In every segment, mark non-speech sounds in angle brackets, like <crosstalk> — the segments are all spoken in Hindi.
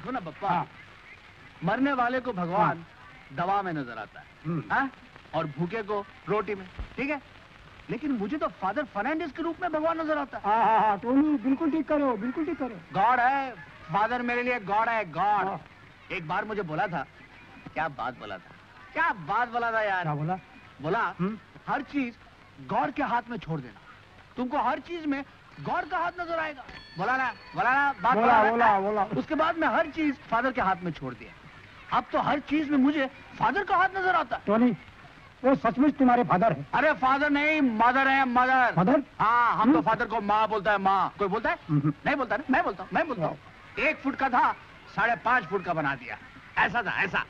देखो ना बप्पा। मरने वाले को भगवान दवा में नज़र आता है। हम्म। हाँ? और भूखे को रोटी में। ठीक है? लेकिन मुझे तो फादर फर्नांडिस के रूप में भगवान नज़र आता है। हाँ हाँ हाँ टोनी बिल्कुल ठीक करो बिल्कुल ठीक करो। गॉड है। फादर मेरे लिए गॉड है हाँ। गॉड एक बार मुझे बोला था। क्या बात बोला था? क्या बात बोला था यार? क्या बोला? बोला हम्म? हर चीज़ गॉड के हाथ में छोड़ देना। तुमको हर चीज़ में गॉड का हाथ नज़र आएगा। बोला ना बोला ना बात बोला ना? बोला बोला। उसके बाद मैं हर चीज़ फादर के हाथ में छोड़ दिया। अब तो हर चीज़ में मुझे फादर का हाथ नज़र आता। टोनी वो सचमुच तुम्हारे फादर है। अरे फादर नहीं मदर है मदर। मदर? हाँ हम तो हम्म। फादर को माँ बोलता है माँ। कोई बोलता है? हम्म। नहीं बोलता ना? मैं बोलता हूँ मैं बोलता हूँ। एक फुट का था साढ़े पाँच फुट का बना दिया। ऐसा था ऐसा।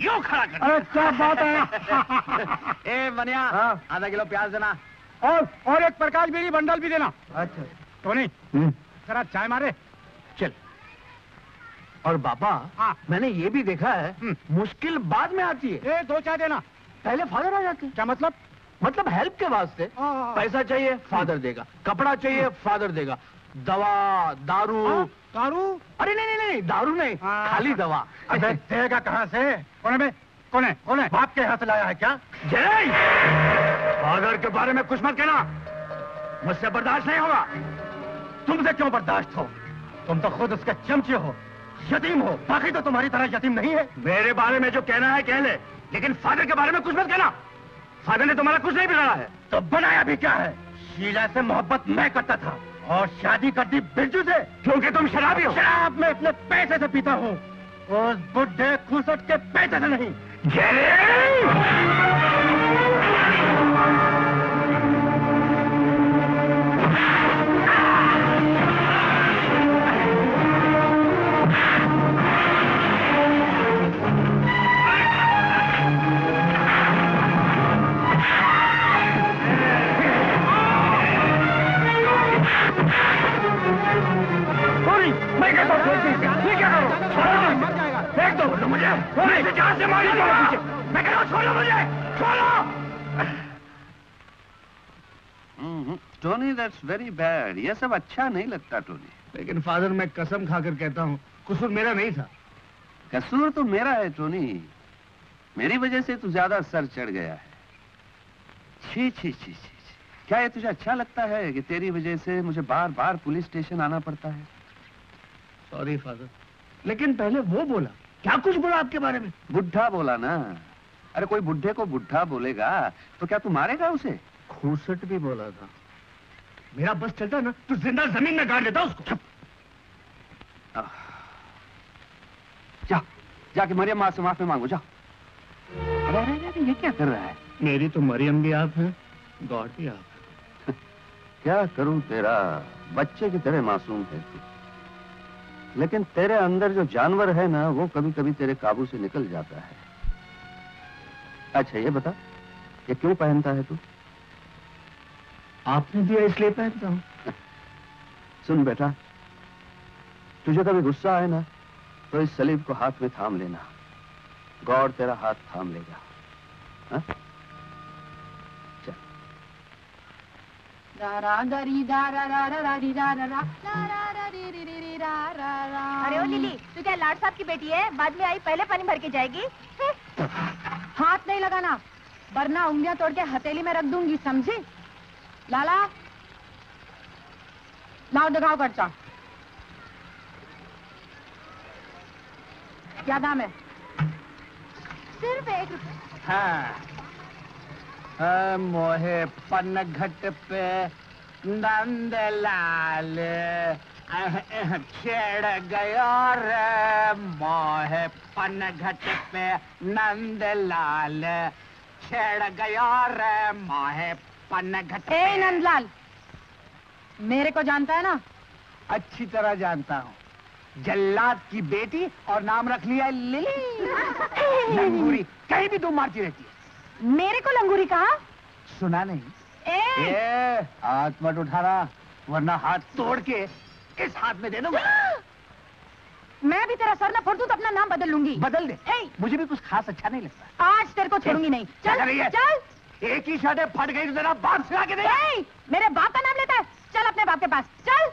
यूँ खड़ा कर अरे क्या बात है। <laughs> ए बनिया हाँ। आधा किलो प्याज देना। और और एक प्रकाश बेरी बंडल भी देना। अच्छा। टोनी जरा चाय मारे। चल। और बाबा हाँ। मैंने ये भी देखा है हम्म। मुश्किल बाद में आती है। ए दो चाय देना। पहले फादर आ जाते। क्या मतलब? मतलब हेल्प के वास्ते। हाँ। पैसा चाहिए फादर देगा। कपड़ा चाहिए फादर देगा। दवा दारू। हाँ, दारू? अरे नहीं नहीं नहीं दारू नहीं हाँ। खाली दवा। अबे <laughs> देगा कहाँ से? कौन है कौन है कौन है? बाप के हाथ लाया है क्या? जय! फादर के बारे में कुछ मत कहना। मुझसे बर्दाश्त नहीं होगा। तुमसे क्यों बर्दाश्त हो? तुम तो खुद उसके चमचे हो, यतीम हो। बाकी तो तुम्हारी तरह यतीम नहीं है। मेरे बारे में जो कहना है, कह ले। लेकिन फादर के बारे में कुछ मत कहना। फादर ने तुम्हारा कुछ नहीं बिगाड़ा है। तो बनाया भी क्या है? शीला से मोहब्बत मैं करता था और शादी कर दी बिरजू से। क्योंकि तुम शराबी हो। शराब मैं अपने पैसे से पीता हूँ। उस बुढ़े खूसट के पैसे से नहीं। सॉरी दैट्स वेरी बैड ये सब अच्छा नहीं लगता टोनी लेकिन फादर मैं कसम खाकर कहता हूँ कसूर मेरा नहीं था। कसूर तो मेरा है टोनी मेरी वजह से तू ज़्यादा सर चढ़ गया है। छी छी छी छी। क्या ये तुझे अच्छा लगता है कि तेरी वजह से मुझे बार बार पुलिस स्टेशन आना पड़ता है? सॉरी फादर लेकिन पहले वो बोला। क्या कुछ बोला आपके बारे में? बुढ़ा बोला ना। अरे कोई बुढ़े को बुढ़ा बोलेगा तो क्या तू मारेगा उसे? खूसट भी बोला था। मेरा बस चलता ना तो ज़िंदा ज़मीन में गाड़ देता उसको। जा जाके मरियम माँ से माफ़ी मांगो जा। अरे अरे अरे, ये क्या कर रहा है? मेरी तो मरियम भी आप हैं गॉड भी आप हैं। क्या करूँ तेरा? बच्चे की तरह मासूम है तू। लेकिन तेरे अंदर जो जानवर है ना वो कभी कभी तेरे काबू से निकल जाता है। अच्छा ये बता ये क्यों पहनता है तू? आपने दिया इसलिए पहनता हूँ। सुन बेटा तुझे कभी गुस्सा आए ना तो इस सलीब को हाथ में थाम लेना। गौर तेरा हाथ थाम लेगा। हाँ? अरे ओ लिली तू क्या लाड साहब की बेटी है? बाद में आई पहले पानी भर के जाएगी। हाथ नहीं लगाना वरना उंगलियाँ तोड़ के हथेली में रख दूँगी समझी? लाला? लाओ दिखाओ खर्चा क्या दाम है? सिर्फ़ एक रुपये हाँ। मोहे पन घट पे नंद लाल छेड़ गयो रे मोहे पन घट पे नंद लाल छेड़ गयो रे मोहे पन घट ए नंदलाल मेरे को जानता है ना? अच्छी तरह जानता हूँ। जल्लाद की बेटी और नाम रख लिया लिली। <laughs> लंगूरी कहीं भी तुम मारती रहती है। मेरे को लंगूरी कहा? सुना नहीं। ए! ये हाथ मत उठाना वरना हाथ तोड़ के इस हाथ में दे दूँगा। <gasps> मैं भी तेरा सर न फोड़ दूँ तो अपना नाम बदल लूँगी। बदल दे। मुझे भी कुछ खास अच्छा नहीं लगता। आज तेरे को छोड़ूँगी नहीं। चल चल। एक ही शर्ट है, फट गई तो तेरा बाप सिला के दे मेरे बाप का नाम लेता है। चल अपने बाप के पास। चल।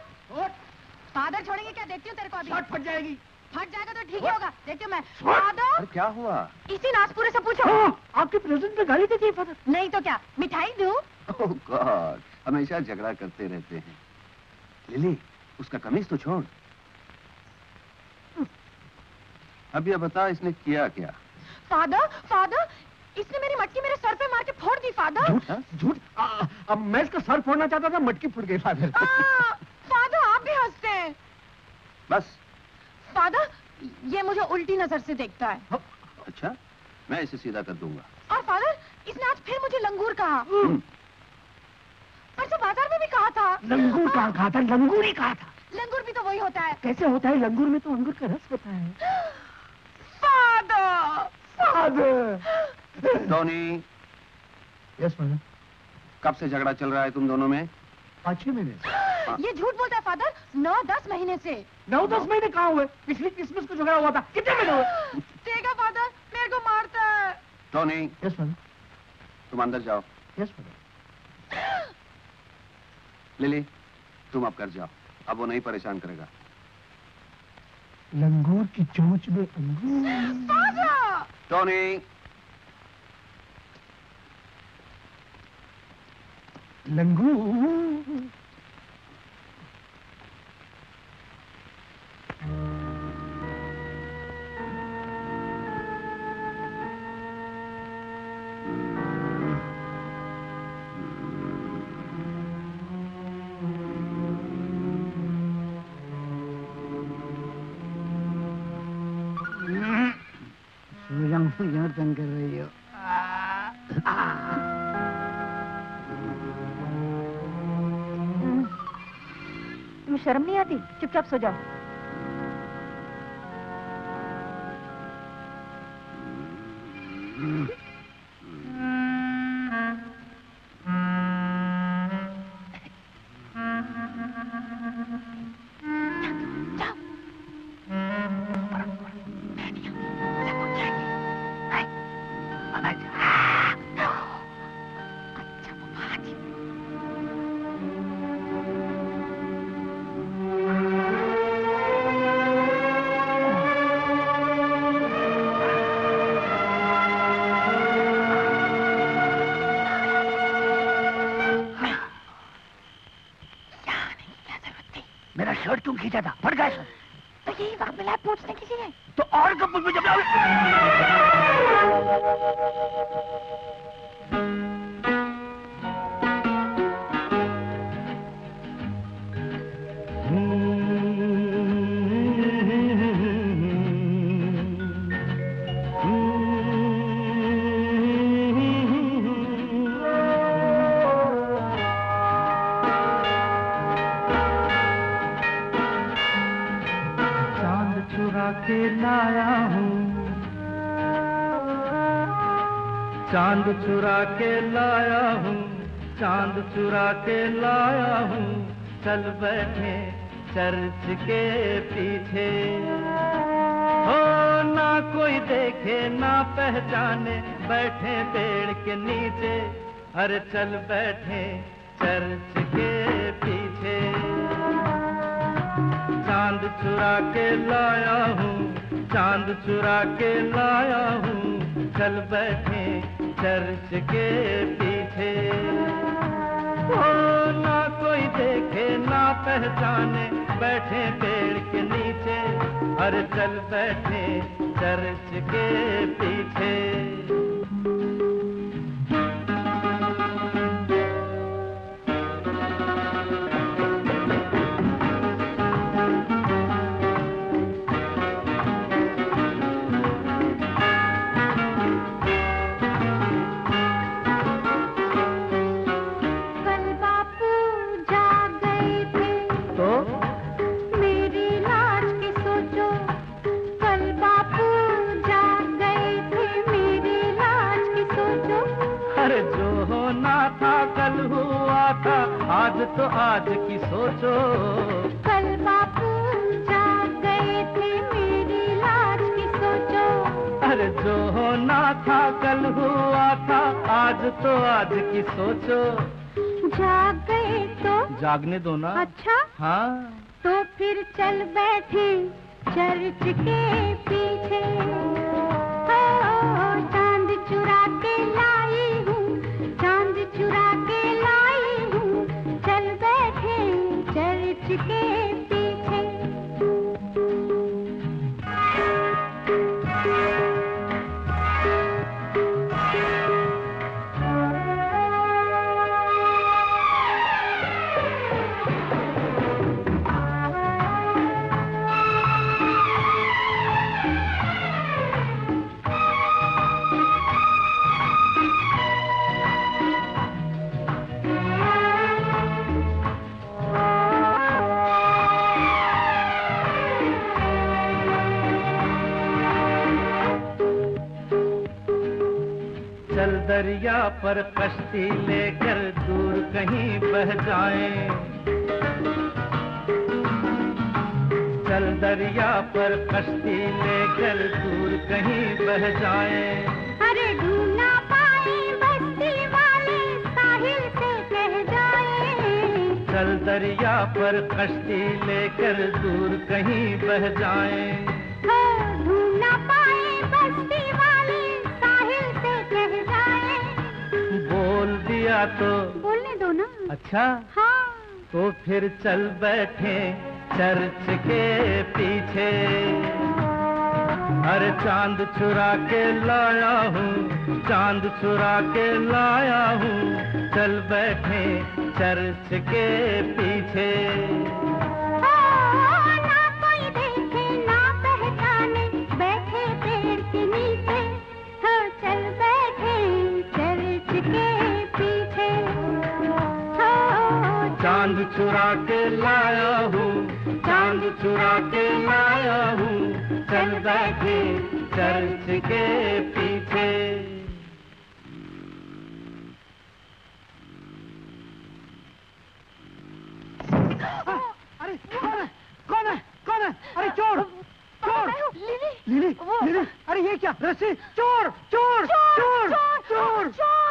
फादर छोड़ेंगे क्या? देखती हूँ तेरे को अभी। शर्ट फट जाएगी। फट जाएगा तो ठीक ही होगा। देखियो मैं। फादर? क्या हुआ? इसी नासपुरे से पूछो। आपके प्रेजेंट में गाली देती है फादर। नहीं तो क्या? मिठाई दूँ? ओह गॉड हमेशा झगड़ा करते रहते हैं। लिली उसका कमीज तो छोड़। अब ये बता इसने किया क्या? फादर फादर इसने मेरी मटकी मेरे सर पे मार के फोड़ दी फादर। झूठ हाँ? झूठ? अब मैं इसका सर फोड़ना चाहता था मटकी फूट गई फादर। आ, फादर आप भी हँसते हैं। बस। फादर ये मुझे उल्टी नज़र से देखता है। अच्छा मैं इसे सीधा कर दूँगा। और फादर इसने आज फिर मुझे लंगूर कहा। हम्म, परसों बाज़ार में भी कहा था। लंगूर कहाँ कहा था? लंगूर ही कहा था। लंगूर भी तो वही होता है। कैसे होता है? लंगूर में तो अंगूर का रस होता है। Father father! Tony yes father कब से झगड़ा चल रहा है तुम दोनों में? पाँच छह महीने ये झूठ बोलता है फादर? नौ दस महीने से। नौ दस महीने कहाँ हुए? पिछली क्रिसमस को झगड़ा हुआ था। कितने महीने हुए? देखा फादर मेरे को मारता है। टोनी यस फादर तुम अंदर जाओ। यस फादर लिली तुम अब कर जाओ। अब वो नहीं परेशान करेगा। लंगूर की चोंच में अंगूर। टोनी लंगूर सूरजंग क्यों तंग कर शर्म नहीं आती? चुपचाप सो जाओ। के लाया हूँ, चल बैठे चर्च के पीछे। हो ना कोई देखे, ना पहचाने, बैठे पेड़ के नीचे। अरे चल बैठे चर्च के पीछे। चाँद चुरा के लाया हूँ, चाँद चुरा के लाया हूँ, चल बैठे चर्च के देखे ना पहचाने बैठे पेड़ के नीचे हर चल बैठे चर्च के पीछे। फिर चल बैठे चर्च के पीछे। अरे चाँद चुरा के लाया हूँ, चाँद चुरा के लाया हूँ। चल बैठे चर्च के पीछे। चाँद चुरा के लाया हूँ चाँद चुरा के लाया हूँ चल बैठे चर्च के पीछे। अरे कौन है? कौन है? कौन है? अरे चोर! चोर! लिली। लिली लिली अरे ये क्या? रस्सी? चोर चोर! चोर चोर! चोर चोरी।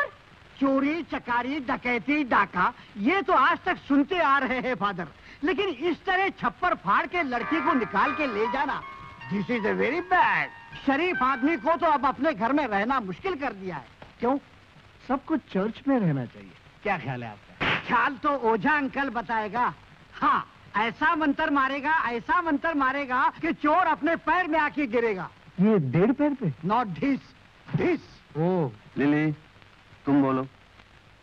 चकारी डकैती डाका ये तो आज तक सुनते आ रहे हैं फादर। लेकिन इस तरह छप्पर फाड़ के लड़की को निकाल के ले जाना this is a very bad शरीफ आदमी को तो अब अपने घर में रहना मुश्किल कर दिया है। क्यों? सबको चर्च में रहना चाहिए। क्या ख्याल है आपका? ख्याल तो ओझा अंकल बताएगा। हाँ ऐसा मंत्र मारेगा ऐसा मंत्र मारेगा कि चोर अपने पैर में आके गिरेगा। ये डेढ़ पैर पे? नॉट ढिस ढिस ओ लिली तुम बोलो।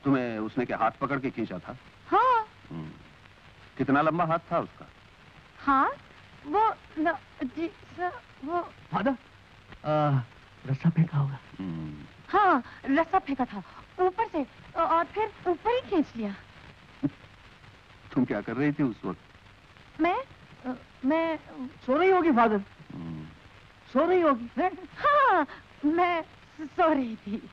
तुम्हें उसने क्या हाथ पकड़ के खींचा था? हाँ। हम्म। कितना लंबा हाथ था उसका? हाँ वो न, जी स, वो। फादर रस्सा फेंका होगा। हम्म। हाँ रस्सा फेंका था। ऊपर से और फिर ऊपर ही खींच लिया। तुम क्या कर रही थी उस वक्त? मैं मैं सो रही होगी फादर। हम्म। सो रही होगी हाँ मैं सो रही थी।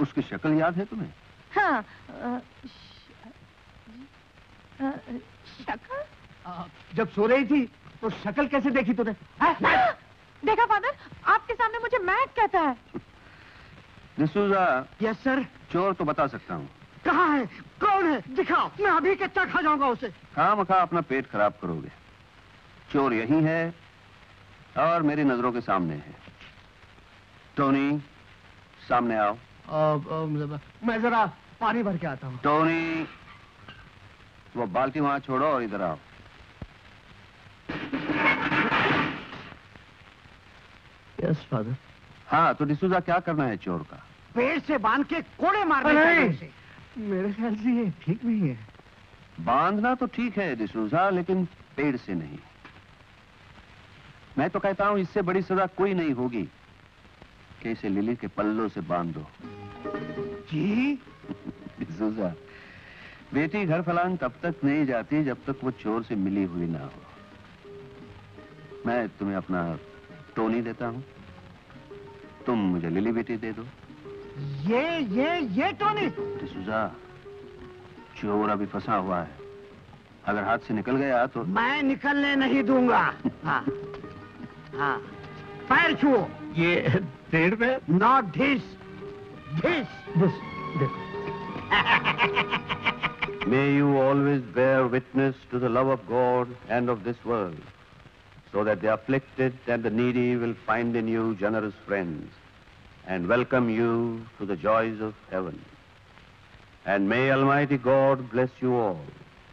उसकी शक्ल याद है तुम्हें? हाँ शक्ल? जब सो रही थी तो शक्ल कैसे देखी तूने? हैं? देखा फादर आपके सामने मुझे मैट कहता है। डिसूजा। यस सर चोर तो बता सकता हूँ। कहाँ है? कौन है? दिखाओ मैं अभी कच्चा खा जाऊँगा उसे। खा अपना पेट खराब करोगे। चोर यही है और मेरी नज़रों के सामने है। टोनी सामने आओ। मैं जरा पानी भर के आता हूँ। टोनी वो बाल्टी वहाँ छोड़ो और इधर आओ। यस फादर हाँ तो डिसूजा क्या करना है चोर का? पेड़ से बाँध के कोड़े मारने मेरे ख्याल से ये ठीक नहीं है। बांधना तो ठीक है डिसूजा लेकिन पेड़ से नहीं। मैं तो कहता हूँ इससे बड़ी सजा कोई नहीं होगी। कि इसे लिली के पल्लों से बाँध। दो जी <laughs> बेटी घर फलांग तब तक नहीं जाती जब तक वो चोर से मिली हुई ना हो। मैं तुम्हें अपना टोनी देता हूँ। तुम मुझे लिली बेटी दे दो। ये ये ये टोनी! डिसूजा चोर अभी फंसा हुआ है। अगर हाथ से निकल गया तो मैं निकलने नहीं दूँगा। <laughs> हाँ हाँ। पैर छुओ। ये डेढ़ पे नॉट ढिस ढिस बस देखो May you always bear witness to the love of God and of this world, so that the afflicted and the needy will find in you generous friends and welcome you to the joys of heaven. And may Almighty God bless you all,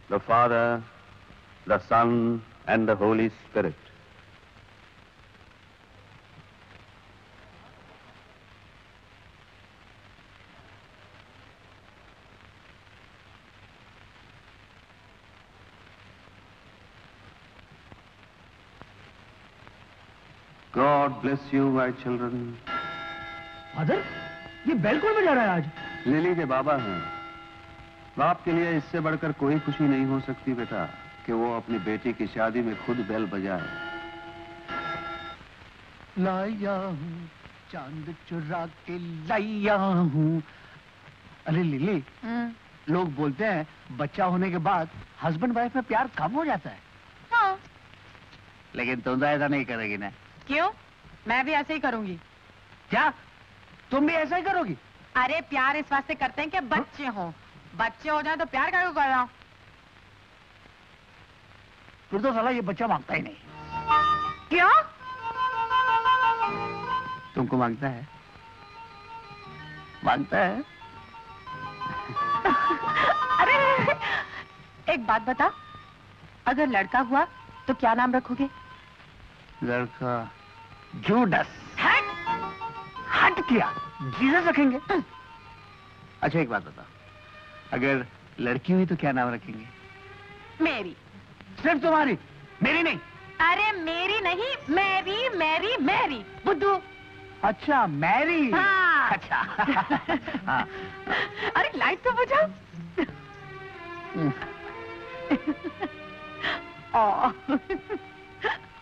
the Father, the Son, and the Holy Spirit. God bless you, my children. Father ये बेल कौन बजा रहा है आज? लिली के बाबा हैं। बाप के लिए इससे बढ़कर कोई खुशी नहीं हो सकती बेटा कि वो अपनी बेटी की शादी में खुद बेल बजाए। लाया हूँ चाँद चुरा के लाया हूँ। अरे लिली लोग बोलते हैं बच्चा होने के बाद हस्बैंड वाइफ में प्यार कम हो जाता है। हाँ। लेकिन तुम तो ऐसा नहीं करेगी ना। क्यों? मैं भी ऐसे ही करूँगी। क्या? तुम भी ऐसा ही करोगी? अरे प्यार इस वास्ते करते हैं कि बच्चे हों। बच्चे हो जाए तो प्यार क्यों कर रहा हूँ? फिर तो साला ये बच्चा माँगता ही नहीं। क्यों? तुमको माँगता है? माँगता है? अरे एक बात बता। अगर लड़का हुआ तो क्या नाम रखोगे? लड़का। जूडस। हट। हट किया? जीसस रखेंगे? अच्छा एक बात बता अगर लड़की हुई तो क्या नाम रखेंगे? मेरी। सिर्फ़ तुम्हारी? मेरी नहीं। अरे मेरी नहीं मेरी मेरी मेरी। बुद्धू। अच्छा मैरी। हाँ। अच्छा। <laughs> हाँ। अरे लाइट तो बुझा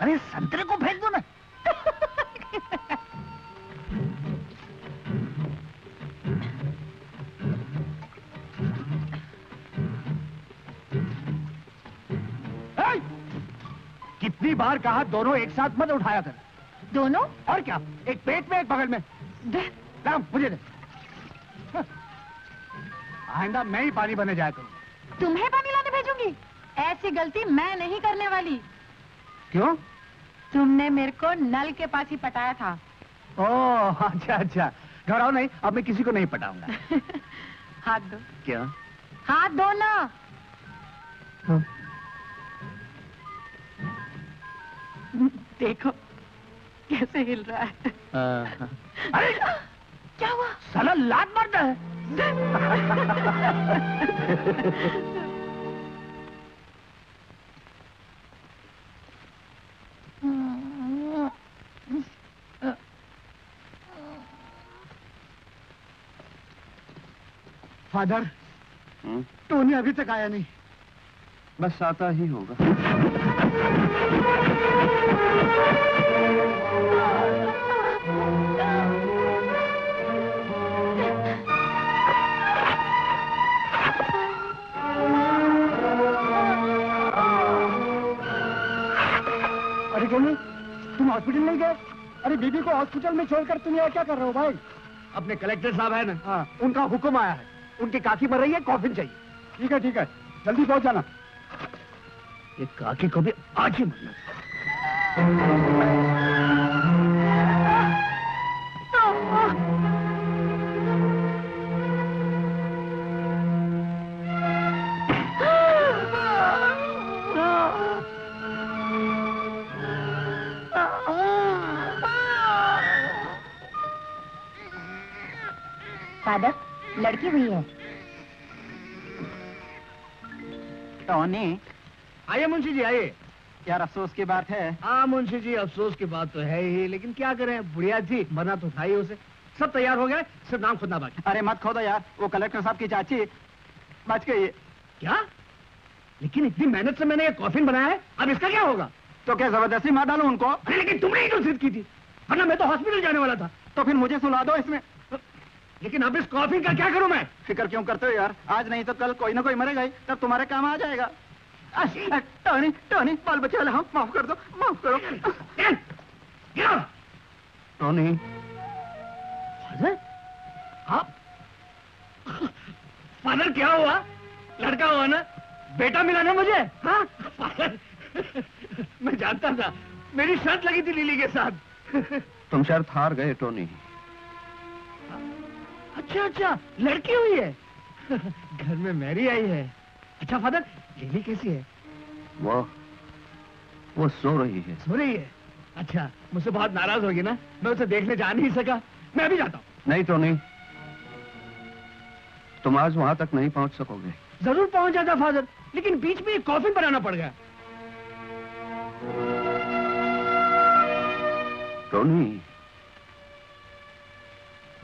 अरे संतरे को फेंक दो ना! कितनी बार कहा दोनों एक साथ मत उठाया कर। दोनों? और क्या? एक पेट में एक बगल में। दे- राम मुझे दे। हाँ। आइंदा मैं ही पानी बने जाया करूँ। तुम्हें पानी लाने भेजूँगी। ऐसी गलती मैं नहीं करने वाली। क्यों? तुमने मेरे को नल के पास ही पटाया था। ओह अच्छा अच्छा। घबराओ नहीं अब मैं किसी को नहीं पटाऊँगा। <laughs> हाथ दो। क्या? हाथ दो ना। देखो कैसे हिल रहा है। अरे! क्या हुआ? साला लात मारता है। <laughs> फादर तो टोनी अभी तक आया नहीं। बस आता ही होगा। अरे नहीं? तुम हॉस्पिटल नहीं गए? अरे बीबी को हॉस्पिटल में छोड़कर तुम यहाँ क्या कर रहे हो भाई? अपने कलेक्टर साहब है ना? हाँ उनका हुक्म आया है। उनकी काकी मर रही है कॉफिन चाहिए। ठीक है ठीक है। जल्दी पहुँच जाना। ये काकी को भी आज ही मरना है टोनी आइए मुंशी जी आइए। यार अफसोस की बात है। हाँ मुंशी जी अफसोस की बात तो है ही लेकिन क्या करें? बुढ़िया जी मरना तो था ही उसे। सब तैयार हो गए सिर्फ़ नाम खुदना बाकी। अरे मत खोदो यार वो कलेक्टर साहब की चाची। बच गई। है। क्या? लेकिन इतनी मेहनत से मैंने ये कॉफिन बनाया है अब इसका क्या होगा? तो क्या ज़बरदस्ती मार डालू उनको। अरे लेकिन तुमने ही तो जिद की थी वरना मैं तो हॉस्पिटल जाने वाला था। तो फिर मुझे सुला दो इसमें। लेकिन अब इस कॉफ़ी का क्या करूँ मैं? फ़िक्र क्यों करते हो यार? आज नहीं तो कल कोई ना कोई मरेगा ही तब तुम्हारे काम आ जाएगा। टोनी टोनी बाल बच्चे वाले हाँ माफ़ कर दो माफ़ करो! टोनी। आप? फादर क्या हुआ? लड़का हुआ ना? बेटा मिला ना मुझे? हाँ? मैं जानता था मेरी शर्त लगी थी लिली के साथ। तुम शर्त हार गए टोनी। अच्छा अच्छा लड़की हुई है। <laughs> घर में मैरी आई है। अच्छा फादर लिली कैसी है? वो वो सो रही है। सो रही है? अच्छा मुझसे बहुत नाराज़ होगी ना? मैं उसे देखने जा नहीं सका। मैं अभी जाता हूँ। नहीं तो नहीं। तुम आज वहाँ तक नहीं पहुँच सकोगे। ज़रूर पहुँच जाता फादर लेकिन बीच में एक कॉफिन बनाना पड़ गया। टोनी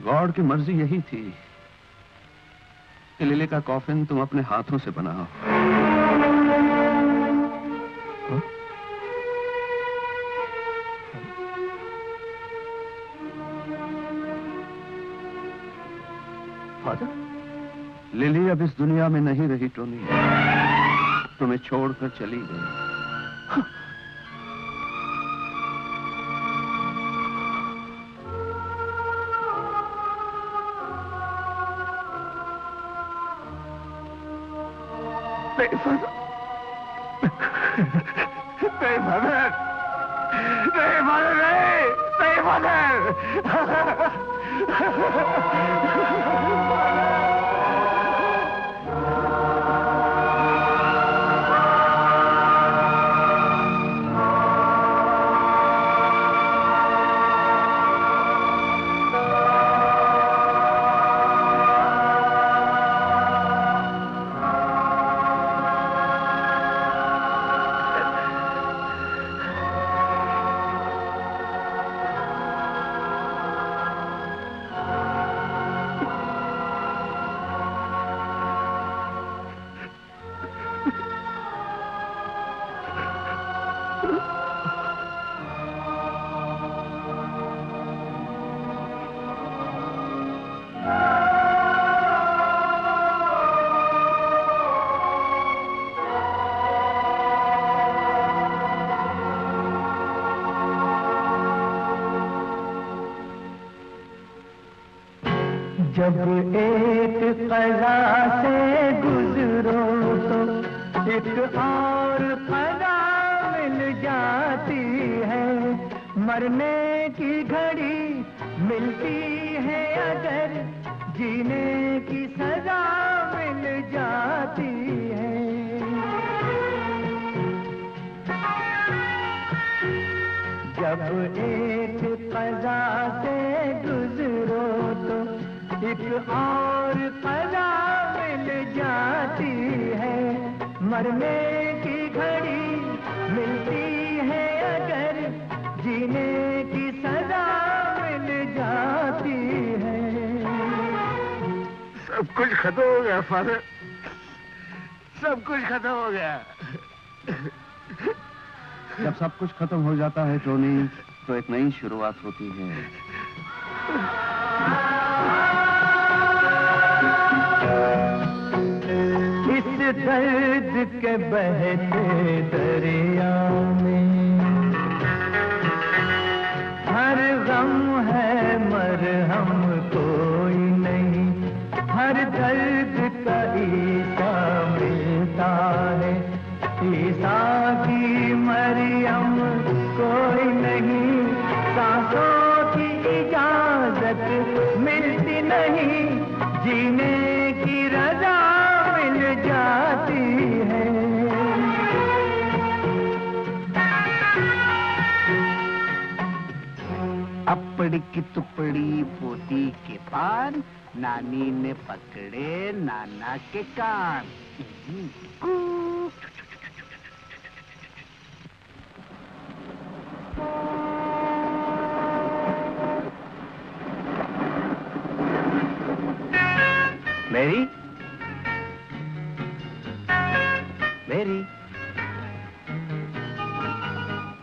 गॉड की मर्ज़ी यही थी। कि लिली का कॉफिन तुम अपने हाथों से बनाओ। हाँ? फादर लिली अब इस दुनिया में नहीं रही टोनी। तुम्हें छोड़कर चली गई। फादर नहीं फादर नहीं हो जाता है टोनी। तो एक नई शुरुआत होती है। इस दर्द के बहते दरिया पकड़े नाना के कान। मेरी? मेरी?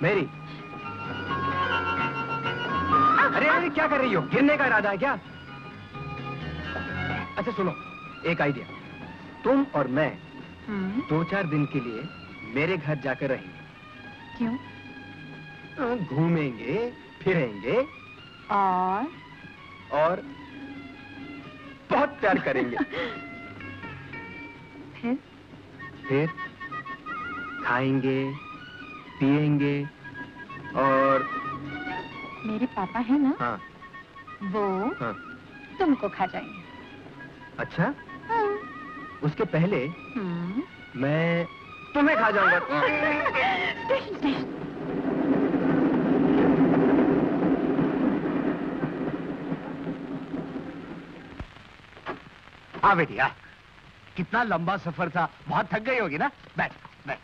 मेरी? अरे अरे, क्या कर रही हो? गिरने का इरादा है क्या? अच्छा सुनो एक आइडिया तुम और मैं दो चार दिन के लिए मेरे घर जाकर रहेंगे। क्यों? घूमेंगे फिरेंगे और? और बहुत प्यार करेंगे। <laughs> फिर? फिर खाएँगे पिएँगे और मेरे पापा है ना? हाँ। वो हाँ। तुमको खा जाएँगे। अच्छा? हाँ। उसके पहले हम्म। मैं तुम्हें खा जाऊँगा। हाँ बेटी हाँ कितना लंबा सफ़र था। बहुत थक गई होगी ना? बैठ बैठ।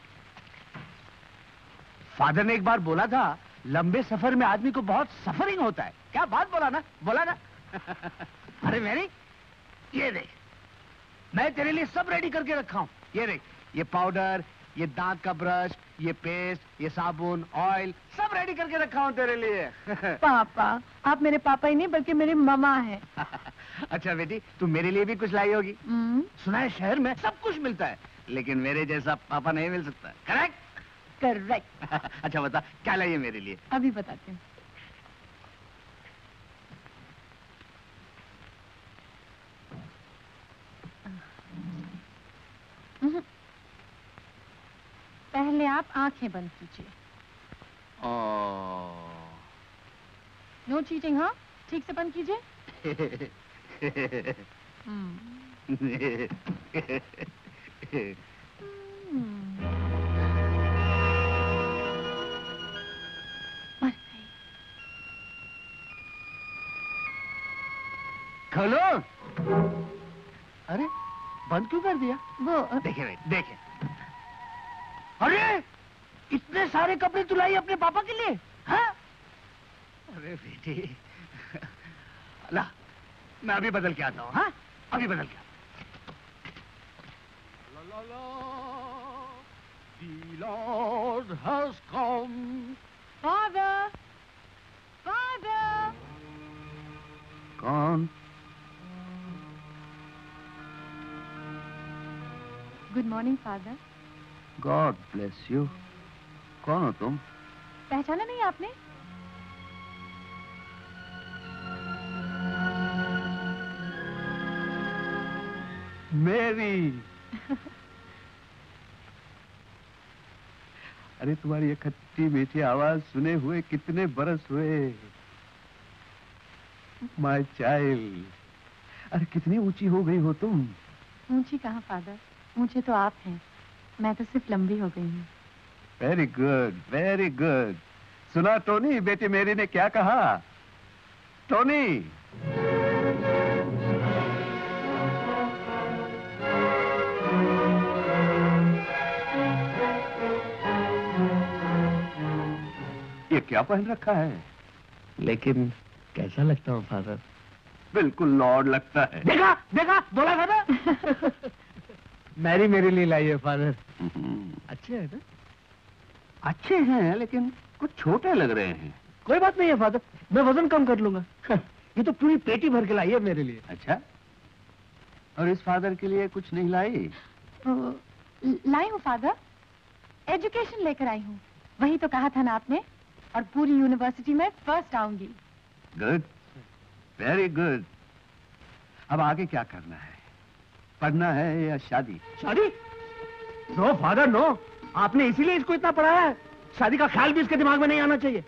फादर ने एक बार बोला था लंबे सफ़र में आदमी को बहुत सफरिंग होता है। क्या बात बोला ना? बोला ना? <laughs> अरे मेरी ये देख मैं तेरे लिए सब रेडी करके रखा हूँ। ये देख ये पाउडर ये दांत का ब्रश ये पेस्ट ये साबुन ऑयल सब रेडी करके रखा हूँ तेरे लिए। <laughs> पापा आप मेरे पापा ही नहीं बल्कि मेरे मामा हैं। <laughs> अच्छा बेटी तू मेरे लिए भी कुछ लाई होगी। हम्म, सुना है शहर में सब कुछ मिलता है लेकिन मेरे जैसा पापा नहीं मिल सकता। करेक्ट करेक्ट <laughs> अच्छा बता क्या लाइए मेरे लिए? अभी बताती हूँ। पहले आप आँखें बंद कीजिए। नो चीटिंग हाँ? ठीक से बंद कीजिए। हम्म। खोलो अरे बंद क्यों कर दिया? वो देखे भाई देखे अरे इतने सारे कपड़े तू लाई अपने पापा के लिए हाँ? अरे बेटी ला मैं अभी बदल के आता हूँ हाँ अभी बदल के the Lord has come. Father! Father! कौन good morning father God bless you कौन हो तुम? पहचाना नहीं आपने? मेरी। <laughs> अरे तुम्हारी ये खट्टी मीठी आवाज़ सुने हुए कितने बरस हुए। माय चाइल्ड अरे कितनी ऊँची हो गई हो तुम। ऊँची कहाँ फादर ऊँचे तो आप हैं। मैं तो सिर्फ़ लंबी हो गई हूँ। वेरी गुड वेरी गुड सुना टोनी बेटी मेरी ने क्या कहा? टोनी! ये क्या पहन रखा है? लेकिन कैसा लगता हूँ फादर? बिल्कुल लॉर्ड लगता है। देखा देखा बोला था ना <laughs> मैरी मेरे लिए लाई है फादर। हम्म, अच्छे है ना? अच्छे हैं लेकिन कुछ छोटे लग रहे हैं। कोई बात नहीं है फादर। मैं वज़न कम कर लूँगा। ये तो पूरी पेटी भर के लाई है मेरे लिए। अच्छा। और इस फादर के लिए कुछ नहीं लाई? तो लाई हूँ फादर। एजुकेशन लेकर आई हूँ। वही तो कहा था ना आपने। और पूरी यूनिवर्सिटी में फ़र्स्ट आऊँगी। गुड वेरी गुड अब आगे क्या करना है? पढ़ना है या शादी? शादी? नो फादर नो आपने इसीलिए इसको इतना पढ़ाया है। शादी का ख्याल भी इसके दिमाग में नहीं आना चाहिए।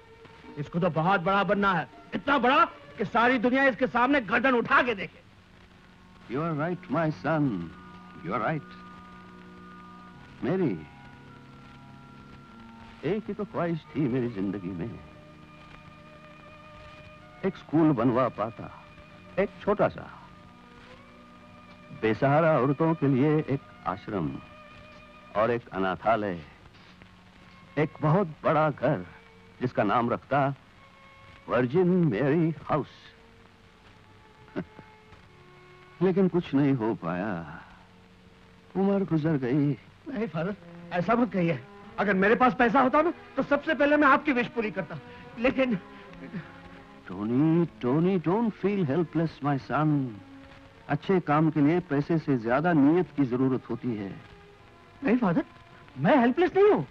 इसको तो बहुत बड़ा बनना है। इतना बड़ा कि सारी दुनिया इसके सामने गर्दन उठा के देखे। You are right my son you are right Mary, एक ही तो ख्वाहिश थी मेरी ज़िंदगी में। एक स्कूल बनवा पाता, एक छोटा सा। बेसहारा औरतों के लिए एक आश्रम और एक अनाथालय। एक बहुत बड़ा घर जिसका नाम रखता वर्जिन मेरी हाउस लेकिन कुछ नहीं हो पाया। उम्र गुजर गई। नहीं फादर ऐसा मत कहिए। अगर मेरे पास पैसा होता ना तो सबसे पहले मैं आपकी विश पूरी करता। लेकिन Tony Tony don't feel helpless my son अच्छे काम के लिए पैसे से ज़्यादा नीयत की ज़रूरत होती है। नहीं फादर मैं हेल्पलेस नहीं हूँ।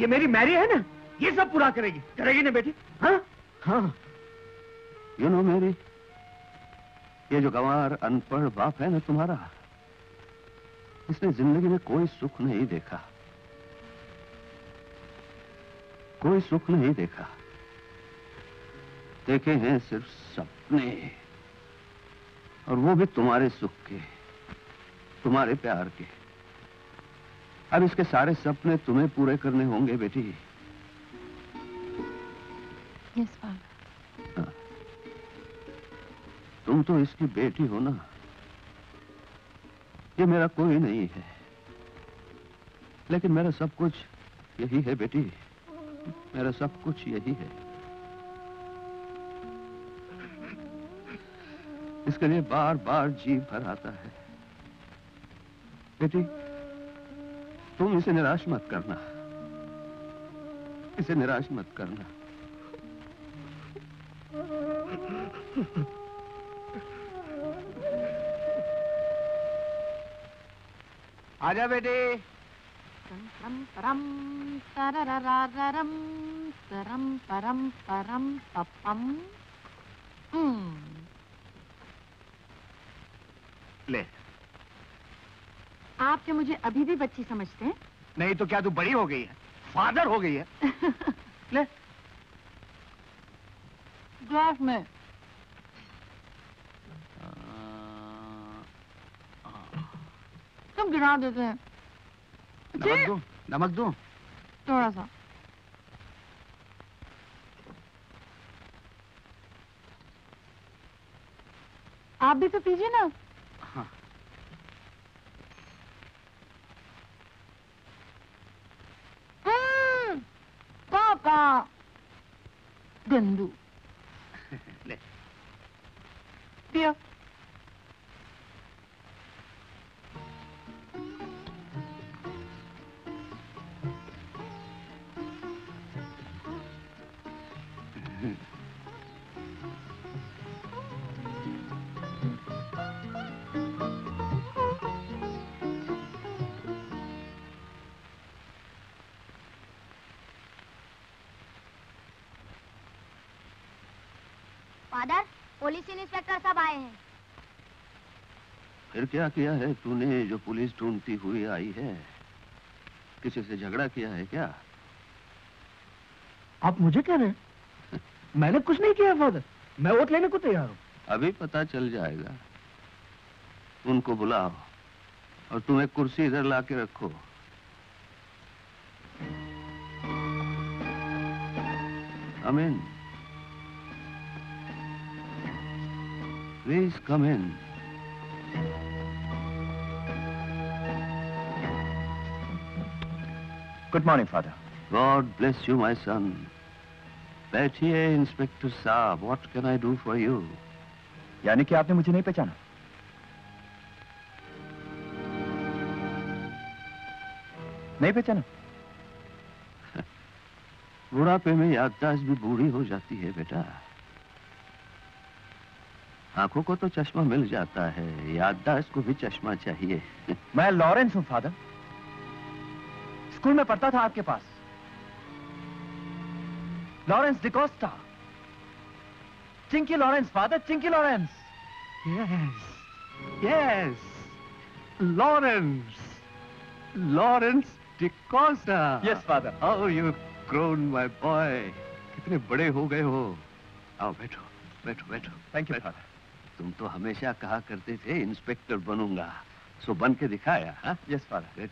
ये मेरी मैरी है ना? ये सब पूरा करेगी। करेगी ना बेटी? हाँ? हाँ। यू नो मेरी ये जो गंवार अनपढ़ बाप है ना तुम्हारा इसने ज़िंदगी में कोई सुख नहीं देखा। कोई सुख नहीं देखा। देखे हैं सिर्फ़ सपने। और वो भी तुम्हारे सुख के तुम्हारे प्यार के। अब इसके सारे सपने तुम्हें पूरे करने होंगे बेटी। यस फादर तुम तो इसकी बेटी हो ना। ये मेरा कोई नहीं है। लेकिन मेरा सब कुछ यही है बेटी। मेरा सब कुछ यही है। इसके लिए बार बार जी भर आता है। बेटी, तुम इसे निराश मत करना। इसे निराश मत करना। आजा बेटे। परम परम तरम परम परम पपम हम्म ले। आप क्या मुझे अभी भी बच्ची समझते हैं। नहीं तो क्या तू बड़ी हो गई है? फादर हो गई है। <laughs> ले। ग्लास में। तुम गिरा देते हैं। नमक दूँ? नमक दूँ? थोड़ा सा। आप भी तो पीजिए ना हाँ। हम्म, पापा गंदू ले आए हैं। फिर क्या किया है तूने जो पुलिस ढूंढती हुई आई है? किसी से झगड़ा किया है क्या? आप मुझे कह रहे हैं? <laughs> मैंने कुछ नहीं किया फादर। मैं वोट लेने को तैयार हूँ। अभी पता चल जाएगा। उनको बुलाओ और तुम एक कुर्सी इधर ला के रखो। Come Please come in. Good morning father God bless you, my son. बैठिए इंस्पेक्टर साहब what can I do for you यानी कि आपने मुझे नहीं पहचाना। नहीं पहचाना? <laughs> बुढ़ापे में याददाश्त भी बूढ़ी हो जाती है बेटा। आँखों को तो चश्मा मिल जाता है याददाश्त को भी चश्मा चाहिए <laughs> मैं लॉरेंस हूँ फादर स्कूल में पढ़ता था आपके पास Lawrence DeCosta Chinky Lawrence father Chinky Lawrence yes Yes. Lawrence Lawrence DeCosta. Yes, father. Oh, you've grown, my boy. कितने बड़े हो गए हो आओ बैठो बैठो बैठो थैंक यू फादर तुम तो हमेशा कहा करते थे इंस्पेक्टर बनूँगा। सो बन के दिखाया हाँ? Yes father.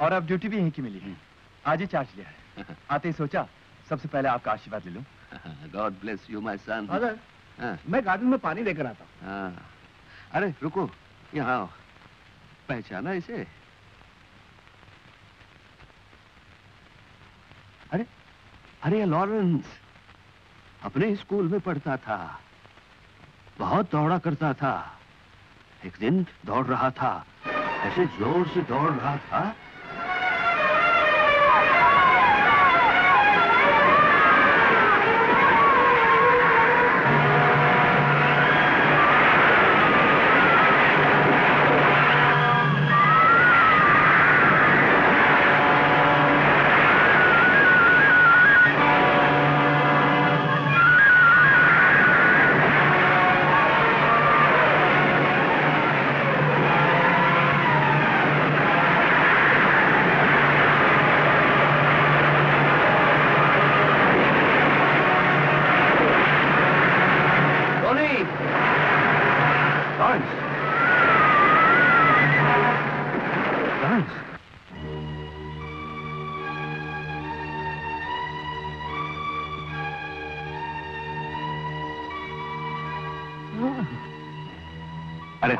और अब ड्यूटी भी यहीं की मिली है। आज ही चार्ज लिया है <laughs> आते ही सोचा सबसे पहले आपका आशीर्वाद ले लूँ। God bless you my son father मैं गार्डन में पानी लेकर आता हूँ। हाँ। अरे रुको यहाँ पहचाना इसे? अरे अरे लॉरेंस। अपने स्कूल में पढ़ता था। बहुत दौड़ा करता था। एक दिन दौड़ रहा था। ऐसे ज़ोर से दौड़ रहा था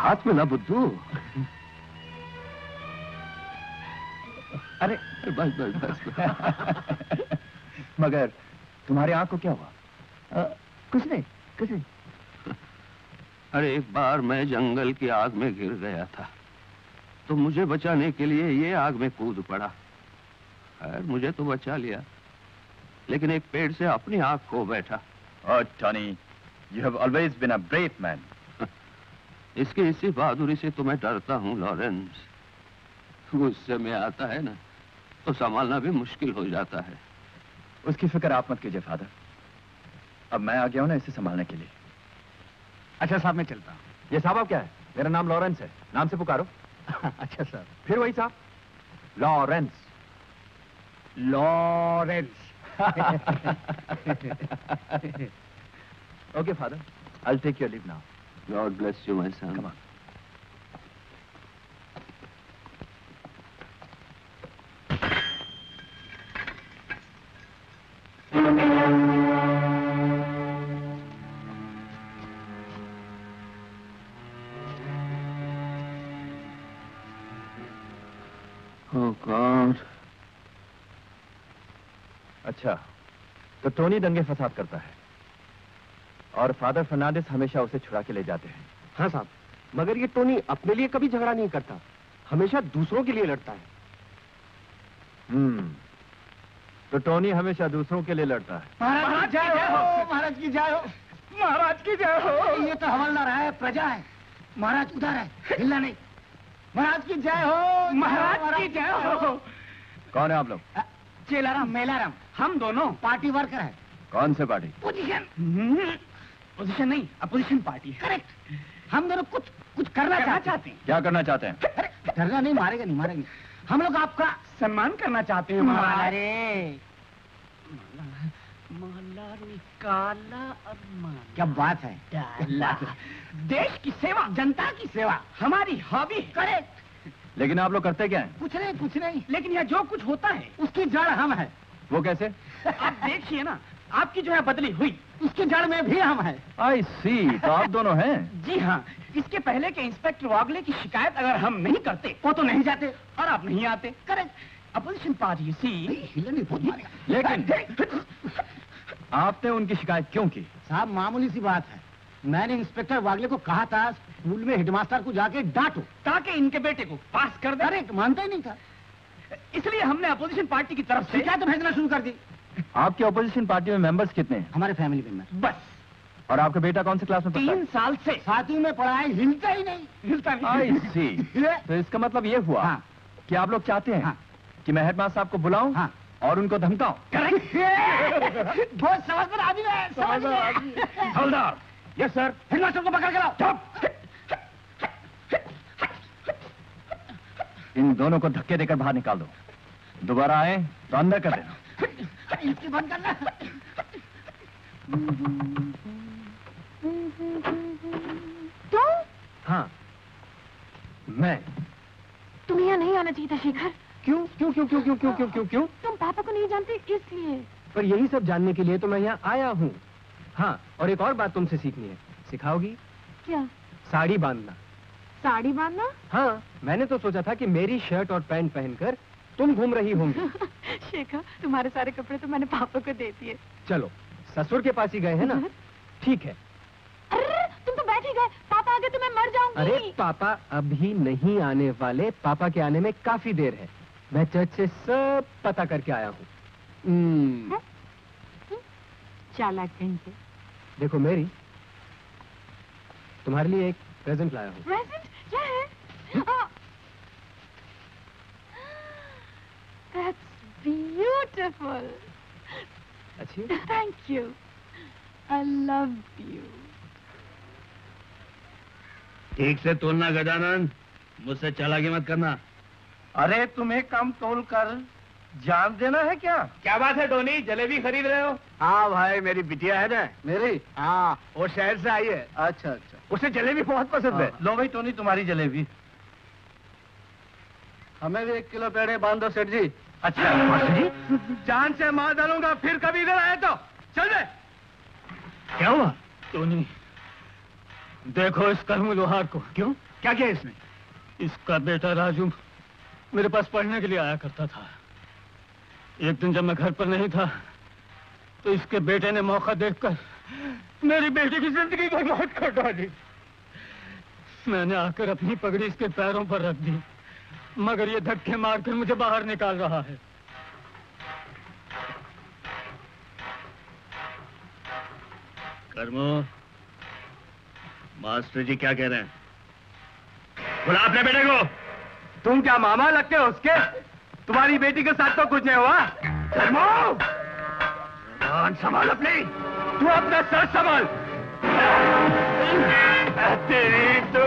हाथ में ना बुद्धू। अरे बस बस बस। मगर तुम्हारी आँख को क्या हुआ? अ, कुछ नहीं कुछ नहीं। अरे एक बार मैं जंगल की आग में गिर गया था। तो मुझे बचाने के लिए ये आग में कूद पड़ा। खैर मुझे तो बचा लिया। लेकिन एक पेड़ से अपनी आँख खो बैठा। Oh, Tony, you have always been a brave man. इसकी इसी बहादुरी से तो मैं डरता हूँ लॉरेंस। गुस्से में आता है ना तो संभालना भी मुश्किल हो जाता है। उसकी फ़िक्र आप मत कीजिए फादर। अब मैं आ गया हूँ ना इसे संभालने के लिए। अच्छा साहब मैं चलता हूँ। ये साहब आप क्या है? मेरा नाम लॉरेंस है। नाम से पुकारो। <laughs> अच्छा सर फिर वही साहब। Lawrence. Lawrence. <laughs> <laughs> Okay father. I take your leave now God bless you my son Come on. Oh God. अच्छा तो टोनी दंगे फसाद करता है और फादर फर्नांडिस हमेशा उसे छुड़ा के ले जाते हैं। हाँ साहब मगर ये टोनी अपने लिए कभी झगड़ा नहीं करता। हमेशा दूसरों के लिए लड़ता है। हम्म तो टोनी हमेशा दूसरों के लिए लड़ता है। महाराज की जय हो। महाराज की जय हो। महाराज की जय हो। ये तो हवलदार है प्रजा है। महाराज उधर है हिलना नहीं। महाराज की जय हो। महाराज की जय हो। कौन है आप लोग? चेलाराम मेलाराम हम दोनों पार्टी वर्कर है। कौन से पार्टी? पोजीशन पोजीशन नहीं अपोजिशन पार्टी करेक्ट हम दोनों कुछ कुछ करना चाहते हैं। क्या करना चाहते हैं? डरना नहीं मारेगा नहीं मारेंगे हम लोग आपका सम्मान करना चाहते हैं अरे माला निकाला और क्या बात है? डाला। देश की सेवा जनता की सेवा हमारी हॉबी करेक्ट लेकिन आप लोग करते क्या हैं? कुछ नहीं कुछ नहीं। लेकिन यह जो कुछ होता है उसकी जड़ हम है। वो कैसे? आप देखिए ना आपकी जो है बदली हुई। उसकी जड़ में भी हम है। आई सी तो आप दोनों हैं? जी हाँ। इसके पहले के इंस्पेक्टर वागले की शिकायत अगर हम नहीं करते वो तो नहीं जाते और आप नहीं आते। करेक्ट अपोजिशन पार्टी सी लेकिन आपने उनकी शिकायत क्यों की? साहब मामूली सी बात है। मैंने इंस्पेक्टर वागले को कहा था स्कूल में हेडमास्टर को जाके डांटो। ताकि इनके बेटे को पास कर दे। अरे मानता ही नहीं था। इसलिए हमने अपोजिशन पार्टी की तरफ़ से शिकायत भेजना शुरू कर दी। आपके ऑपोजिशन पार्टी में मेंबर्स कितने हैं? हमारे फैमिली मेंबर बस। और आपका बेटा कौन से क्लास में पढ़ता तीन साल से। सातवीं में पढ़ाई हिलता ही नहीं। हिलता है आई सी तो इसका मतलब ये हुआ हाँ। कि आप लोग चाहते हैं हाँ। कि मैं हेडमास्टर साहब को बुलाऊं हाँ। और उनको धमकाऊं। करेक्ट <laughs> बहुत समझ में आदमी है। समझ में। हवलदार यस सर हेडमास्टर को पकड़ के लाओ। इन दोनों को धक्के देकर बाहर निकाल दो। दोबारा आए तो अंदर कर देना। इसकी बंद करना। तुम हाँ। मैं। तुम्हें यहाँ नहीं आना चाहिए था शेखर। क्यों? क्यों क्यों क्यों क्यों क्यों क्यों क्यों क्यों? तुम पापा को नहीं जानते इसलिए। पर यही सब जानने के लिए तो मैं यहाँ आया हूँ। हाँ और एक और बात तुमसे सीखनी है। सिखाओगी? क्या? साड़ी बांधना। साड़ी बांधना? हाँ मैंने तो सोचा था कि मेरी शर्ट और पैंट पहनकर तुम घूम रही होंगी। <laughs> शेखर तुम्हारे सारे कपड़े तो मैंने पापा को दे दिए। चलो ससुर के पास ही गए हैं ना? ठीक है। अरे तुम तो बैठ ही गए। पापा आगे तो मैं मर जाऊँगी। अरे पापा अभी नहीं आने वाले। पापा के आने में काफ़ी देर है। मैं चर्च से सब पता करके आया हूँ। हम्म, चालाक कहीं देखो मेरी तुम्हारे लिए एक प्रेजेंट लाया हूँ। प्रेजेंट? क्या है दैट्स ब्यूटीफुल अच्छी thank you I love you ठीक से तोलना गजानन। मुझसे चालाकी मत करना। अरे तुम्हें कम तोल कर। जान देना है क्या? क्या बात है टोनी जलेबी खरीद रहे हो? हाँ भाई मेरी बिटिया है ना। मेरी? हाँ। वो शहर से आई है। अच्छा अच्छा। उसे जलेबी बहुत पसंद है। लो भाई टोनी तुम्हारी जलेबी। हमें भी एक किलो पेड़े बाँध दो सेठ जी। अच्छा मास्टर जी। जान से मार डालूँगा फिर कभी इधर आए तो। चल दे क्या हुआ? टोनी देखो इस कर्म लोहार को। क्यों? क्या किया इसने? इसका बेटा राजू मेरे पास पढ़ने के लिए आया करता था। एक दिन जब मैं घर पर नहीं था तो इसके बेटे ने मौका देखकर मेरी बेटी की ज़िंदगी बर्बाद कर डाली। मैंने आकर अपनी पगड़ी इसके पैरों पर रख दी। मगर ये धक्के मारकर मुझे बाहर निकाल रहा है। कर्मो मास्टर जी क्या कह रहे हैं? बुला अपने बेटे को। तुम क्या मामा लगते हो उसके? तुम्हारी बेटी के साथ तो कुछ नहीं हुआ। कर्मो! संभाल अपनी। तू अपना सर संभाल। तेरी तो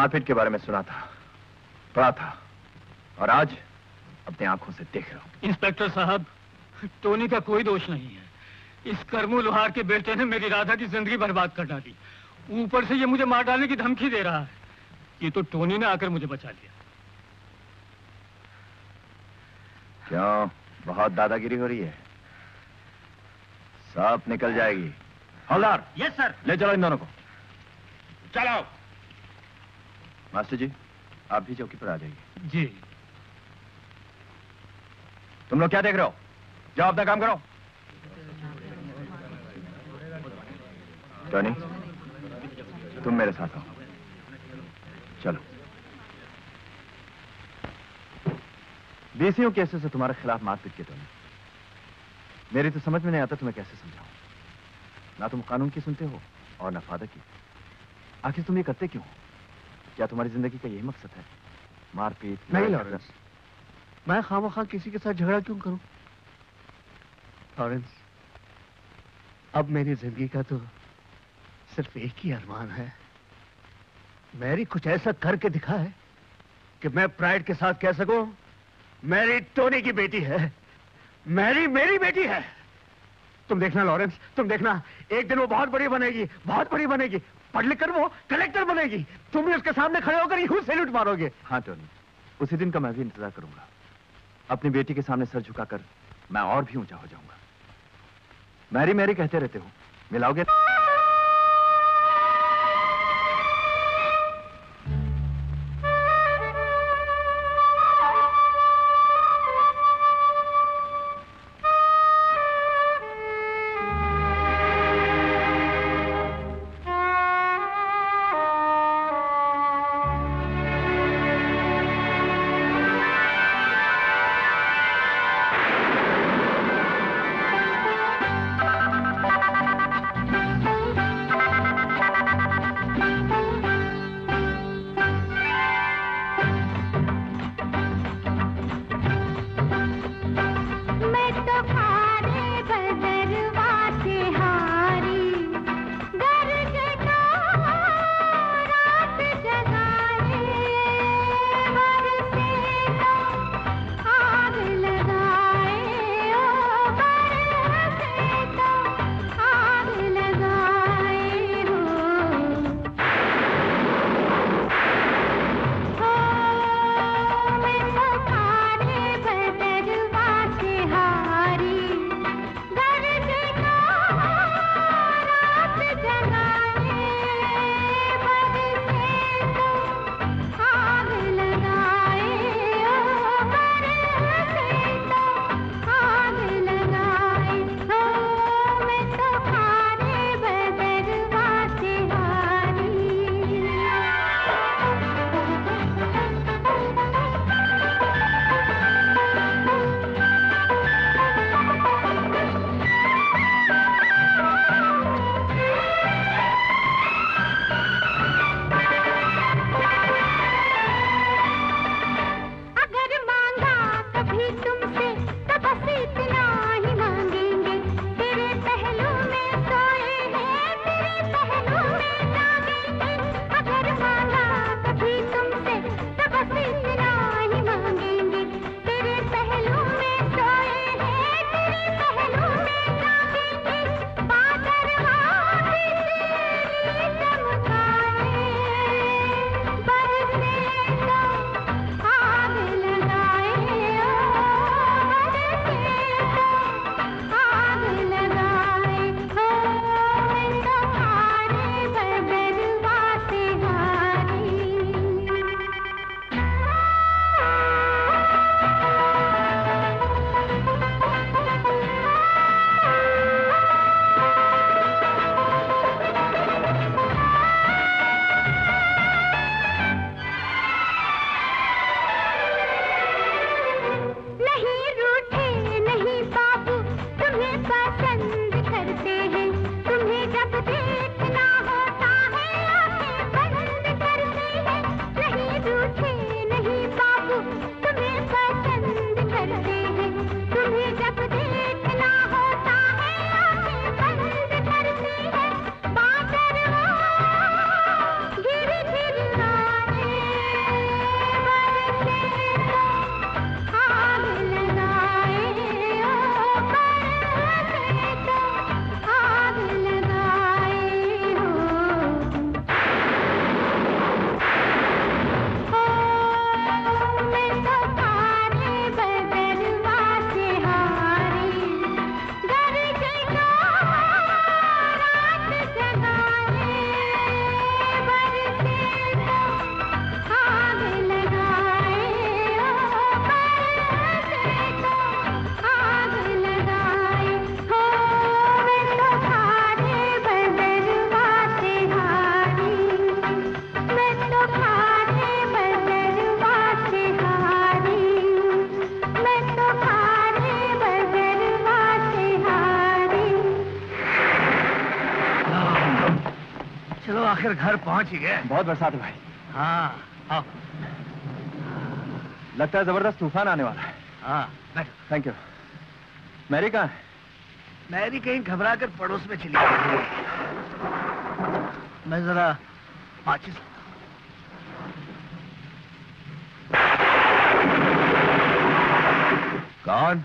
मारपीट के बारे में सुना था पढ़ा था और आज अपनी आँखों से देख रहा हूँ। इंस्पेक्टर साहब टोनी का कोई दोष नहीं है। इस कर्मू लोहार के बेटे ने मेरी राधा की ज़िंदगी बर्बाद कर डाली। ऊपर से ये मुझे मार डालने की धमकी दे रहा है। ये तो टोनी ने आकर मुझे बचा लिया। क्यों? बहुत दादागिरी हो रही है। सब निकल जाएगी। हवलदार! यस सर ले चलो इन दोनों को। चलो मास्टर जी आप भी चौकी पर आ जाइए। जी। तुम लोग क्या देख रहे हो? जाओ अपना काम करो। टॉनी तुम मेरे साथ आओ। चलो। बीसियों केसेस से तुम्हारे खिलाफ मारपीट के टोनी मेरी तो समझ में नहीं आता तुम्हें कैसे समझाऊं। ना तुम कानून की सुनते हो और ना फादर की। आखिर तुम ये करते क्यों हो? क्या तुम्हारी ज़िंदगी का यही मकसद है? मारपीट नहीं लॉरेंस। मैं खामखा किसी के साथ झगड़ा क्यों करूँ? लॉरेंस अब मेरी ज़िंदगी का तो सिर्फ़ एक ही अरमान है। मैरी कुछ ऐसा करके दिखा है कि मैं प्राइड के साथ कह सकूँ मैरी टोनी की बेटी है। मैरी मेरी बेटी है। तुम देखना लॉरेंस तुम देखना एक दिन वो बहुत बड़ी बनेगी बहुत बड़ी बनेगी। पढ़ लिख कर वो कलेक्टर बनेगी। तुम भी उसके सामने खड़े होकर यूँ सैल्यूट मारोगे। हाँ टोनी। उसी दिन का मैं भी इंतज़ार करूँगा। अपनी बेटी के सामने सर झुकाकर मैं और भी ऊँचा हो जाऊँगा। मैरी मैरी कहते रहते हो। मिलाओगे? आखिर घर पहुँच ही गए। बहुत बरसात है भाई। हाँ आओ। लगता है ज़बरदस्त तूफ़ान आने वाला है। हाँ थैंक यू मैरी कहाँ है? मैरी कहीं घबरा कर पड़ोस में चली गई। मैं जरा माचिस कौन?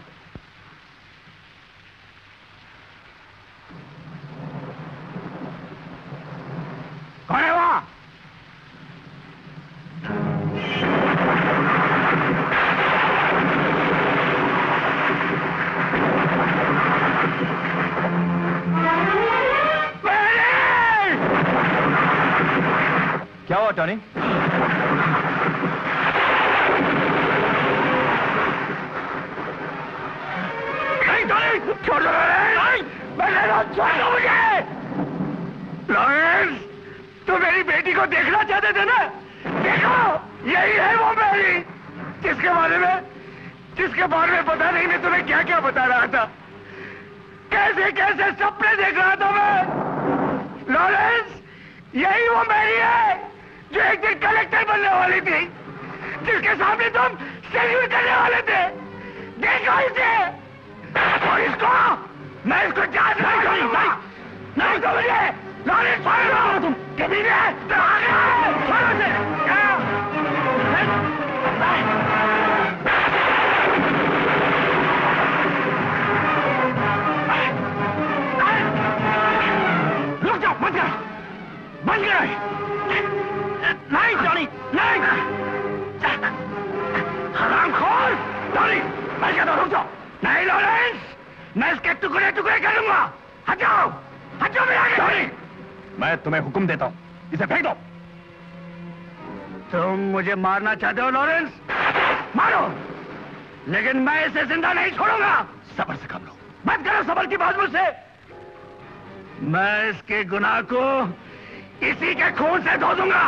गुनाह को इसी के खून से धो दूँगा।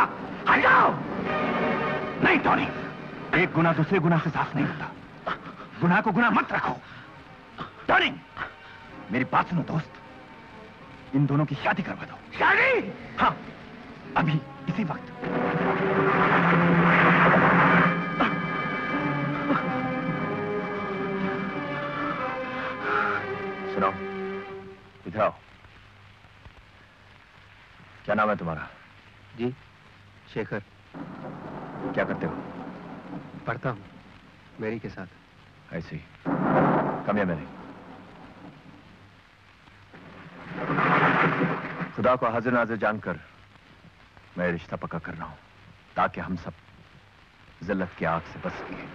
हट जाओ। नहीं टॉनी एक गुना दूसरे गुना से साफ़ नहीं होता। गुना को गुना मत रखो। टॉनी मेरी बात सुनो दोस्त। इन दोनों की शादी करवा दो। शादी? हाँ अभी इसी वक्त। नाम है तुम्हारा। जी शेखर। क्या करते हो? पढ़ता हूँ। मेरी के साथ। ऐसे ही कम या मेरे? खुदा को हाजिर नाजिर जानकर मैं रिश्ता पक्का कर रहा हूँ ताकि हम सब जिल्लत की आग से बच सकें।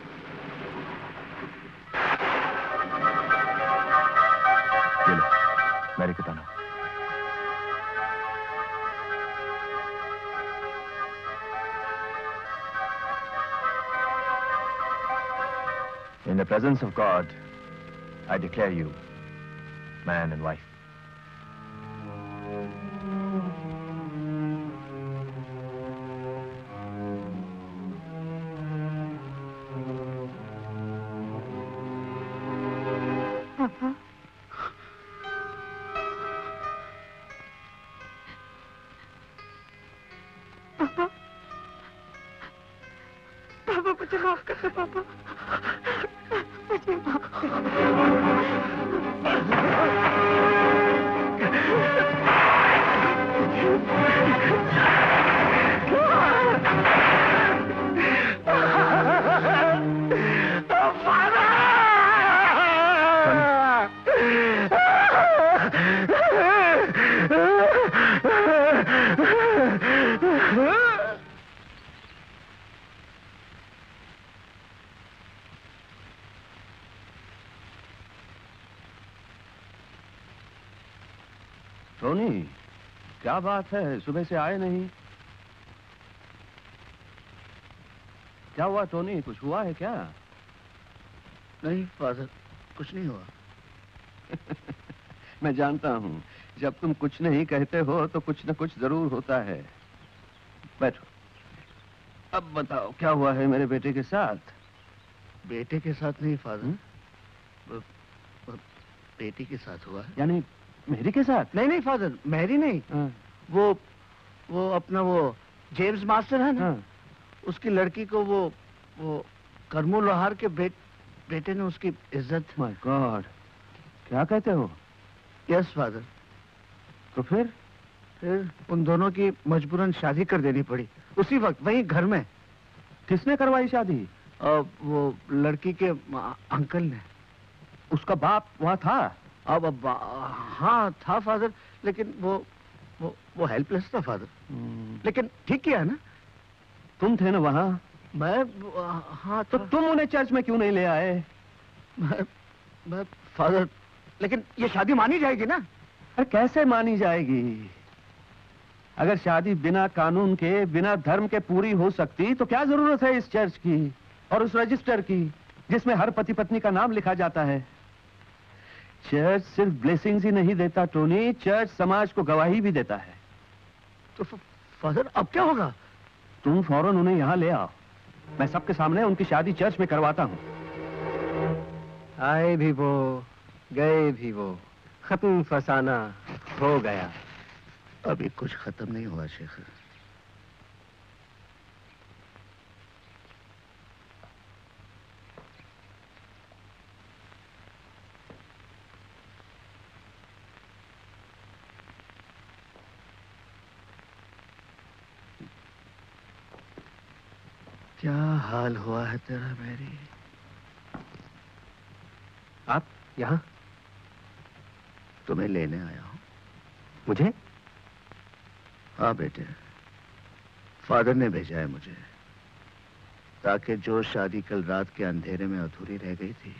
मेरी किताना In the presence of God, I declare you man and wife. क्या बात है? सुबह से आए नहीं। क्या हुआ टोनी? कुछ हुआ है क्या? नहीं फादर कुछ नहीं हुआ। <laughs> मैं जानता हूँ। जब तुम कुछ नहीं कहते हो तो कुछ न कुछ ज़रूर होता है। बैठो। अब बताओ क्या हुआ है मेरे बेटे के साथ? बेटे के साथ नहीं फादर। बेटी के साथ हुआ है। यानी मेरी के साथ? नहीं नहीं फादर मैरी नहीं। हाँ, वो वो अपना वो जेम्स मास्टर है ना? हाँ। उसकी लड़की को वो वो करमू लोहार के बेट, बेटे ने उसकी इज़्ज़त। माय गॉड क्या कहते हो? यस फादर तो फिर? फिर उन दोनों की मजबूरन शादी कर देनी पड़ी। उसी वक्त वहीं घर में। किसने करवाई शादी? वो लड़की के अंकल ने। उसका बाप वहाँ था? अब अब हाँ था फादर लेकिन वो वो वो हेल्पलेस था फादर लेकिन ठीक किया है ना? तुम थे ना वहाँ? मैं हाँ तो तो तुम उन्हें चर्च में क्यों नहीं ले आए? मैं मैं फादर लेकिन ये शादी मानी जाएगी ना? अरे कैसे मानी जाएगी? अगर शादी बिना कानून के बिना धर्म के पूरी हो सकती तो क्या ज़रूरत है इस चर्च की और उस रजिस्टर की जिसमें हर पति पत्नी का नाम लिखा जाता है? चर्च सिर्फ़ ब्लेसिंग्स ही नहीं देता टोनी। चर्च समाज को गवाही भी देता है। तो फादर अब क्या होगा? तुम फ़ौरन उन्हें यहाँ ले आओ। मैं सबके सामने उनकी शादी चर्च में करवाता हूँ। आए भी वो गए भी वो। खत्म फसाना हो गया। अभी कुछ खत्म नहीं हुआ शेखर क्या हाल हुआ है तेरा, मेरी? आप यहाँ? तुम्हें लेने आया हूँ। मुझे? हाँ बेटे। फादर ने भेजा है मुझे। ताकि जो शादी कल रात के अंधेरे में अधूरी रह गई थी,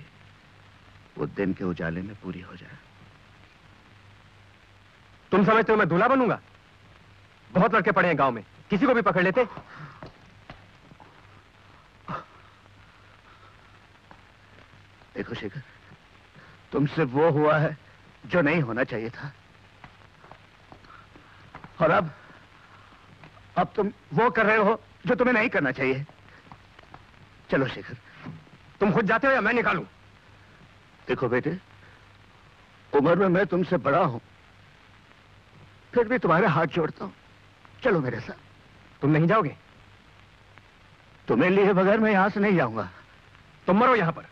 वो दिन के उजाले में पूरी हो जाए। तुम समझते हो मैं दूल्हा बनूँगा? बहुत लड़के पड़े हैं गाँव में। किसी को भी पकड़ लेते? देखो शेखर तुमसे वो हुआ है जो नहीं होना चाहिए था। और अब अब तुम वो कर रहे हो जो तुम्हें नहीं करना चाहिए। चलो शेखर तुम खुद जाते हो या मैं निकालू? देखो बेटे उम्र में मैं तुमसे बड़ा हूँ फिर भी तुम्हारे हाथ जोड़ता हूँ। चलो मेरे साथ। तुम नहीं जाओगे? तुम्हें लिए बगैर मैं यहाँ से नहीं जाऊँगा। तुम मरो यहाँ पर।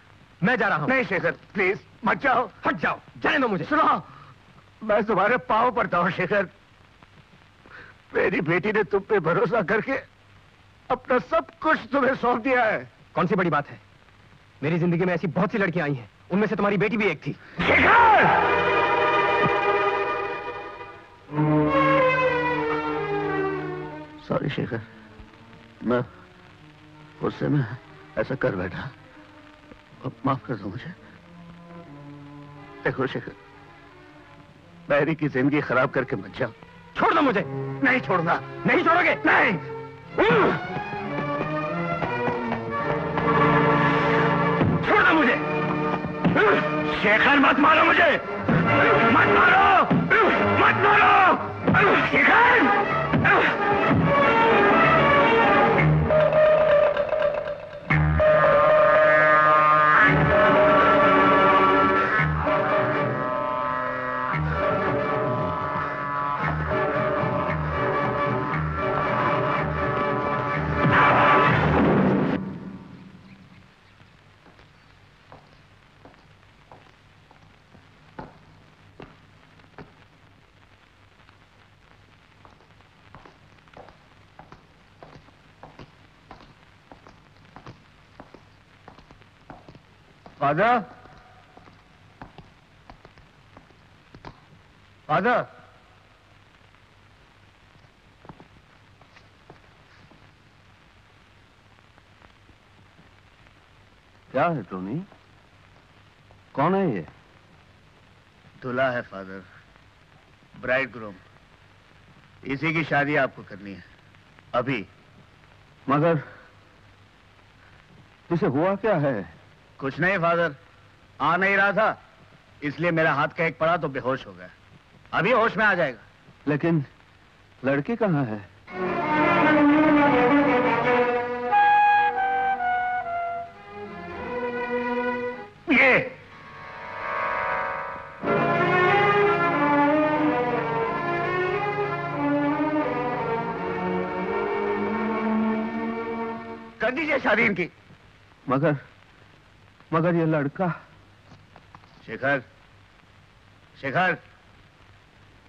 मैं जा रहा हूँ। नहीं शेखर प्लीज़ मत जाओ। हट जाओ। जाने दो मुझे। सुनो मैं तुम्हारे पाव पड़ता हूँ शेखर। मेरी बेटी ने तुम पे भरोसा करके अपना सब कुछ तुम्हें सौंप दिया है। कौन सी बड़ी बात है? मेरी ज़िंदगी में ऐसी बहुत सी लड़कियाँ आई हैं। उनमें से तुम्हारी बेटी भी एक थी। शेखर! सॉरी शेखर। मैं गुस्से में ऐसा कर बैठा। माफ़ कर दो मुझे। देखो शेखर मैरी की ज़िंदगी खराब करके मत जाओ। छोड़ दो मुझे। नहीं छोड़ना नहीं छोड़ोगे? नहीं। छोड़ दो मुझे। शेखर, मत मारो मुझे। मत मारो। मत मारो। शेखर। फादर फादर क्या है टोनी? कौन है ये? दूल्हा है फादर ब्राइड ग्रूम इसी की शादी आपको करनी है। अभी। मगर इसे हुआ क्या है? कुछ नहीं फादर। आ नहीं रहा था इसलिए मेरा हाथ का एक पड़ा तो बेहोश हो गया। अभी होश में आ जाएगा। लेकिन लड़की कहाँ है? ये। कर दीजिए शादी इनकी। मगर मगर ये लड़का। शेखर शेखर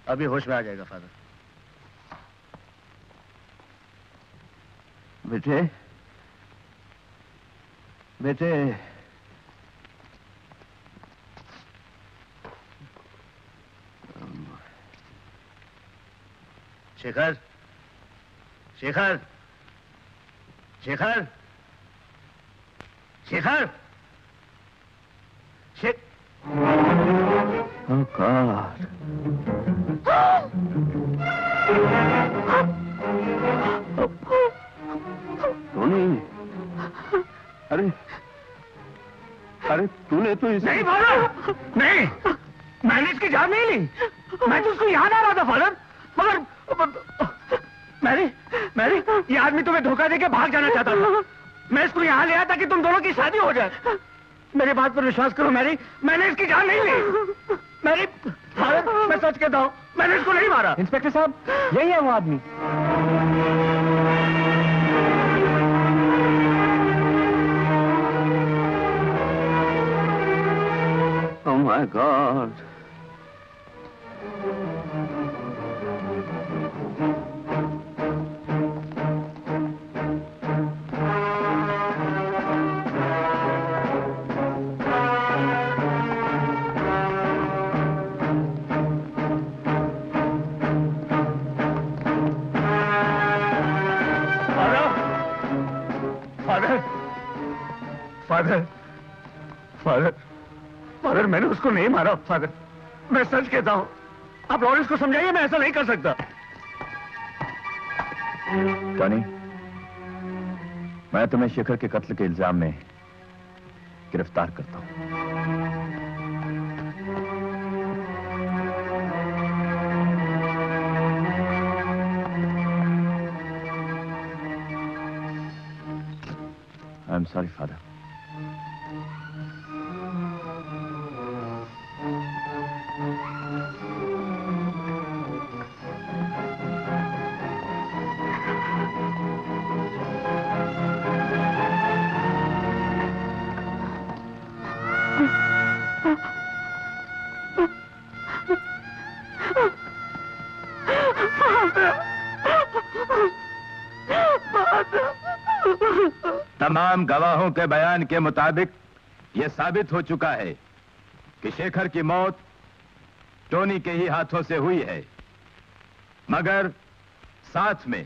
अभी होश में आ जाएगा फादर। बेटे बेटे। शेखर शेखर शेखर शेखर। God. टोनी अरे अरे, तूने तो इसे नहीं, फादर! नहीं, मैंने इसकी जान नहीं ली। मैं तो उसको याद आ रहा था, फादर। मगर मैरी मैरी ये आदमी तुम्हें धोखा देके भाग जाना चाहता था। मैं इसको यहाँ ले आया ताकि तुम दोनों की शादी हो जाए। मेरी बात पर विश्वास करो, मैरी। मैंने इसकी जान नहीं ली। सच कहता हूँ मैंने इसको नहीं मारा इंस्पेक्टर साहब यही है वो आदमी Oh my God. उसको नहीं मारा फादर मैं सच कहता हूँ, आप लॉरेंस को समझाइए, मैं ऐसा नहीं कर सकता। टॉनी, मैं तुम्हें शेखर के कत्ल के इल्ज़ाम में गिरफ़्तार करता हूँ। आई एम सॉरी तमाम गवाहों के बयान के मुताबिक यह साबित हो चुका है कि शेखर की मौत टोनी के ही हाथों से हुई है। मगर साथ में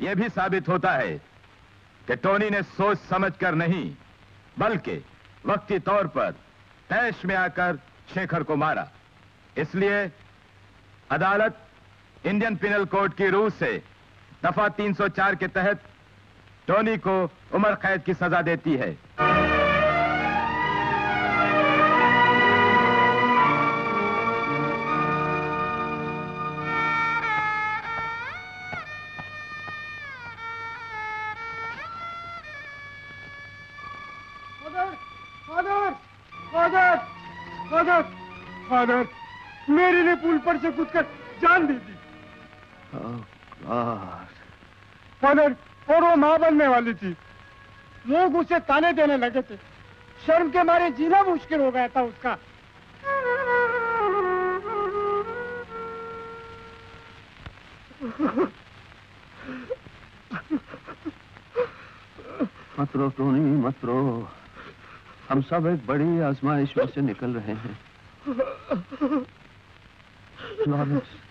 यह भी साबित होता है कि टोनी ने सोच समझकर नहीं, बल्कि वक्ती तौर पर तैश में आकर शेखर को मारा। इसलिए अदालत इंडियन पिनल कोड की रूह से दफ़ा 304 के तहत टोनी को उम्र कैद की सजा देती है। वाली थी। लोग उसे ताने देने लगे थे। शर्म के मारे जीना मुश्किल हो गया था उसका। मत रो टोनी मत रो। हम सब एक बड़ी आजमाइश में से निकल रहे हैं। <laughs> लॉरेंस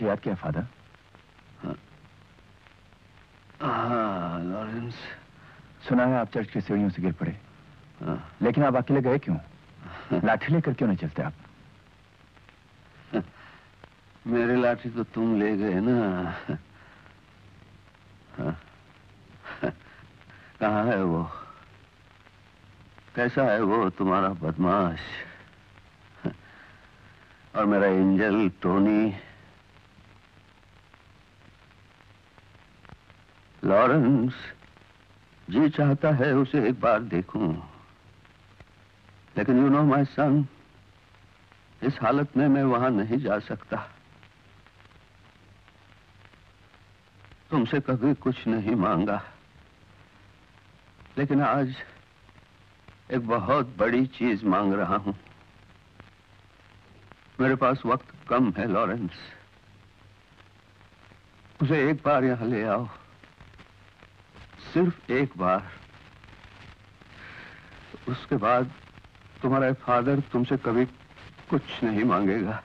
मुझे याद किया फादर। हाँ। लॉरेंस। सुना है आप चर्च की सीढ़ियों से गिर पड़े। हाँ, लेकिन आप अकेले गए क्यों? <laughs> लाठी लेकर क्यों नहीं चलते आप? <laughs> मेरी लाठी तो तुम ले गए ना। हाँ। <laughs> कहाँ है वो? कैसा है वो तुम्हारा बदमाश? और मेरा एंजल टोनी लॉरेंस, जी चाहता है उसे एक बार देखूँ। लेकिन यू नो माय सन इस हालत में मैं वहाँ नहीं जा सकता। तुमसे कभी कुछ नहीं मांगा। लेकिन आज एक बहुत बड़ी चीज़ मांग रहा हूँ। मेरे पास वक्त कम है, लॉरेंस। उसे एक बार यहाँ ले आओ। सिर्फ़ एक बार। उसके बाद तुम्हारा फादर तुमसे कभी कुछ नहीं मांगेगा।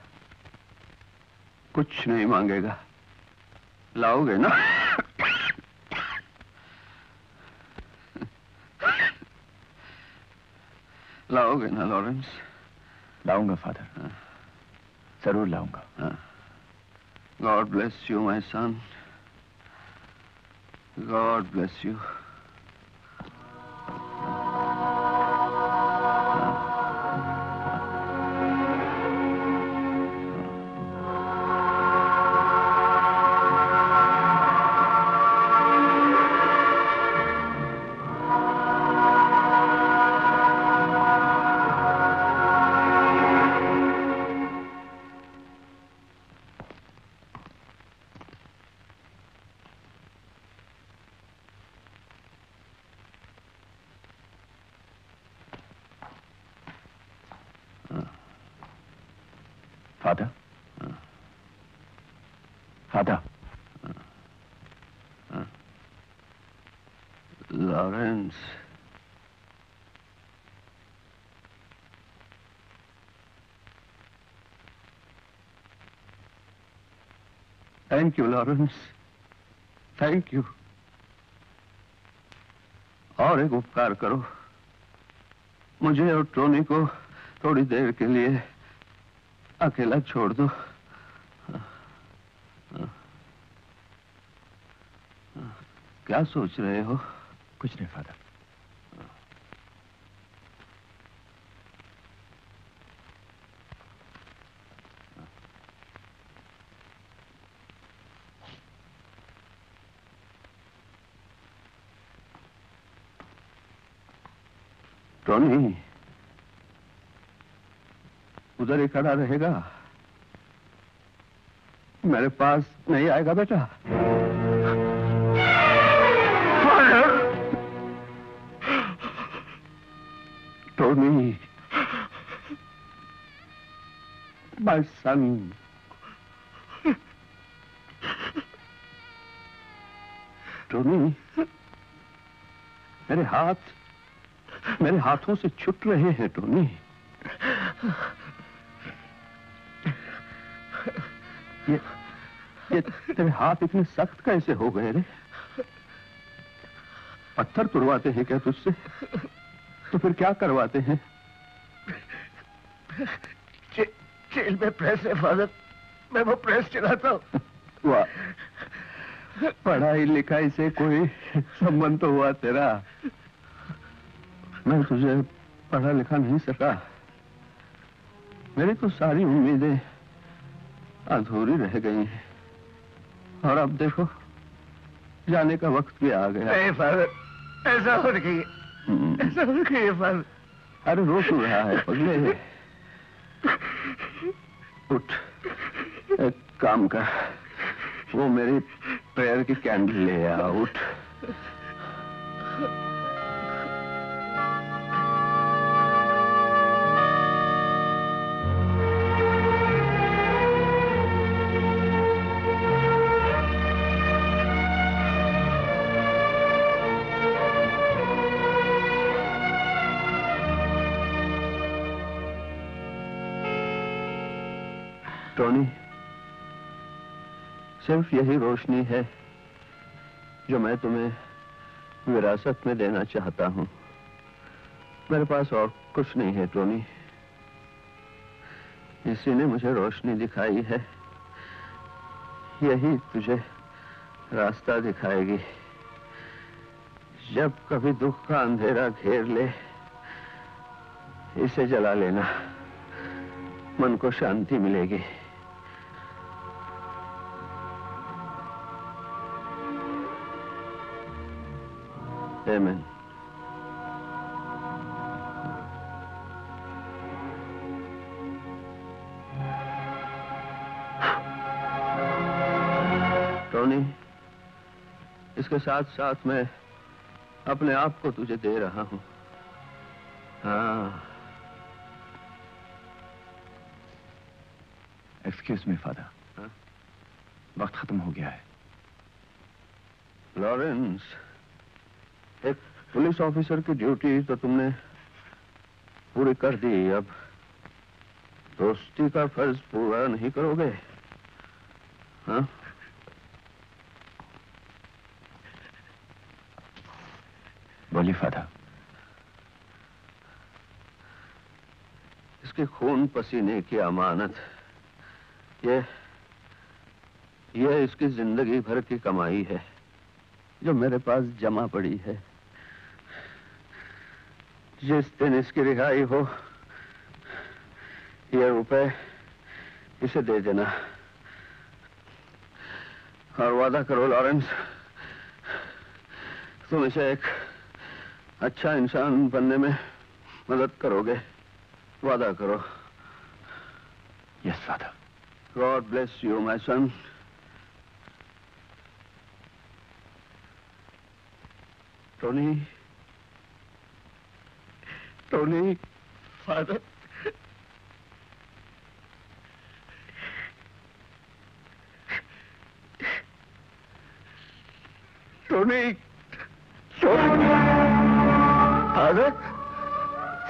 कुछ नहीं मांगेगा। लाओगे ना? लाओगे ना लॉरेंस? लाऊँगा फादर। ज़रूर लाऊँगा। God bless you my son God bless you Lawrence thank you Lawrence thank you और एक उपकार करो। मुझे और टोनी को थोड़ी देर के लिए अकेला छोड़ दो। क्या सोच रहे हो? कुछ नहीं फादर। टोनी उधर ही खड़ा रहेगा। मेरे पास नहीं आएगा बेटा। टोनी my son टोनी मेरे हाथ, मेरे हाथों से छुट रहे हैं टोनी ये ये तेरे हाथ इतने सख्त कैसे हो गए रे? पत्थर तुड़वाते हैं क्या तुझसे? तो फिर क्या करवाते हैं? जेल में प्रेस है फादर। मैं वो प्रेस चलाता हूँ। वाह। पढ़ाई लिखाई से कोई संबंध तो हुआ तेरा। मैं तुझे पढ़ा लिखा नहीं सका। मेरी तो सारी उम्मीदें अधूरी रह गई हैं। और अब देखो जाने का वक्त भी आ गया। नहीं फादर ऐसा हो रही हम्म, ऐसा है अरे रो क्यों रहा है, पगले उठ, एक काम कर, वो मेरी प्रेयर की कैंडल ले आ, उठ। सिर्फ़ यही रोशनी है जो मैं तुम्हें विरासत में देना चाहता हूँ। मेरे पास और कुछ नहीं है, टोनी। इसी ने मुझे रोशनी दिखाई है। यही तुझे रास्ता दिखाएगी। जब कभी दुख का अंधेरा घेर ले, इसे जला लेना। मन को शांति मिलेगी। Amen. टोनी इसके साथ साथ मैं अपने आप को तुझे दे रहा हूँ। हाँ। Excuse me father? वक्त खत्म हो गया है। लॉरेंस पुलिस ऑफिसर की ड्यूटी तो तुमने पूरी कर दी। अब दोस्ती का फ़र्ज़ पूरा नहीं करोगे? हाँ? बोलिए फादर। इसके खून पसीने की अमानत, ये ये इसकी ज़िंदगी भर की कमाई है, जो मेरे पास जमा पड़ी है। जिस दिन इसकी रिहाई हो ये रुपए इसे दे देना। और वादा करो लॉरेंस तुम इसे एक अच्छा इंसान बनने में मदद करोगे। वादा करो। Yes father God bless you my son Tony Tony father Tony Tony father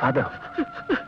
father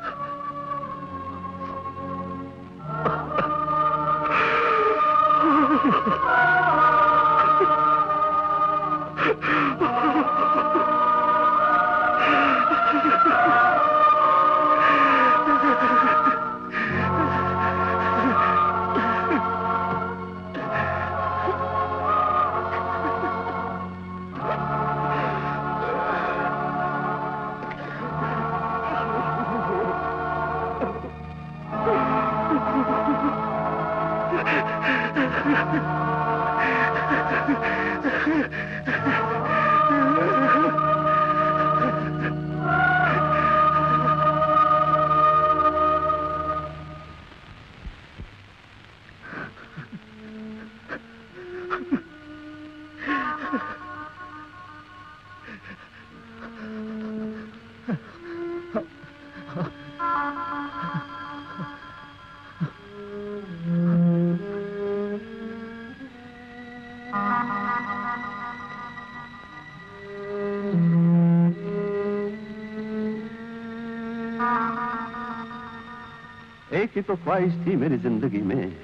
एक ही तो ख्वाहिश थी मेरी ज़िंदगी में।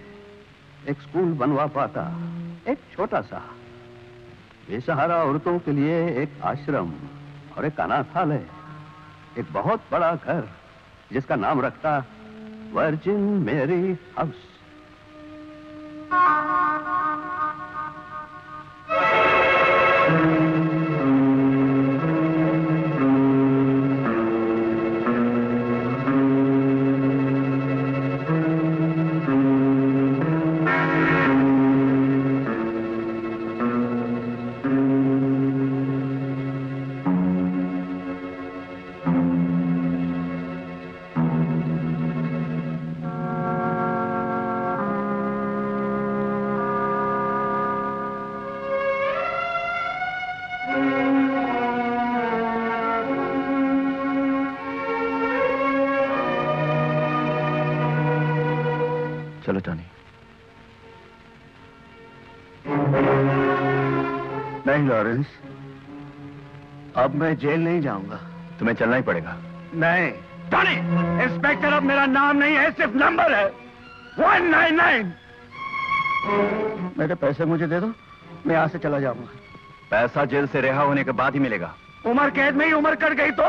एक स्कूल बनवा पाता, एक छोटा सा। बेसहारा औरतों के लिए एक आश्रम और एक अनाथालय, एक बहुत बड़ा घर, जिसका नाम रखता, वर्जिन मेरी हाउस। अब मैं जेल नहीं जाऊँगा। तुम्हें चलना ही पड़ेगा। नहीं। टॉनी इंस्पेक्टर अब मेरा नाम नहीं है सिर्फ़ नंबर है। वन नाइन नाइन मेरे पैसे मुझे दे दो मैं यहाँ से चला जाऊँगा। पैसा जेल से रिहा होने के बाद ही मिलेगा। उम्र कैद में ही उम्र कट गई तो?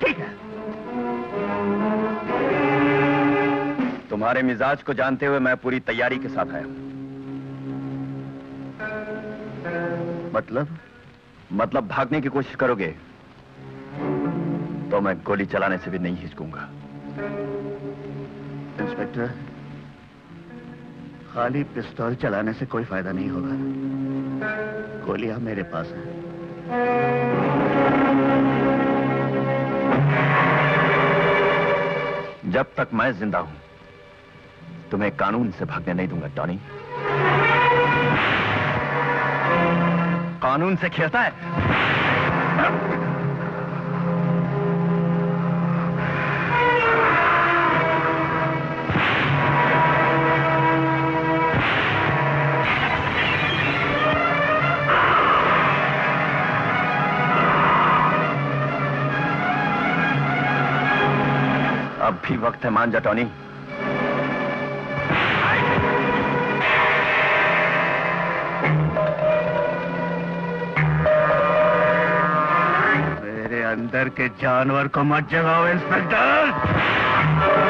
ठीक है। तुम्हारे मिजाज को जानते हुए मैं पूरी तैयारी के साथ आया हूँ। मतलब? मतलब भागने की कोशिश करोगे तो मैं गोली चलाने से भी नहीं हिचकूँगा। इंस्पेक्टर खाली पिस्तौल चलाने से कोई फ़ायदा नहीं होगा। गोलियाँ मेरे पास है। जब तक मैं ज़िंदा हूँ तुम्हें कानून से भागने नहीं दूँगा टॉनी कानून से खेलता है। अब भी वक्त है मान जा टॉनी। अंदर के जानवर को मत जगाओ इंस्पेक्टर।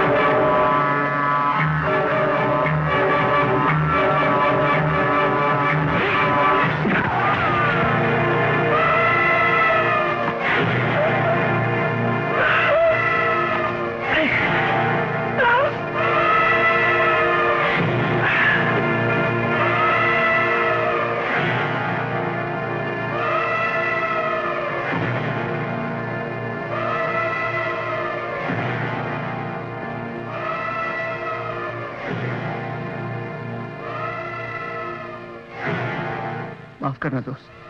करना दोस्त।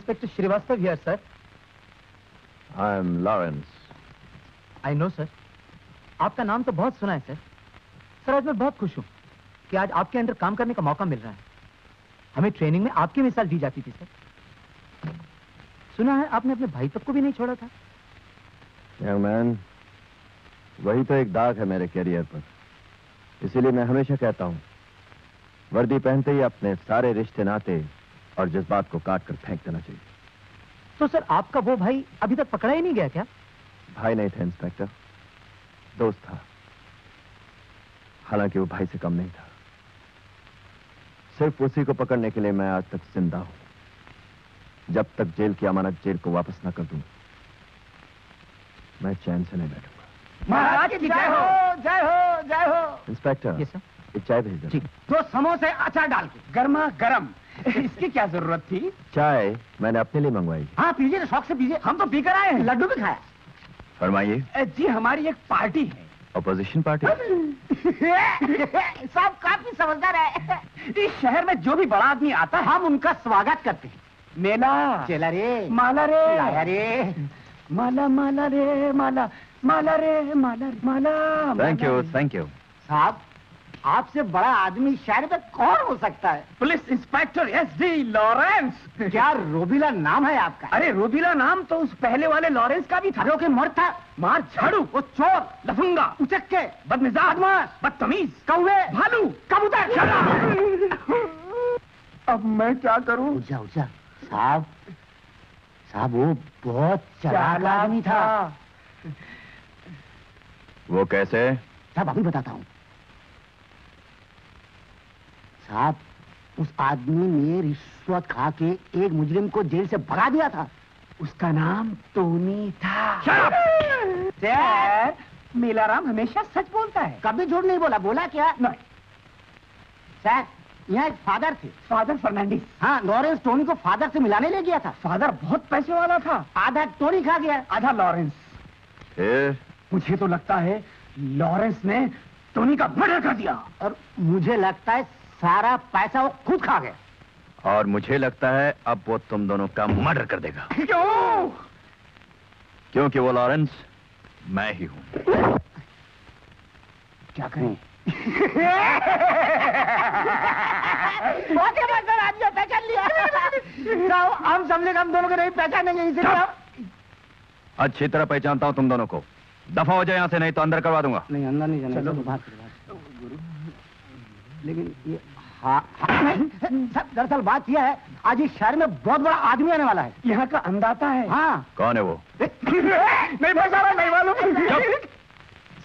Srivastava here sir I am Lawrence I know sir आपका नाम तो बहुत सुना है सर सर आज मैं बहुत खुश हूँ कि आज आपके अंडर काम करने का मौका मिल रहा है। हमें ट्रेनिंग में आपकी मिसाल दी जाती थी सर सुना है आपने अपने भाई तक को भी नहीं छोड़ा था? यंग मैन वही तो एक दाग है मेरे करियर पर। इसीलिए मैं हमेशा कहता हूँ वर्दी पहनते ही अपने सारे रिश्ते नाते और जज्बात को काट कर फेंक देना चाहिए। तो सर आपका वो भाई अभी तक पकड़ा ही नहीं गया क्या? भाई नहीं था इंस्पेक्टर। दोस्त था। हालाँकि वो भाई से कम नहीं था। सिर्फ़ उसी को पकड़ने के लिए मैं आज तक ज़िंदा हूँ। जब तक जेल की अमानत जेल को वापस ना कर दूँ मैं चैन से नहीं बैठूँगा। महाराज की जय हो! जय हो जय हो इंस्पेक्टर। यस सर एक चाय भेज दो। दो समोसे अचार डाल के। गर्मा गर्म। इसकी क्या ज़रूरत थी? चाय मैंने अपने लिए मंगवाई। हाँ पीजिए तो शौक से पीजिए। हम तो पीकर आए हैं। लड्डू भी खाया। फरमाइए। जी हमारी एक पार्टी है। अपोजिशन पार्टी <laughs> सब काफ़ी समझदार है। इस शहर में जो भी बड़ा आदमी आता है हम उनका स्वागत करते हैं। मेला। चला रे। माला रे। लाया रे। माला माला रे माला। माला रे Mala Mala. Thank you thank you साहब आपसे बड़ा आदमी शहर में कौन हो सकता है? Police inspector S D Lawrence. क्या रोबिला नाम है आपका? अरे रोबिला नाम तो उस पहले वाले लॉरेंस का भी था। जो कि मर था। मार झाड़ू वो चोर लफंगा उचक्के बदमिजाज बदतमीज कौवे भालू कबूतर। अब मैं क्या करूँ? उजा उजा साहब साहब वो बहुत चालाक आदमी था। वो कैसे? साहब अभी बताता हूँ। साहब उस आदमी ने रिश्वत खा के एक मुजरिम को जेल से भगा दिया था। उसका नाम टोनी था। सर मीलाराम हमेशा सच बोलता है। कभी झूठ नहीं बोला बोला क्या? नहीं। सर यहाँ एक फादर थे। Father Fernandes. हाँ लॉरेंस टोनी को फादर से मिलाने ले गया था। फादर बहुत पैसे वाला था। आधा टोनी खा गया। आधा लॉरेंस। मुझे तो लगता है लॉरेंस ने टोनी का मर्डर कर दिया। और मुझे लगता है सारा पैसा वो खुद खा गया। और मुझे लगता है अब वो तुम दोनों का मर्डर कर देगा। क्यों? क्योंकि वो लॉरेंस मैं ही हूँ। क्या करें? पहचान लिया। हम समझे हम दोनों को नहीं पहचानेंगे इसलिए हम- अच्छी तरह पहचानता हूँ तुम दोनों को। दफ़ा हो जाए यहाँ से नहीं तो अंदर करवा दूँगा। नहीं अंदर नहीं जाना चलो। चलो बात। लेकिन ये हाँ सर दरअसल बात यह है आज इस शहर में बहुत बड़ा आदमी आने वाला है। यहाँ का अंदाता है। हाँ। कौन है वो? नहीं पहचाना नहीं मालूम।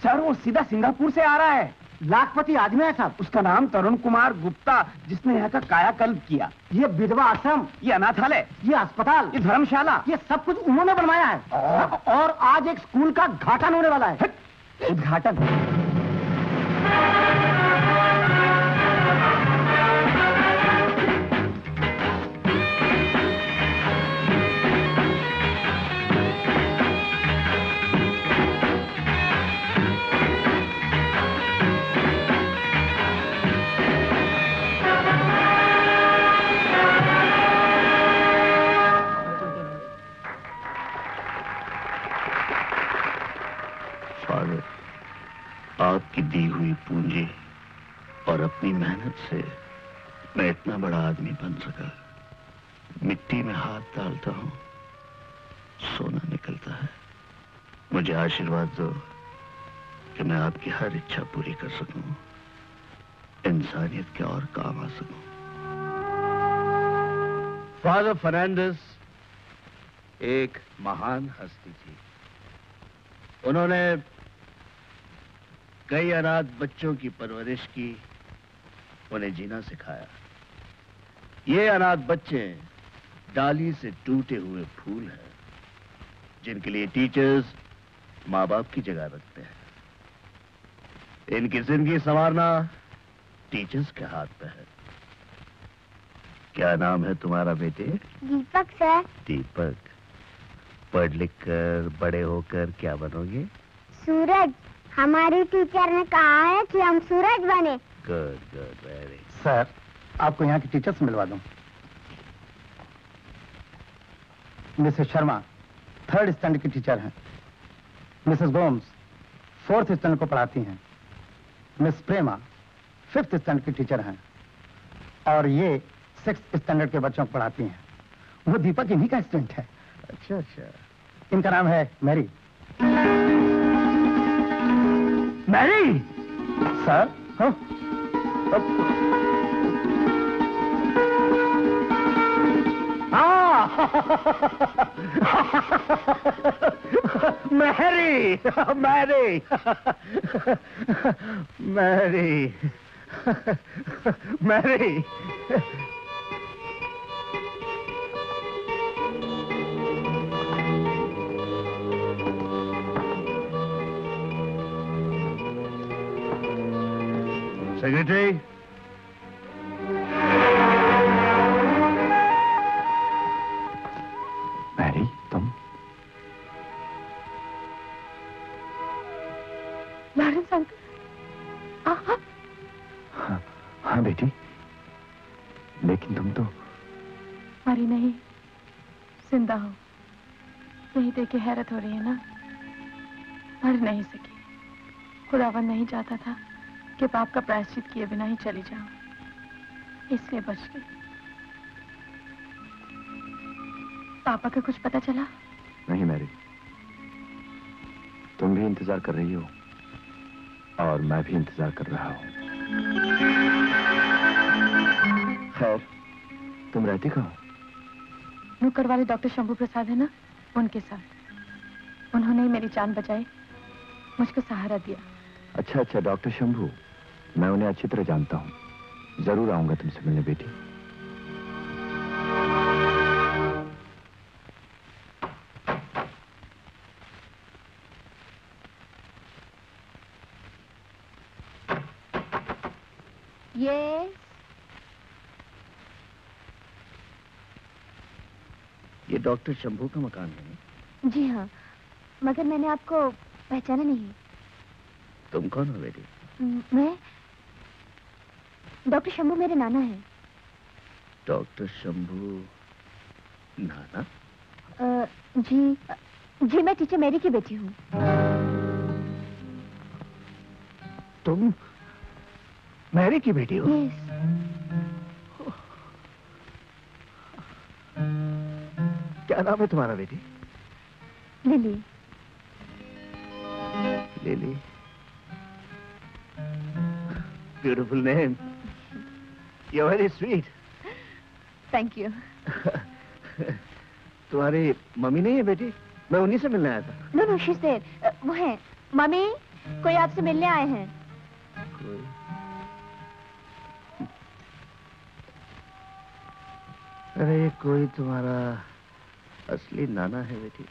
सर वो सीधा सिंगापुर से आ रहा है। लाखपति आदमी है साहब। उसका नाम तरुण कुमार गुप्ता जिसने यहाँ का कायाकल्प किया। ये विधवा आश्रम ये अनाथालय ये अस्पताल ये धर्मशाला। ये सब कुछ उन्होंने बनवाया है। और? आज एक स्कूल का घाटन होने वाला है। उद्घाटन? आपकी दी हुई पूंजी और अपनी मेहनत से मैं इतना बड़ा आदमी बन सका। मिट्टी में हाथ डालता हूँ, सोना निकलता है। मुझे आशीर्वाद दो कि मैं आपकी हर इच्छा पूरी कर सकूँ, इंसानियत के और काम आ सकूँ। फादर फर्नांडिस, एक महान हस्ती थी। उन्होंने कई अनाथ बच्चों की परवरिश की उन्हें जीना सिखाया। ये अनाथ बच्चे डाली से टूटे हुए फूल हैं जिनके लिए टीचर्स माँ बाप की जगह रखते हैं। इनकी ज़िंदगी संवारना टीचर्स के हाथ पे है। क्या नाम है तुम्हारा बेटे? दीपक सर। दीपक। पढ़ लिख कर बड़े होकर क्या बनोगे? सूरज। हमारी टीचर ने कहा है कि हम सूरज बने। गुड गुड वेरी सर आपको यहाँ की टीचर से मिलवा दूँ। मिसेस शर्मा थर्ड स्टैंडर्ड की टीचर हैं। मिसेस गोम्स फोर्थ स्टैंडर्ड को पढ़ाती हैं। मिस प्रेमा फिफ्थ स्टैंडर्ड की टीचर हैं। और ये सिक्स स्टैंडर्ड के बच्चों को पढ़ाती हैं। वो दीपक इन्हीं का स्टूडेंट है। अच्छा अच्छा। इनका नाम है Mary Mary! Sir? Huh? Ah! <laughs> Mary! <laughs> Mary! <laughs> Mary! Mary! Secretary Mary तुम लॉरेंस अंकल आहा, हाँ, हाँ बेटी। लेकिन तुम तो मरी नहीं ज़िंदा हो। यही देख के हैरत हो रही है ना? मर नहीं सकी। खुदावन नहीं चाहता था। कि पाप का प्रायश्चित किए बिना ही चली जाऊँ। इसलिए बच गई। पापा का कुछ पता चला? नहीं मैरी। तुम भी इंतज़ार कर रही हो और मैं भी इंतज़ार कर रहा हूँ। खैर तुम रहती कहाँ? नुक्कड़ वाले डॉक्टर शंभू प्रसाद है ना? उनके साथ। उन्होंने ही मेरी जान बचाई मुझको सहारा दिया। अच्छा अच्छा डॉक्टर शंभू। मैं उन्हें अच्छी तरह जानता हूँ। ज़रूर आऊँगा तुमसे मिलने बेटी। ये ये डॉक्टर शंभू का मकान है। जी हाँ मगर मैंने आपको पहचाना नहीं। तुम कौन हो बेटी? मैं डॉक्टर शंभू मेरे नाना हैं। डॉक्टर शंभू नाना? अ, जी जी मैं टीचर मैरी की बेटी हूँ। तुम मैरी की बेटी हो? क्या नाम है तुम्हारा बेटी? Lily. Lily. Beautiful name you very sweet thank you तुम्हारी मम्मी नहीं है बेटी? मैं उन्हीं से मिलने आया था। नो नो शी देयर वो हैं। मम्मी कोई आपसे मिलने आए हैं? कोई। अरे कोई तुम्हारा असली नाना है बेटी।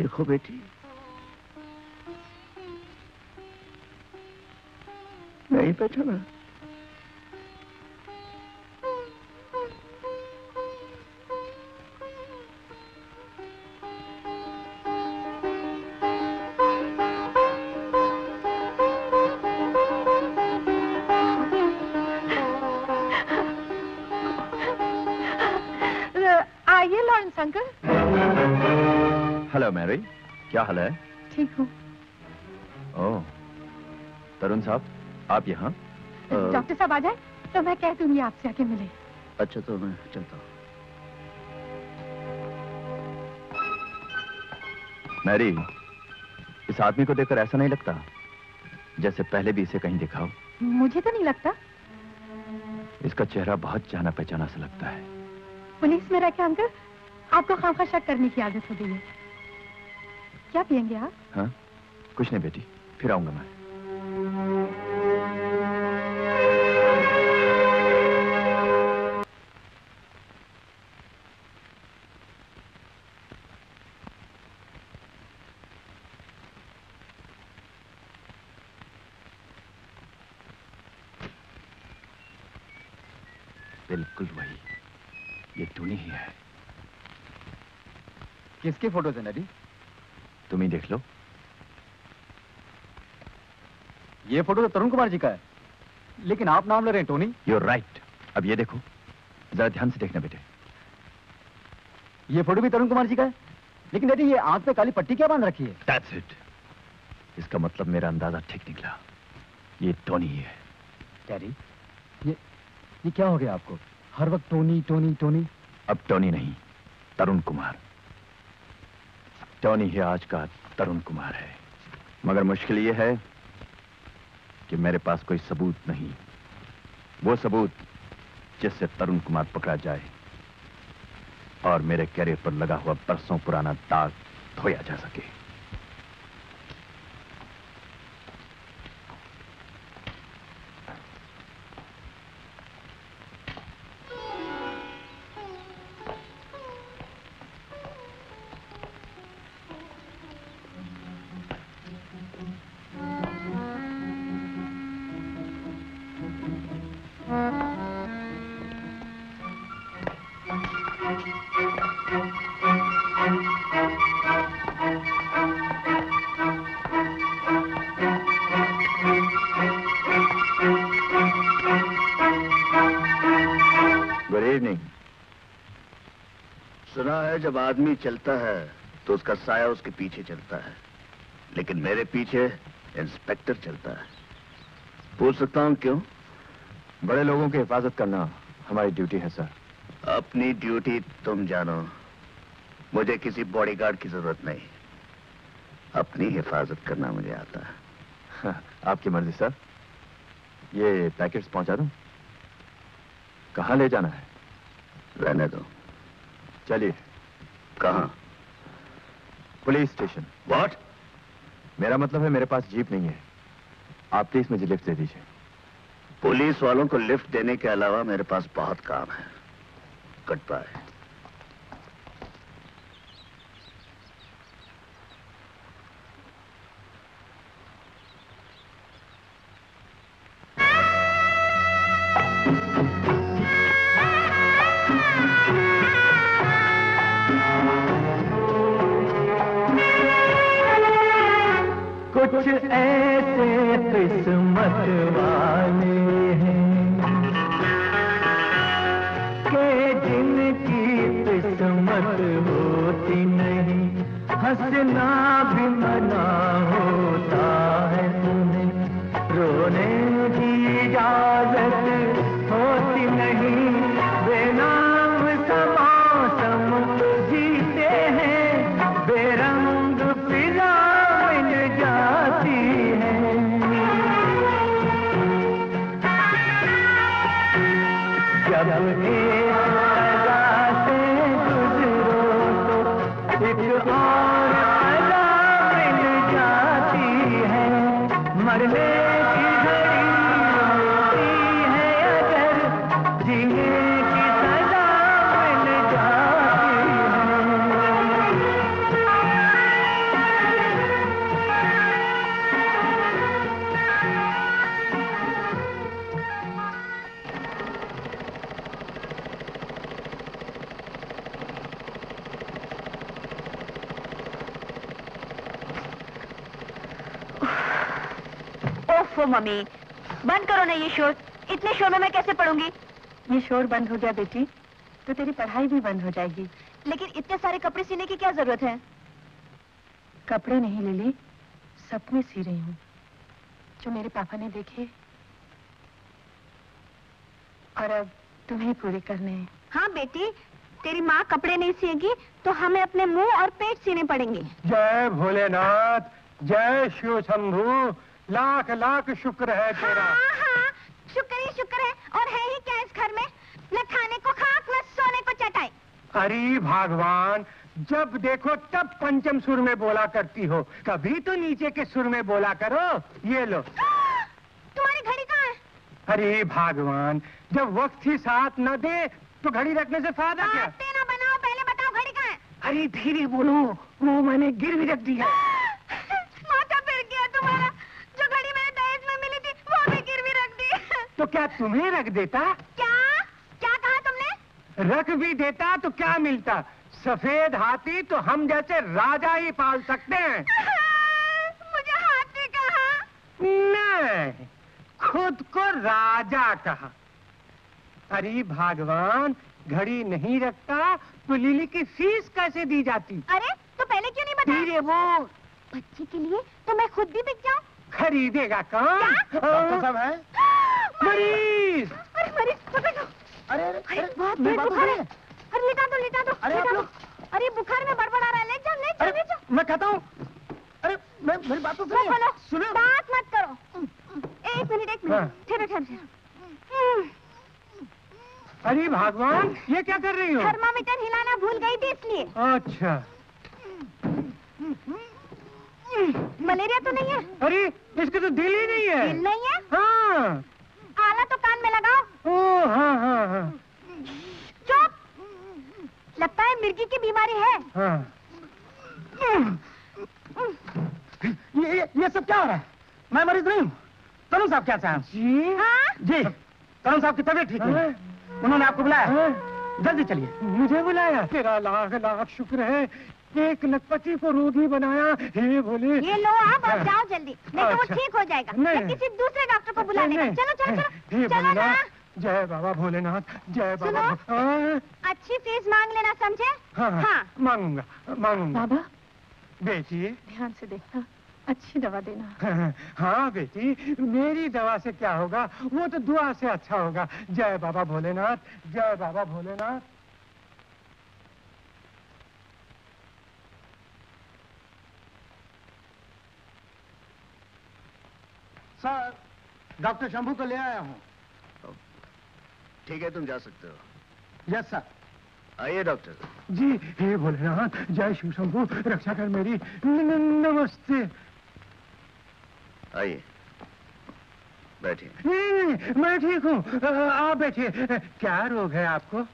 देखो बेटी। नहीं पहचाना। आप यहाँ? डॉक्टर साहब आ जाए तो मैं कह दूँगी आपसे आके मिले। अच्छा तो मैं चलता हूँ। मैरी इस आदमी को देखकर ऐसा नहीं लगता जैसे पहले भी इसे कहीं देखा हो। मुझे तो नहीं लगता। इसका चेहरा बहुत जाना पहचाना सा लगता है। पुलिस में रखे अंकल आपको खामखा शक करने की आदत हो गई है। क्या पियेंगे आप? हाँ कुछ नहीं बेटी फिर आऊँगा मैं। बिल्कुल वही। ये टूनी ही है। किसके फ़ोटोज़ है नडी तुम ही देख लो। ये फ़ोटो तो तरुण कुमार जी का है। लेकिन आप नाम ले रहे हैं टोनी। यू राइट अब ये देखो। जरा ध्यान से देखना बेटे। ये फ़ोटो भी तरुण कुमार जी का है। लेकिन डैडी ये आँख पे काली पट्टी क्या बाँध रखी है? That's it. इसका मतलब मेरा अंदाज़ा ठीक निकला। ये टोनी ही है। डैडी ये क्या हो गया आपको? हर वक्त टोनी टोनी टोनी। अब टोनी नहीं, तरुण कुमार। टोनी ही आज का तरुण कुमार है। मगर मुश्किल ये है कि मेरे पास कोई सबूत नहीं। वो सबूत जिससे तरुण कुमार पकड़ा जाए और मेरे कैरियर पर लगा हुआ बरसों पुराना दाग धोया जा सके। जब आदमी चलता है तो उसका साया उसके पीछे चलता है। लेकिन मेरे पीछे इंस्पेक्टर चलता है। पूछ सकता हूँ क्यों? बड़े लोगों की हिफाजत करना हमारी ड्यूटी है सर। अपनी ड्यूटी तुम जानो। मुझे किसी बॉडीगार्ड की ज़रूरत नहीं। अपनी हिफाजत करना मुझे आता है। आपकी मर्ज़ी सर। ये पैकेट्स पहुँचा दूँ? कहाँ ले जाना है? रहने दो। चलिए। कहाँ? Police station. वॉट मेरा मतलब है मेरे पास जीप नहीं है। आप प्लीज़ मुझे लिफ्ट दे दीजिए। पुलिस वालों को लिफ्ट देने के अलावा मेरे पास बहुत काम है। Good bye mummy. बंद करो ना ये शोर। इतने शोर में मैं कैसे पढ़ूँगी? ये शोर बंद हो गया बेटी तो तेरी पढ़ाई भी बंद हो जाएगी। लेकिन इतने सारे कपड़े सीने की क्या ज़रूरत है? कपड़े नहीं लिली सपने सी रही हूँ। जो मेरे पापा ने देखे और अब तुम्हें पूरे करने हैं। हाँ बेटी तेरी माँ कपड़े नहीं सिएगी तो हमें अपने मुँह और पेट सीने पड़ेंगे। जय भोलेनाथ जय शिव शंभु। लाख लाख शुक्र है तेरा। हाँ हाँ शुक्र ही शुक्र है और है ही क्या इस घर में? न खाने को खाक न सोने को चटाई। अरे भगवान जब देखो तब पंचम सुर में बोला करती हो। कभी तो नीचे के सुर में बोला करो ये लो। तुम्हारी घड़ी कहाँ है? अरे भगवान जब वक्त ही साथ न दे तो घड़ी रखने से फ़ायदा क्या? बनाओ पहले बताओ घड़ी कहाँ है? अरे धीरे बोलो वो मैंने गिर भी रख दी है तो क्या तुम्हें रख देता? क्या? क्या कहा तुमने? रख भी देता तो क्या मिलता? सफ़ेद हाथी तो हम जैसे राजा ही पाल सकते हैं। <laughs> मुझे हाथी कहा। नहीं खुद को राजा कहा। अरे भगवान घड़ी नहीं रखता तो लिली की फ़ीस कैसे दी जाती? अरे तो पहले क्यों नहीं बताया? वो। बच्ची के लिए तो मैं खुद भी बिक जाऊँ। खरीदेगा कौन? डॉक्टर साहब है। <gasps> मरीज़! अरे मरीज़ पकड़ो अरे अरे अरे अरे, बहुत तेज बुखार है। अरे लिटा दो लिटा दो अरे, आप लोग- अरे बुखार में बड़बड़ा रहा है। ले जाओ ले जाओ ले जाओ मैं कहता हूँ। अरे मैं मेरी बात तो सुनिए। सुनो। बात मत करो। एक मिनट एक हाँ। मिनट ठहरो ठहरो ठहरो। अरे भगवान ये क्या कर रही हो? थर्मामीटर हिलाना भूल गई थी इसलिए। अच्छा। मलेरिया तो नहीं है? अरे इसके तो दिल ही नहीं है। दिल नहीं है? हाँ। आला तो कान में लगाओ। ओ हाँ हाँ हाँ। चुप। लगता है मिर्गी की बीमारी है। हाँ। ये ये ये सब क्या हो रहा है? मैं मरीज़ नहीं हूँ। तरुण साहब क्या चाहें जी। हाँ? जी। तनु साहब की तबीयत ठीक है। उन्होंने आपको बुलाया। जल्दी चलिए। मुझे बुलाया। तेरा लाख लाख शुक्र है एक लखपति को रोगी बनाया। हे भोले। ये लो आप और जाओ जल्दी। नहीं तो वो अच्छा। ठीक हो जाएगा। नहीं। मैं किसी दूसरे डॉक्टर को बुला लेगा। चलो चलो चलो। चलो ना। जय बाबा भोलेनाथ जय बाबा हाँ, अच्छी फ़ीस मांग लेना समझे? हाँ हाँ। हाँ। मांगूँगा मांगूँगा। बाबा। बेटी। ध्यान से देखना। अच्छी दवा देना। <laughs> हाँ बेटी। मेरी दवा से क्या होगा? वो तो दुआ से अच्छा होगा। जय बाबा भोलेनाथ जय बाबा भोलेनाथ। सर डॉक्टर शंभू को ले आया हूँ। ठीक है तुम जा सकते हो। यस सर आइए डॉक्टर। जी हे भोलेनाथ जय शिव शंभू रक्षा कर मेरी। नमस्ते। आइए। बैठिए। नहीं नहीं मैं ठीक हूँ। आप बैठिए। क्या रोग है आपको?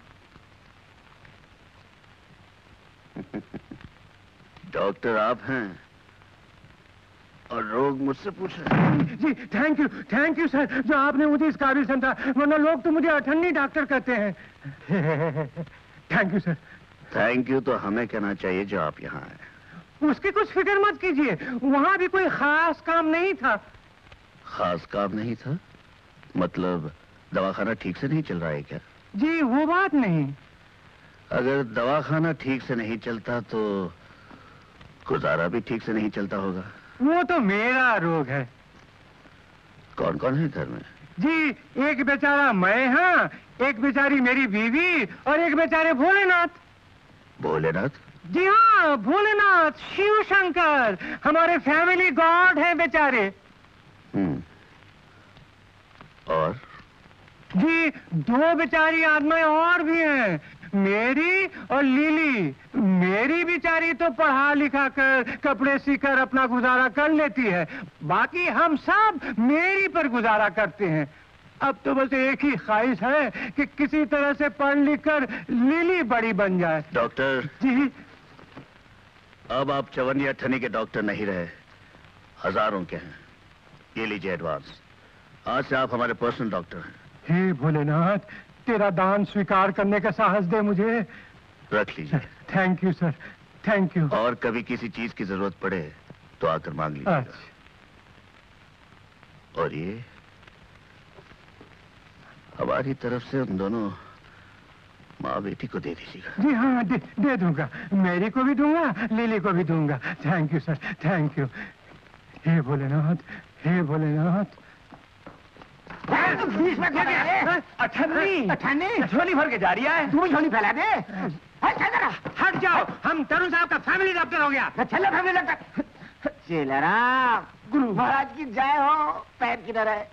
डॉक्टर आप हैं। और रोग मुझसे पूछ रहे जी thank you thank you sir जो आपने मुझे इस काबिल समझा वरना लोग तो मुझे अठन्नी डॉक्टर कहते हैं। Thank you sir thank you तो हमें कहना चाहिए जो आप यहाँ आए उसकी कुछ फ़िक्र मत कीजिए वहाँ भी कोई खास काम नहीं था। खास काम नहीं था? मतलब दवाखाना ठीक से नहीं चल रहा है क्या? जी वो बात नहीं। अगर दवाखाना ठीक से नहीं चलता तो गुजारा भी ठीक से नहीं चलता होगा। वो तो मेरा रोग है। कौन कौन है घर में? जी एक बेचारा मैं हाँ एक बेचारी मेरी बीवी और एक बेचारे भोलेनाथ। भोलेनाथ? जी हाँ भोलेनाथ शिव शंकर हमारे फैमिली गॉड है बेचारे। हम्म। और? जी दो बेचारी आत्माएँ और भी हैं। मेरी और लीली। मेरी बेचारी तो पढ़ा लिखा कर कपड़े सीकर अपना गुजारा कर लेती है। बाकी हम सब मेरी पर गुजारा करते हैं। अब तो बस एक ही ख्वाहिश है कि किसी तरह से पढ़ लिख कर लीली बड़ी बन जाए। डॉक्टर। जी। अब आप चवन या ठनी के डॉक्टर नहीं रहे। हज़ारों के हैं। ये लीजिए एडवांस। आज से आप हमारे पर्सनल डॉक्टर हैं। हे भोलेनाथ तेरा दान स्वीकार करने का साहस दे मुझे। रख लीजिए। Thank you sir thank you और कभी किसी चीज़ की ज़रूरत पड़े तो आकर मांग लीजिएगा। अच्छा। और ये हमारी तरफ़ से उन दोनों माँ बेटी को दे दीजिएगा। जी हाँ दे, दे दूँगा। मेरी को भी दूँगा लिली को भी दूँगा। Thank you sir thank you हे भोलेनाथ हे भोलेनाथ। बीच में क्या अठन्नी। अठन्नी? झोली भर के जा रही है। तू भी झोली फैला दे। हट जाओ। हम तरुण साहब का फैमिली डॉक्टर हो गया। चल फैमिली लगता चेलराम गुरु महाराज की जय हो। पैर किधर है?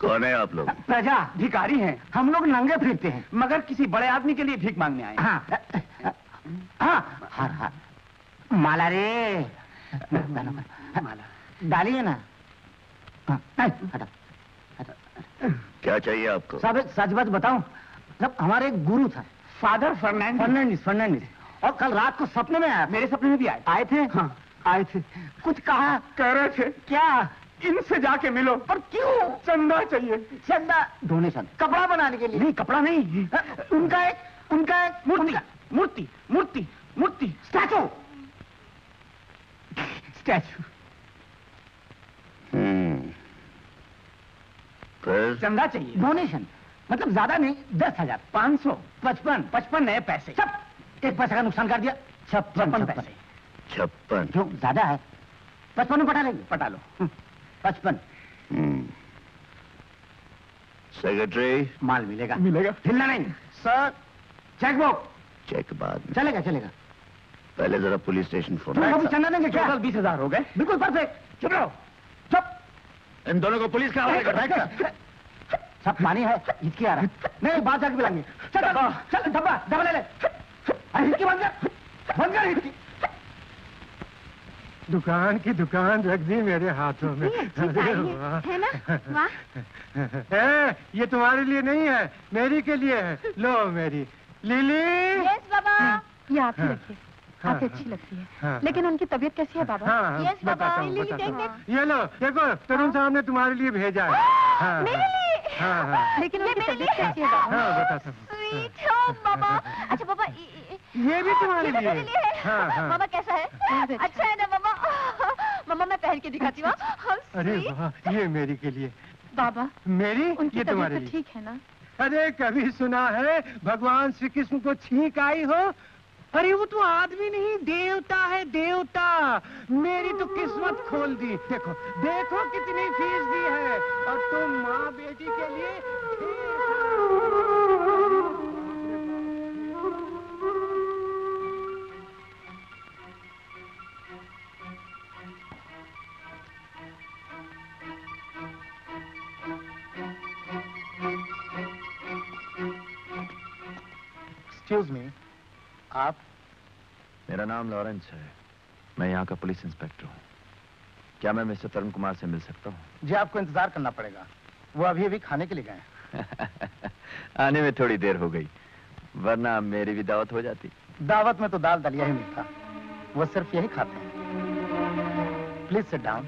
कौन है आप लोग? प्रजा भिकारी हैं। हम लोग नंगे फिरते हैं मगर किसी बड़े आदमी के लिए भीख मांगने आए हाँ। हाँ। हर हर माला रे। माला। डालिए ना। हाँ, हटा। क्या चाहिए आपको? साहब एक सच बात बताऊँ। जब हमारे एक गुरु था। फादर फर्नांडिस फर्नांडिस फर्नांडिस और कल रात को सपने में आया मेरे सपने में भी आए। आए थे? हाँ आए थे। कुछ कहा? कह रहे थे क्या? इनसे जाके मिलो। और क्यों? चंदा चाहिए। चंदा? डोनेशन कपड़ा बनाने के लिए। नहीं कपड़ा नहीं। हाँ, उनका एक उनका एक मूर्ति। मूर्ति मूर्ति मूर्ति। स्टैचू। स्टैचू। हम्म। फिर चंदा चाहिए। डोनेशन मतलब ज़्यादा नहीं दस हज़ार। पाँच सौ पचपन पचपन नए पैसे। सब एक पैसे का नुकसान कर दिया। छप्पन पैसे। छप्पन। क्यों ज़्यादा है पचपन में पटा लेंगे। पटा लो। हम्म, पचपन। हम्म। सेक्रेटरी? माल मिलेगा। मिलेगा। हिलना नहीं। सर चेकबुक चेक बाद में। चलेगा चलेगा। पहले जरा पुलिस स्टेशन फ़ोन चंदा देंगे क्या? बीस हज़ार हो गए। बिल्कुल परफेक्ट चुप रहो। इन दोनों को पुलिस का हवाले कर सब पानी है हिचकी आ रहा है। नहीं बात जाके पिलाएँगे चल चल चल डब्बा डब्बा ले ले। अरे हिचकी बंद कर बंद कर हिचकी दुकान की दुकान रख दी मेरे हाथों में। अरे वाह। है ना? वाह। <laughs> ये तुम्हारे लिए नहीं है मेरी के लिए है। लो मेरी। लिली। यस बाबा। ये आप ही हाँ, रखिए। हाँ, आप अच्छी लगती है। हाँ, लेकिन उनकी तबीयत कैसी है बाबा? हाँ हाँ, बाबा। ये लो देखो तरुण साहब ने तुम्हारे लिए भेजा है। हाँ, मेरे हाँ, लिए? हाँ, हाँ। लेकिन ये उनकी तबीयत कैसी है बाबा? हाँ हूँ। हो। बाबा। अच्छा बाबा <laughs> ये- भी तुम्हारे लिए है? हाँ? हाँ मामा कैसा है? अच्छा। है ना मामा मामा मैं पहन के दिखाती हूँ। <laughs> हाँ, अरे वाह ये मेरी के लिए। बाबा मेरी? उनकी ये तुम्हारे तो लिए। ठीक है ना? अरे कभी सुना है भगवान श्री कृष्ण को छींक आई हो? अरे वो तो आदमी नहीं, देवता है, देवता। मेरी तो किस्मत खोल दी। देखो देखो कितनी फ़ीस दी है। और तुम माँ बेटी के लिए एक्सक्यूज मी आप मेरा नाम लॉरेंस है। मैं यहाँ का पुलिस इंस्पेक्टर हूँ। क्या मैं मिस्टर तरुण कुमार से मिल सकता हूँ? जी आपको इंतज़ार करना पड़ेगा। वो अभी अभी खाने के लिए गए <laughs> आने में थोड़ी देर हो गई वरना मेरी भी दावत हो जाती। दावत में तो दाल दलिया ही मिलता। वो सिर्फ़ यही खाते हैं। Please sit down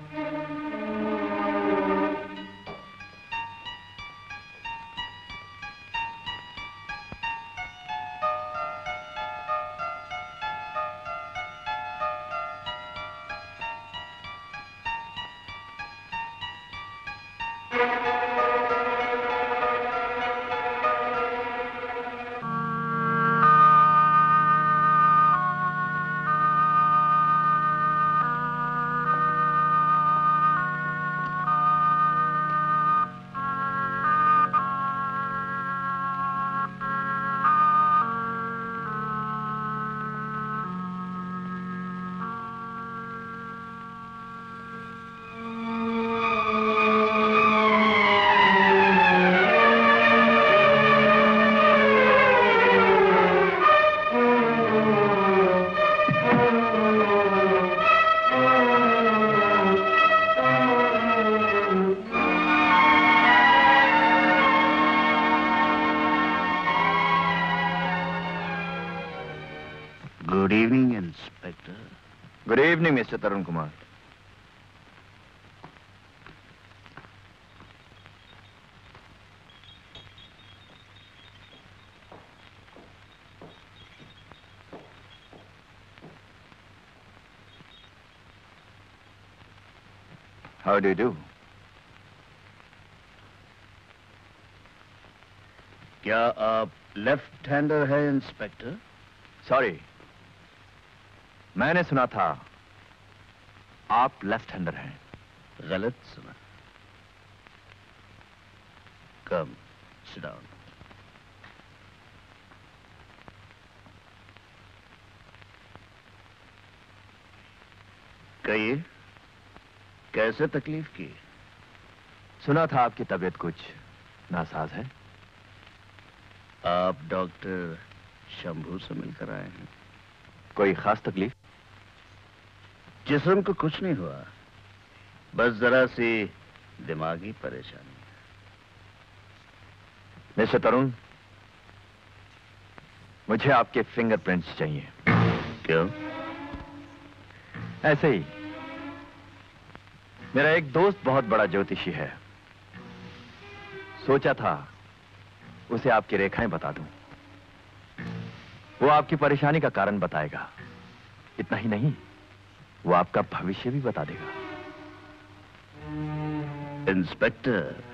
evening mister Tarun Kumar How do you do? क्या आप लेफ़्ट हैंडर है इंस्पेक्टर सॉरी मैंने सुना था आप लेफ़्ट हैंडर हैं। गलत सुना। कम डाउन कहिए कैसे तकलीफ़ की? सुना था आपकी तबीयत कुछ नासाज है? आप डॉक्टर शंभू से मिलकर आए हैं। कोई खास तकलीफ़? जिस्म को कुछ नहीं हुआ बस जरा सी दिमागी परेशानी। मिस्टर तरुण मुझे आपके फिंगरप्रिंट्स चाहिए। क्यों? ऐसे ही मेरा एक दोस्त बहुत बड़ा ज्योतिषी है। सोचा था उसे आपकी रेखाएँ बता दूँ। वो आपकी परेशानी का कारण बताएगा। इतना ही नहीं। वो आपका भविष्य भी बता देगा। इंस्पेक्टर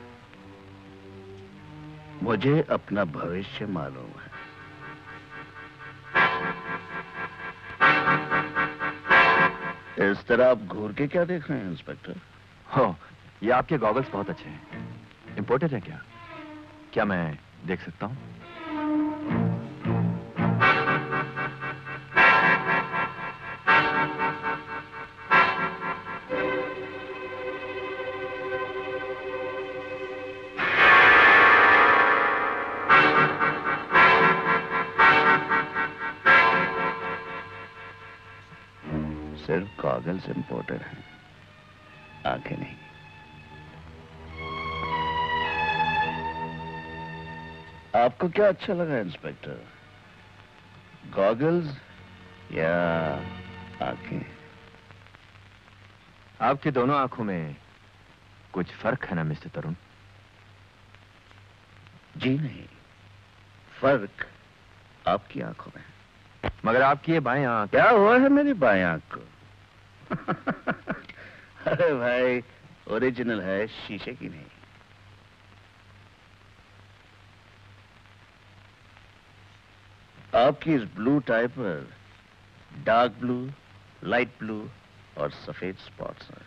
मुझे अपना भविष्य मालूम है। इस तरह आप घूर के क्या देख रहे हैं इंस्पेक्टर? हो ये आपके गॉगल्स बहुत अच्छे हैं। इंपोर्टेड है क्या? क्या मैं देख सकता हूँ? गॉगल्स इंपोर्टेड हैं आँखें नहीं। आपको क्या अच्छा लगा इंस्पेक्टर? गॉगल्स या आँखें? आपकी दोनों आँखों में कुछ फ़र्क है ना मिस्टर तरुण? जी नहीं। फ़र्क आपकी आँखों में मगर आपकी ये बाएँ आँख क्या हुआ है मेरी बाएँ आँख को? अरे भाई ओरिजिनल है, शीशे की नहीं। आपकी इस ब्लू टाई पर डार्क ब्लू लाइट ब्लू और सफ़ेद स्पॉट्स हैं।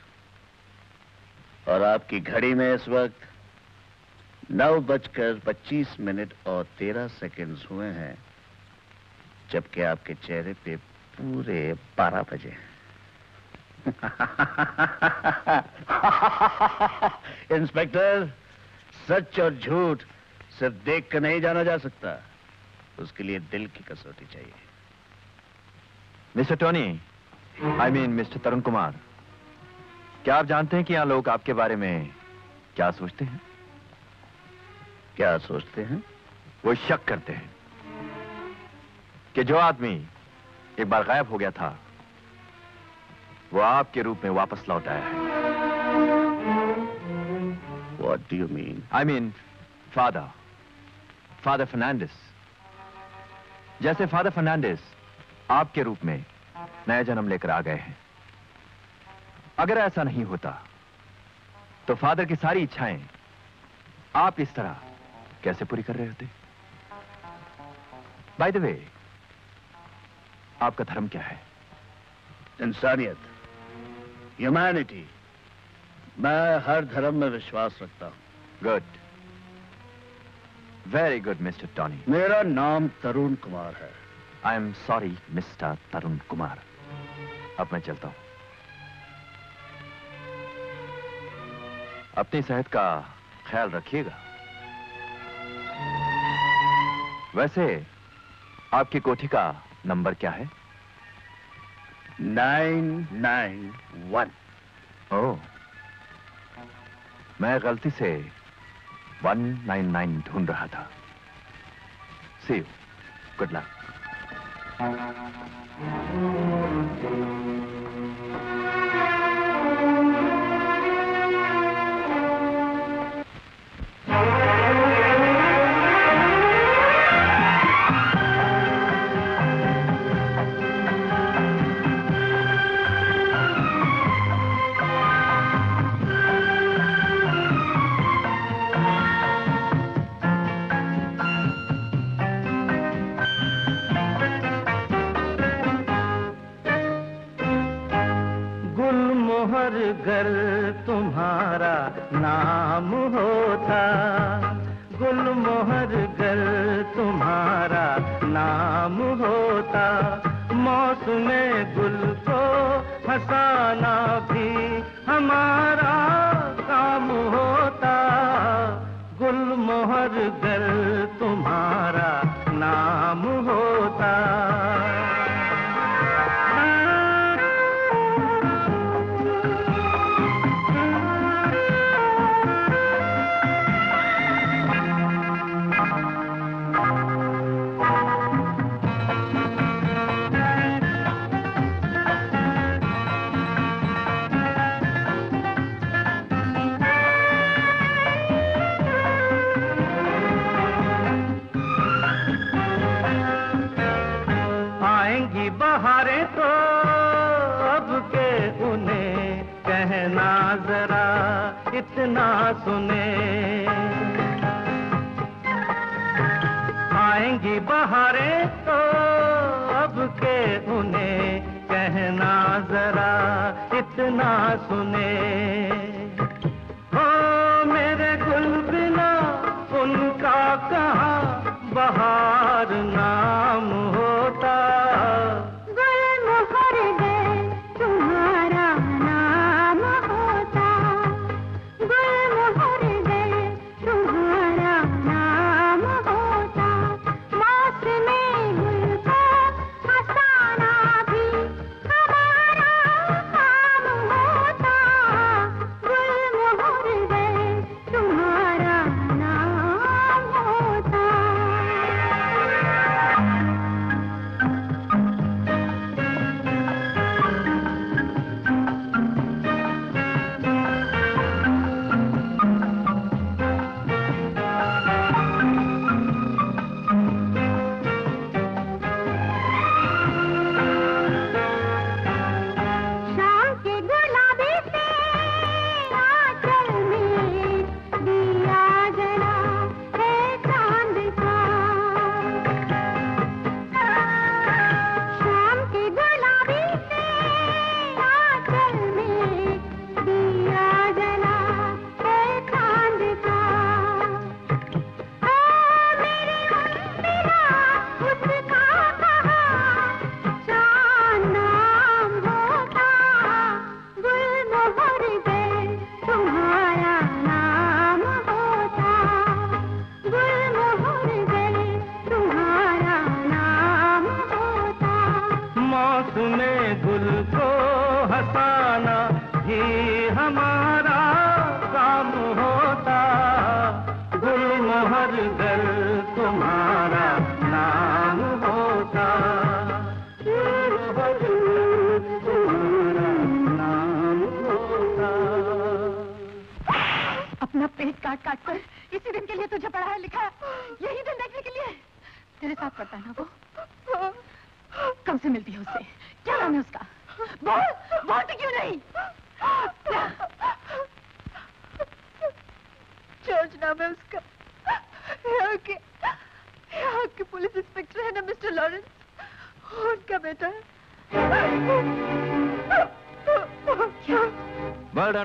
और आपकी घड़ी में इस वक्त नौ बजकर पच्चीस मिनट और तेरह सेकंड्स हुए हैं, जबकि आपके चेहरे पे पूरे बारह बजे हैं। <laughs> इंस्पेक्टर सच और झूठ सिर्फ़ देख कर नहीं जाना जा सकता। उसके लिए दिल की कसौटी चाहिए। Mister Tony I mean mister Tarun Kumar क्या आप जानते हैं कि यहाँ लोग आपके बारे में क्या सोचते हैं? क्या सोचते हैं? वो शक करते हैं कि जो आदमी एक बार गायब हो गया था वो आपके रूप में वापस लौट आया है। What do you mean? I mean father father Fernandes जैसे फादर फर्नांडिस आपके रूप में नया जन्म लेकर आ गए हैं। अगर ऐसा नहीं होता तो फादर की सारी इच्छाएँ आप इस तरह कैसे पूरी कर रहे होते? बाय द वे आपका धर्म क्या है? इंसानियत ह्यूमैनिटी मैं हर धर्म में विश्वास रखता हूँ। Good very good mister Tony मेरा नाम तरुण कुमार है। I am sorry mister Tarun Kumar अब मैं चलता हूँ। अपनी सेहत का ख्याल रखिएगा। वैसे आपकी कोठी का नंबर क्या है? नाइन नाइन वन ओ मैं गलती से 199 ढूंढ रहा था। See you good luck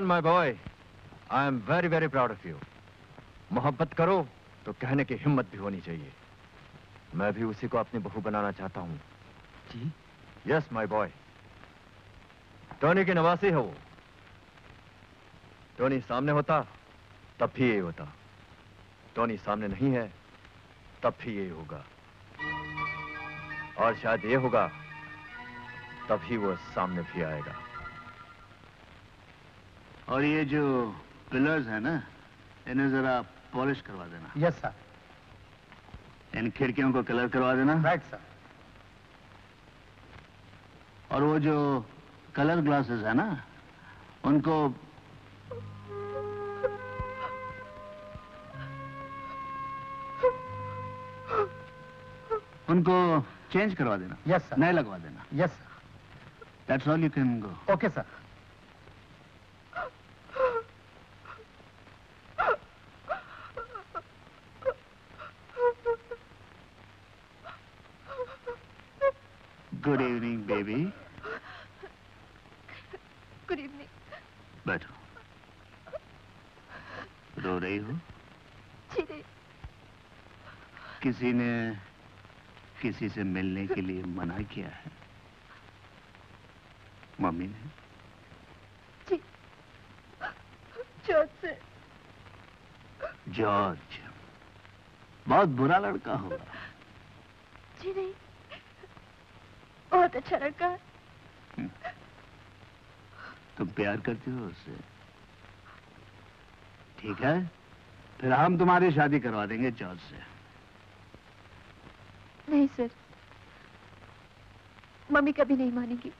done my boy I am very very proud of you मोहब्बत करो तो कहने की हिम्मत भी होनी चाहिए। मैं भी उसी को अपनी बहू बनाना चाहता हूँ। जी? यस माय बॉय टोनी की नवासी है वो। टोनी सामने होता तब भी यही होता। टोनी सामने नहीं है तब भी यही होगा। और शायद ये होगा तभी वो सामने भी आएगा। और ये जो पिलर्स है ना इन्हें जरा पॉलिश करवा देना। यस सर इन खिड़कियों को कलर करवा देना। राइट सर और वो जो कलर ग्लासेस है ना उनको उनको चेंज करवा देना। यस सर नए लगवा देना। Yes sir that's all you can go okay sir baby good evening बैठो। रो रही हो। किसी ने किसी से मिलने के लिए मना किया है? मम्मी ने? जी, जॉर्ज से। जॉर्ज। बहुत बुरा लड़का होगा। जी नहीं। अच्छा लड़का है तुम प्यार करते हो उससे ठीक है? फिर हम तुम्हारी शादी करवा देंगे जॉर्ज से। नहीं सर। मम्मी कभी नहीं मानेगी।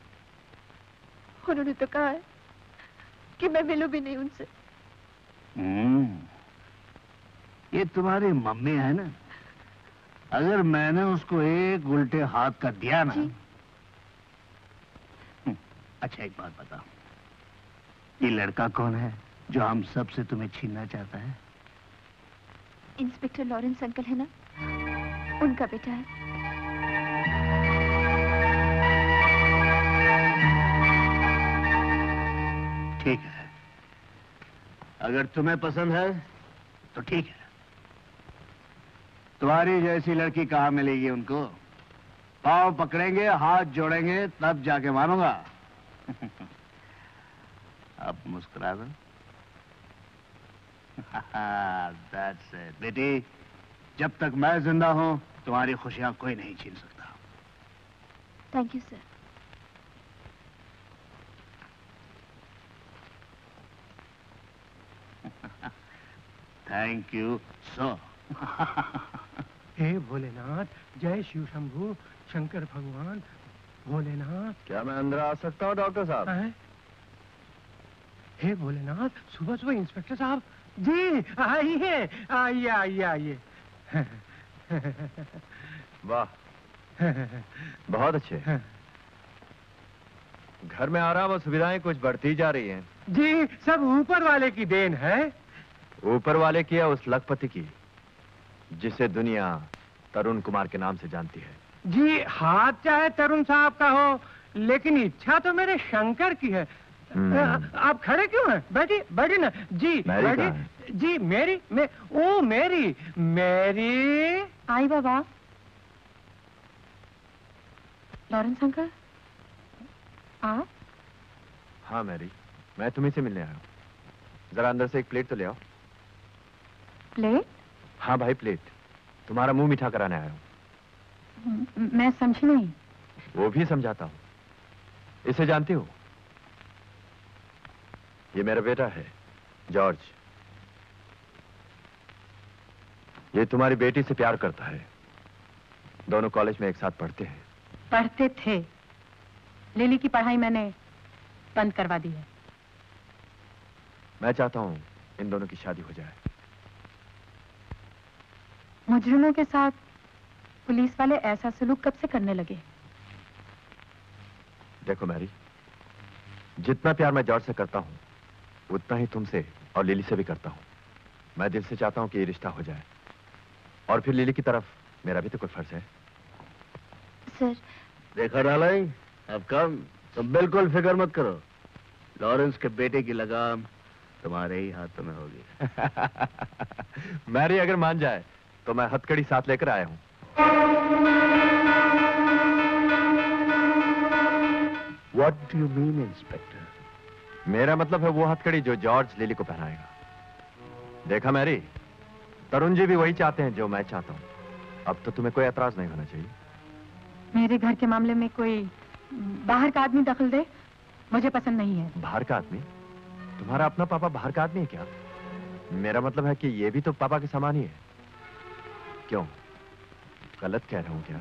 उन्होंने तो कहा है कि मैं मिलू भी नहीं उनसे। हम्म, ये तुम्हारी मम्मी है ना? अगर मैंने उसको एक उल्टे हाथ का दिया ना जी। अच्छा एक बात बताओ। ये लड़का कौन है जो हम सबसे तुम्हें छीनना चाहता है? इंस्पेक्टर लॉरेंस अंकल है ना? उनका बेटा है। ठीक है। अगर तुम्हें पसंद है तो ठीक है। तुम्हारी जैसी लड़की कहाँ मिलेगी उनको? पाव पकड़ेंगे हाथ जोड़ेंगे तब जाके मानूँगा <laughs> अब मुस्कुरा दो। <laughs> That's it. बेटी जब तक मैं ज़िंदा हूँ तुम्हारी खुशियाँ कोई नहीं छीन सकता। Thank you sir thank you so हे भोलेनाथ जय शिव शंभु शंकर भगवान। भोलेनाथ। क्या मैं अंदर आ सकता हूँ डॉक्टर साहब? हे? भोलेनाथ सुबह सुबह इंस्पेक्टर साहब जी आइए आइए आइए आइए। वाह बहुत अच्छे। घर में आराम और सुविधाएँ कुछ बढ़ती जा रही हैं। जी सब ऊपर वाले की देन है। ऊपर वाले की या उस लखपति की जिसे दुनिया तरुण कुमार के नाम से जानती है? जी हाथ चाहे तरुण साहब का हो लेकिन इच्छा तो मेरे शंकर की है। हम्म। आप खड़े क्यों हैं? बैठिए बैठिए ना। जी बैठिए। जी मेरी मैं ओ मेरी मेरी। आई बाबा। लॉरेंस अंकल आप? हाँ मैरी मैं तुम्हें से मिलने आया हूँ। जरा अंदर से एक प्लेट तो ले आओ। प्लेट? हाँ भाई प्लेट। तुम्हारा मुँह मीठा कराने आया हूँ। म- समझी नहीं। वो भी समझाता हूँ। इसे जानती हो? ये मेरा बेटा है जॉर्ज। ये तुम्हारी बेटी से प्यार करता है। दोनों कॉलेज में एक साथ पढ़ते हैं। पढ़ते थे। लिली की पढ़ाई मैंने बंद करवा दी है। मैं चाहता हूँ इन दोनों की शादी हो जाए। मुजरिमों के साथ पुलिस वाले ऐसा सलूक कब से करने लगे? देखो मैरी जितना प्यार मैं जॉर्ज से करता हूँ उतना ही तुमसे और लिली से भी करता हूँ। मैं दिल से चाहता हूँ कि ये रिश्ता हो जाए। और फिर लिली की तरफ़ मेरा भी तो कोई फ़र्ज़ है। सर। देखा डालाई अब कम तुम बिल्कुल फ़िक्र मत करो। लॉरेंस के बेटे की लगाम तुम्हारे ही हाथों में होगी। <laughs> मैरी अगर मान जाए तो मैं हथकड़ी साथ लेकर आया हूँ। What do you mean inspector मेरा मतलब है वो हथकड़ी जो जॉर्ज लिली को पहनाएगा। देखा मैरी? तरुण जी भी वही चाहते हैं जो मैं चाहता हूँ। अब तो तुम्हें कोई एतराज़ नहीं होना चाहिए। मेरे घर के मामले में कोई बाहर का आदमी दखल दे मुझे पसंद नहीं है। बाहर का आदमी? तुम्हारा अपना पापा बाहर का आदमी है क्या? मेरा मतलब है कि ये भी तो पापा के समान ही है। क्यों? गलत कह रहा हूँ क्या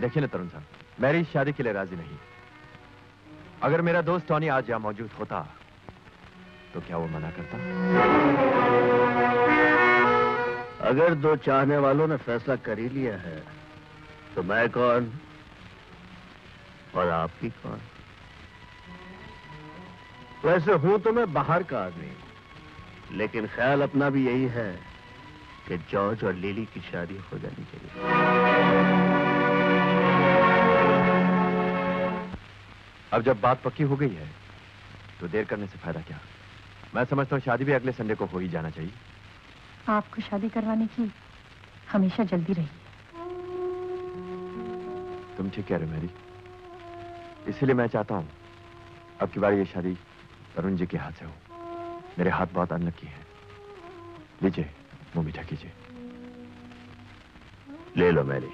देखिए ना तरुण साहब, मेरी शादी के लिए राज़ी नहीं। अगर मेरा दोस्त टॉनी आज यहाँ मौजूद होता तो क्या वो मना करता? अगर दो चाहने वालों ने फैसला कर ही लिया है तो मैं कौन और आप भी कौन? वैसे हूँ तो मैं बाहर का आदमी, लेकिन ख्याल अपना भी यही है कि जॉर्ज और लिली की शादी हो जानी चाहिए अब जब बात पक्की हो गई है तो देर करने से फ़ायदा क्या? मैं समझता हूँ शादी भी अगले संडे को हो ही जाना चाहिए। आपको शादी करवाने की हमेशा जल्दी रही तुम ठीक कह रहे हो मैरी इसीलिए मैं चाहता हूँ अब की बार ये शादी तरुण जी के हाथ से हो। मेरे हाथ बहुत अनलकी है। लीजिए। मुँह मीठा कीजिए ले लो मैरी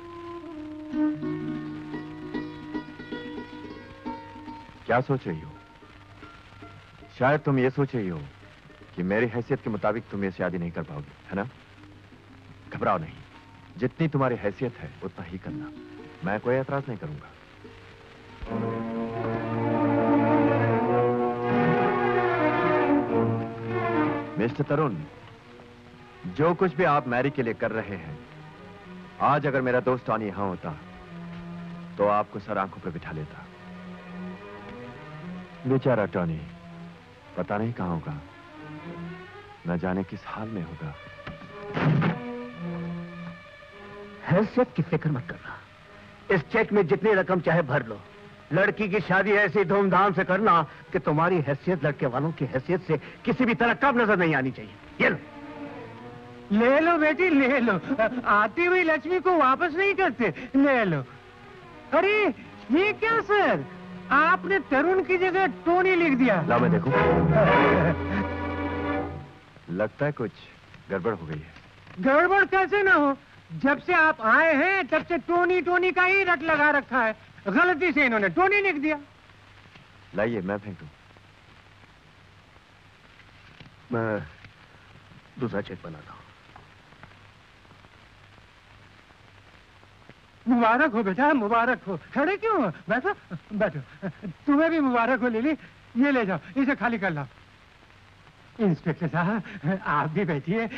क्या सोच रही हो शायद तुम ये सोच रही हो कि मेरी हैसियत के मुताबिक तुम ये शादी नहीं कर पाओगे है ना घबराओ नहीं जितनी तुम्हारी हैसियत है उतना ही करना मैं कोई एतराज़ नहीं करूँगा मिस्टर तरुण जो कुछ भी आप मैरी के लिए कर रहे हैं, आज अगर मेरा दोस्त टॉनी यहाँ होता तो आपको सर आँखों पर बिठा लेता। बेचारा टॉनी, पता नहीं कहाँ होगा। न जाने किस हाल में होगा। हैसियत की फ़िक्र मत करना। इस चेक में जितनी रकम चाहे भर लो। लड़की की शादी ऐसी धूमधाम से करना कि तुम्हारी हैसियत लड़के वालों की हैसियत से किसी भी तरह कब नज़र नहीं आनी चाहिए। ये लो। ले लो बेटी ले लो आती हुई लक्ष्मी को वापस नहीं करते। ले लो अरे ये क्या सर? आपने तरुण की जगह टोनी लिख दिया। ला मैं देखूँ। लगता है कुछ गड़बड़ हो गई है। गड़बड़ कैसे ना हो? जब से आप आए हैं तब से टोनी टोनी का ही रट लगा रखा है। गलती से इन्होंने टोनी लिख दिया। लाइए मैं फेंक दूँ। मैं दूसरा चेक बनाता हूँ। मुबारक हो बेटा मुबारक हो। खड़े क्यों बैठो बैठो। तुम्हें भी मुबारक हो लिली। ये ले जाओ इसे खाली कर लाओ। इंस्पेक्टर साहब आप भी बैठिए।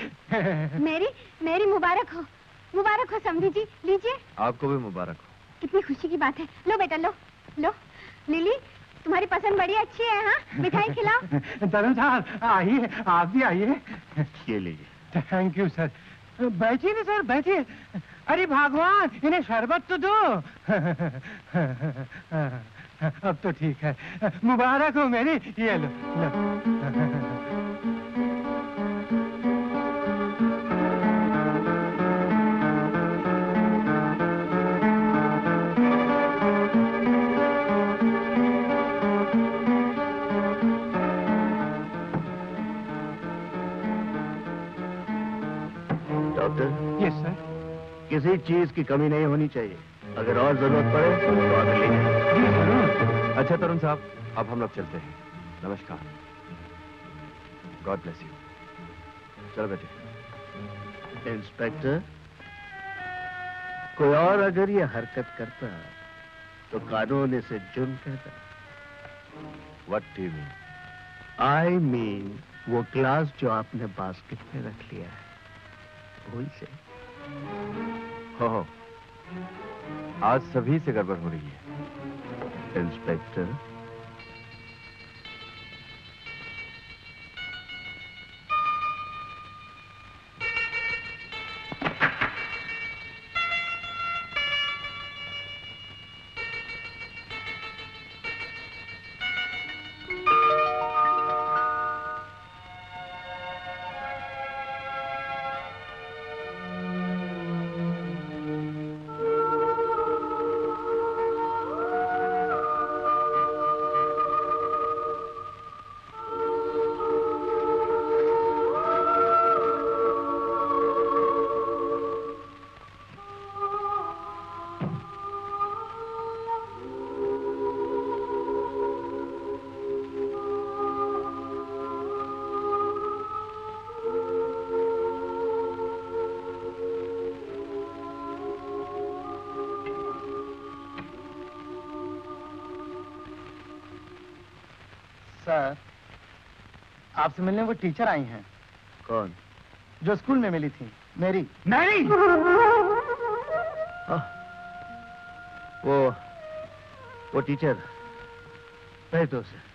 मेरी मेरी मुबारक हो। मुबारक हो समझी जी। लीजिए। आपको भी मुबारक हो। कितनी खुशी की बात है। लो बेटा लो लो। लिली तुम्हारी पसंद बड़ी अच्छी है हाँ? मिठाई खिलाओ। तरुण साहब आइए आप भी आइए। ये लीजिए। थैंक यू सर बैठिए ना सर बैठिए। अरे भगवान इन्हें शरबत तो दो अब तो ठीक है मुबारक हो मेरी ये लो, लो। किसी चीज़ की कमी नहीं होनी चाहिए। अगर और ज़रूरत पड़े तो आगे ले जाए अच्छा तरुण साहब अब हम लोग चलते हैं। नमस्कार। गॉड ब्लेस यू चलो बेटे। इंस्पेक्टर कोई और अगर ये हरकत करता तो कानून इसे जुर्म कहता do you mean I mean वो ग्लास जो आपने बास्केट में रख लिया है। भूल से। हो आज सभी से गड़बड़ हो रही है। इंस्पेक्टर? आपसे मिलने वो टीचर आई हैं। कौन? जो स्कूल में मिली थी। मेरी। मैरी! वो वो टीचर भेज दो उसे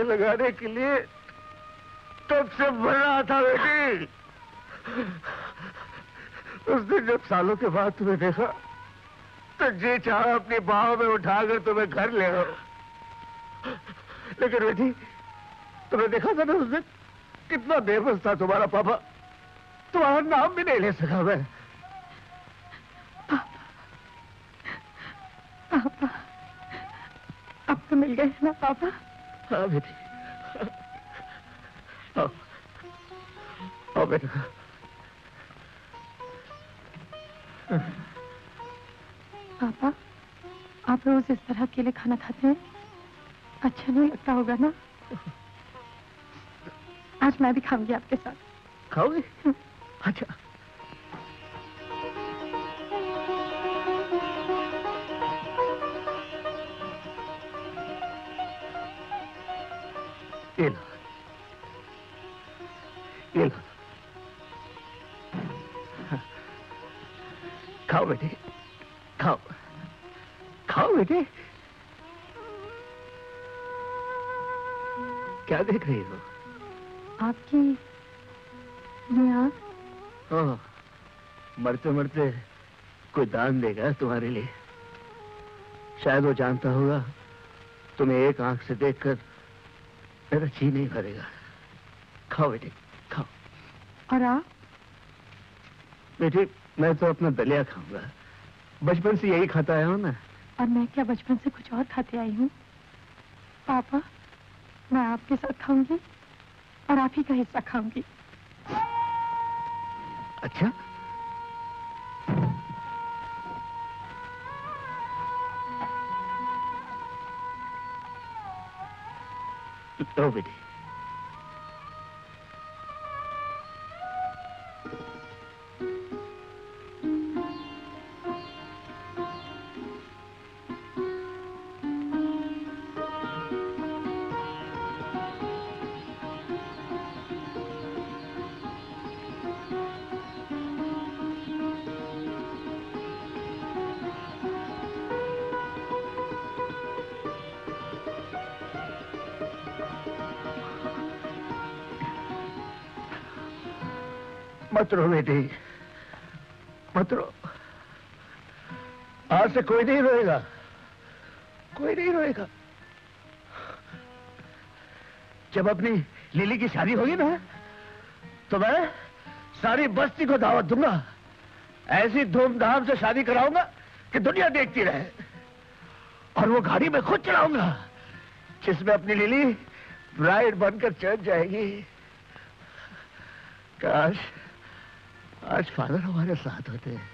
गले लगाने के लिए तब से भर रहा था बेटी। उस दिन जब सालों के बाद तुम्हें देखा तो जी चाहा अपनी बाहों में उठाकर तुम्हें घर ले आओ। लेकिन बेटी तुम्हें देखा था ना उस दिन? कितना बेबस था तुम्हारा पापा। तुम्हारा नाम भी नहीं ले सका मैं। पापा अब तो मिल गए ना, पापा? हाँ। बेटी आओ आओ बेटा। पापा आप रोज इस तरह अकेले खाना खाते हैं? अच्छा नहीं लगता होगा ना? आज मैं भी खाऊँगी आपके साथ। खाओगे? देख रही हो। आपकी ये आँख? हाँ, मरते मरते कोई दान देगा तुम्हारे लिए। शायद वो जानता होगा तुम्हें एक आँख से देखकर मेरा जी नहीं भरेगा। खाओ बेटे खाओ। और आप? बेटे मैं तो अपना दलिया खाऊँगा। बचपन से यही खाता आया हूँ ना। और मैं क्या बचपन से कुछ और खाते आई हूँ? आपके साथ खाऊँगी और आप ही का हिस्सा खाऊँगी। अच्छा। लो बेटी मत रो बेटी मत रो आज से कोई नहीं रोएगा, कोई नहीं रोएगा। जब अपनी लिली की शादी होगी ना तो मैं सारी बस्ती को दावत दूँगा। ऐसी धूमधाम से शादी कराऊँगा कि दुनिया देखती रहे। और वो गाड़ी में खुद चलाऊँगा, जिसमें अपनी लिली ब्राइड बनकर चढ़ जाएगी। काश आज फादर हमारे साथ होते हैं।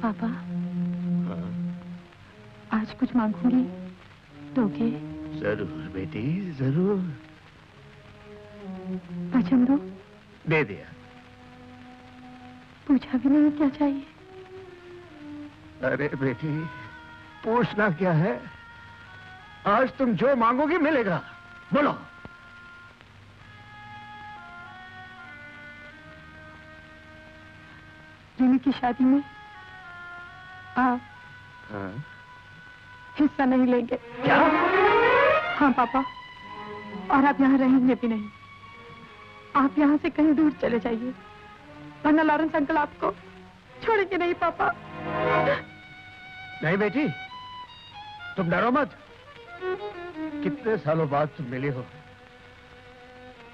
पापा हाँ? आज कुछ मांगूँगी दोगे ज़रूर बेटी ज़रूर। वचन दो। दे दिया। पूछा भी नहीं क्या चाहिए? अरे बेटी पूछना क्या है? आज तुम जो मांगोगी मिलेगा। बोलो। रिमी की शादी में आप हिस्सा नहीं लेंगे। क्या? हाँ पापा। और आप यहाँ रहेंगे भी नहीं। आप यहाँ से कहीं दूर चले जाइए। वरना लॉरेंस अंकल आपको छोड़ेंगे नहीं पापा। नहीं बेटी तुम डरो मत। कितने सालों बाद तुम मिली हो।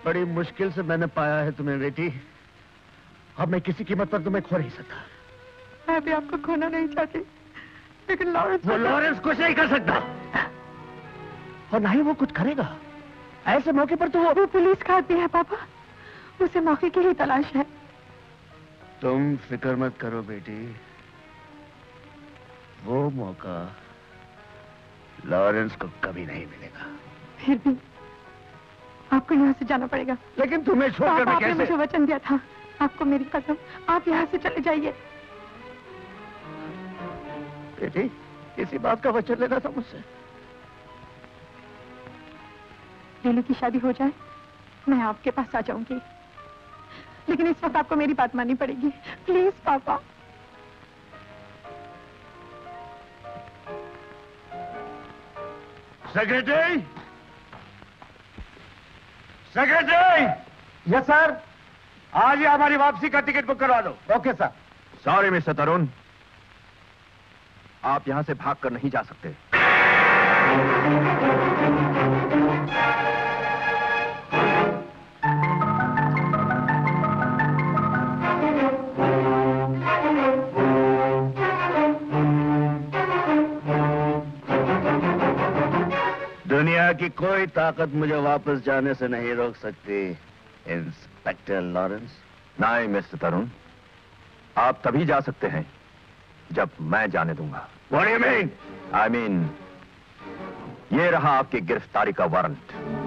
बड़ी मुश्किल से मैंने पाया है तुम्हें बेटी। अब मैं किसी कीमत पर तुम्हें खो नहीं सकता। मैं भी आपको खोना नहीं चाहती लेकिन लॉरेंस वो लॉरेंस कुछ नहीं कर सकता। और ना ही वो कुछ करेगा। ऐसे मौके पर तो वो वो पुलिस का आदमी है पापा। उसे मौके की ही तलाश है। तुम फ़िक्र मत करो बेटी। वो मौका लॉरेंस को कभी नहीं मिलेगा। फिर भी आपको यहाँ से जाना पड़ेगा। लेकिन तुम्हें छोड़कर मैं आपने कैसे मुझे वचन दिया था। आपको मेरी कसम आप यहाँ से चले जाइए। बेटी किसी बात का वचन लेना था मुझसे। लिली की शादी हो जाए मैं आपके पास आ जाऊँगी। लेकिन इस वक्त आपको मेरी बात माननी पड़ेगी। प्लीज़ पापा। सेक्रेटरी सेक्रेटरी यस सर आज ही हमारी वापसी का टिकट बुक करवा दो। Okay sir. Sorry mister Tarun आप यहाँ से भागकर नहीं जा सकते। दुनिया की कोई ताकत मुझे वापस जाने से नहीं रोक सकती। इंस्पेक्टर लॉरेंस नहीं मिस्टर तरुण आप तभी जा सकते हैं जब मैं जाने दूँगा। What do you mean? I mean ये रहा आपकी गिरफ्तारी का वारंट।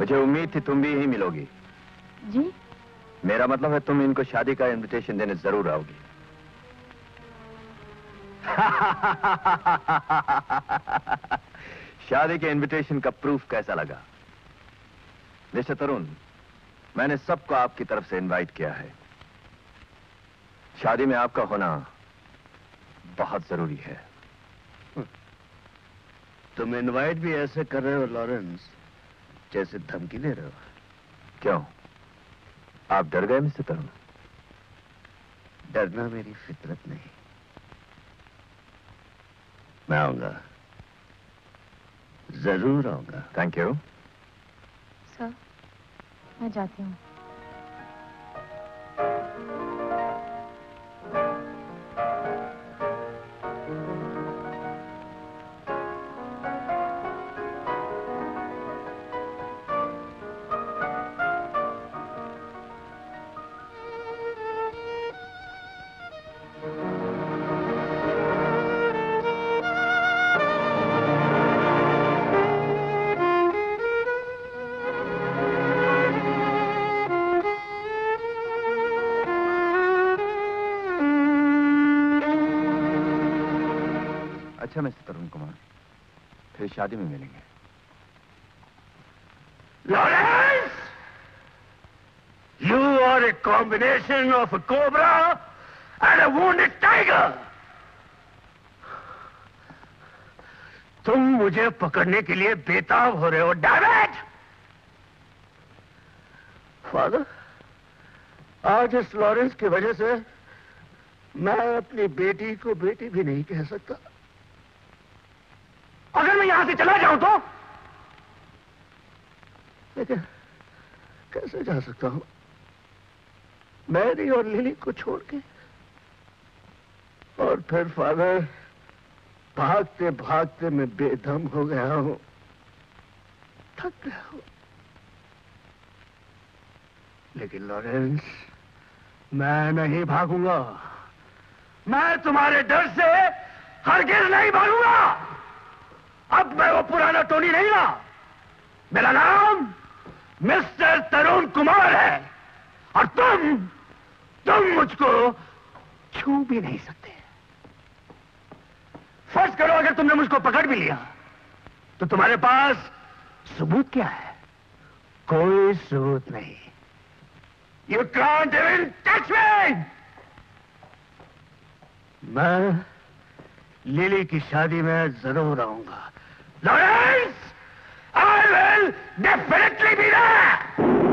मुझे उम्मीद थी तुम भी यही मिलोगी। जी? मेरा मतलब है तुम इनको शादी का इनविटेशन देने ज़रूर आओगी। <laughs> शादी के इनविटेशन का प्रूफ कैसा लगा? मिस्टर तरुण मैंने सबको आपकी तरफ़ से इनवाइट किया है। शादी में आपका होना बहुत ज़रूरी है। <laughs> तुम इनवाइट भी ऐसे कर रहे हो लॉरेंस। जैसे धमकी दे रहे हो। क्यों? आप डर गए मिस्टर तरुण डरना मेरी फितरत नहीं। मैं आऊँगा। ज़रूर आऊँगा। थैंक यू सर मैं जाती हूँ। मिस्टर तरुण कुमार फिर शादी में मिलेंगे Lawrence! You are a combination of a cobra and a wounded tiger! तुम मुझे पकड़ने के लिए बेताब हो रहे हो डैमेट फादर आज इस लॉरेंस की वजह से मैं अपनी बेटी को बेटी भी नहीं कह सकता यहाँ से चला जाऊँ तो? लेकिन कैसे जा सकता हूँ? मैरी और लिली को छोड़ के। और फिर फादर, भागते भागते मैं बेदम हो गया हूँ। थक गया हूँ। लेकिन लॉरेंस, मैं नहीं भागूँगा। मैं तुम्हारे डर से हरगिज नहीं भागूँगा। अब मैं वो पुराना टोनी नहीं रहा। मेरा नाम मिस्टर तरुण कुमार है। और तुम तुम मुझको छू भी नहीं सकते। फ़र्ज़ करो, अगर तुमने मुझको पकड़ भी लिया तो तुम्हारे पास सबूत क्या है? कोई सबूत नहीं। You can't even touch me मैं लिली की शादी में ज़रूर आऊँगा। Lawrence I will definitely be there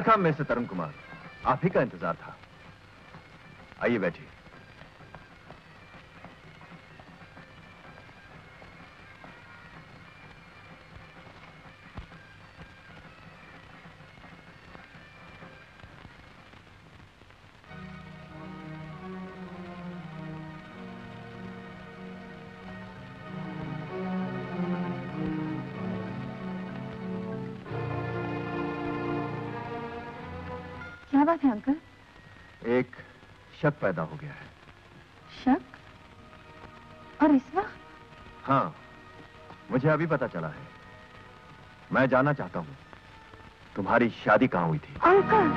welcome mister Tarun Kumar आप ही का इंतज़ार था। आइए बैठिए। बात है अंकल? एक शक पैदा हो गया है। शक? और इस वक्त? हाँ मुझे अभी पता चला है। मैं जानना चाहता हूँ तुम्हारी शादी कहाँ हुई थी? अंकल!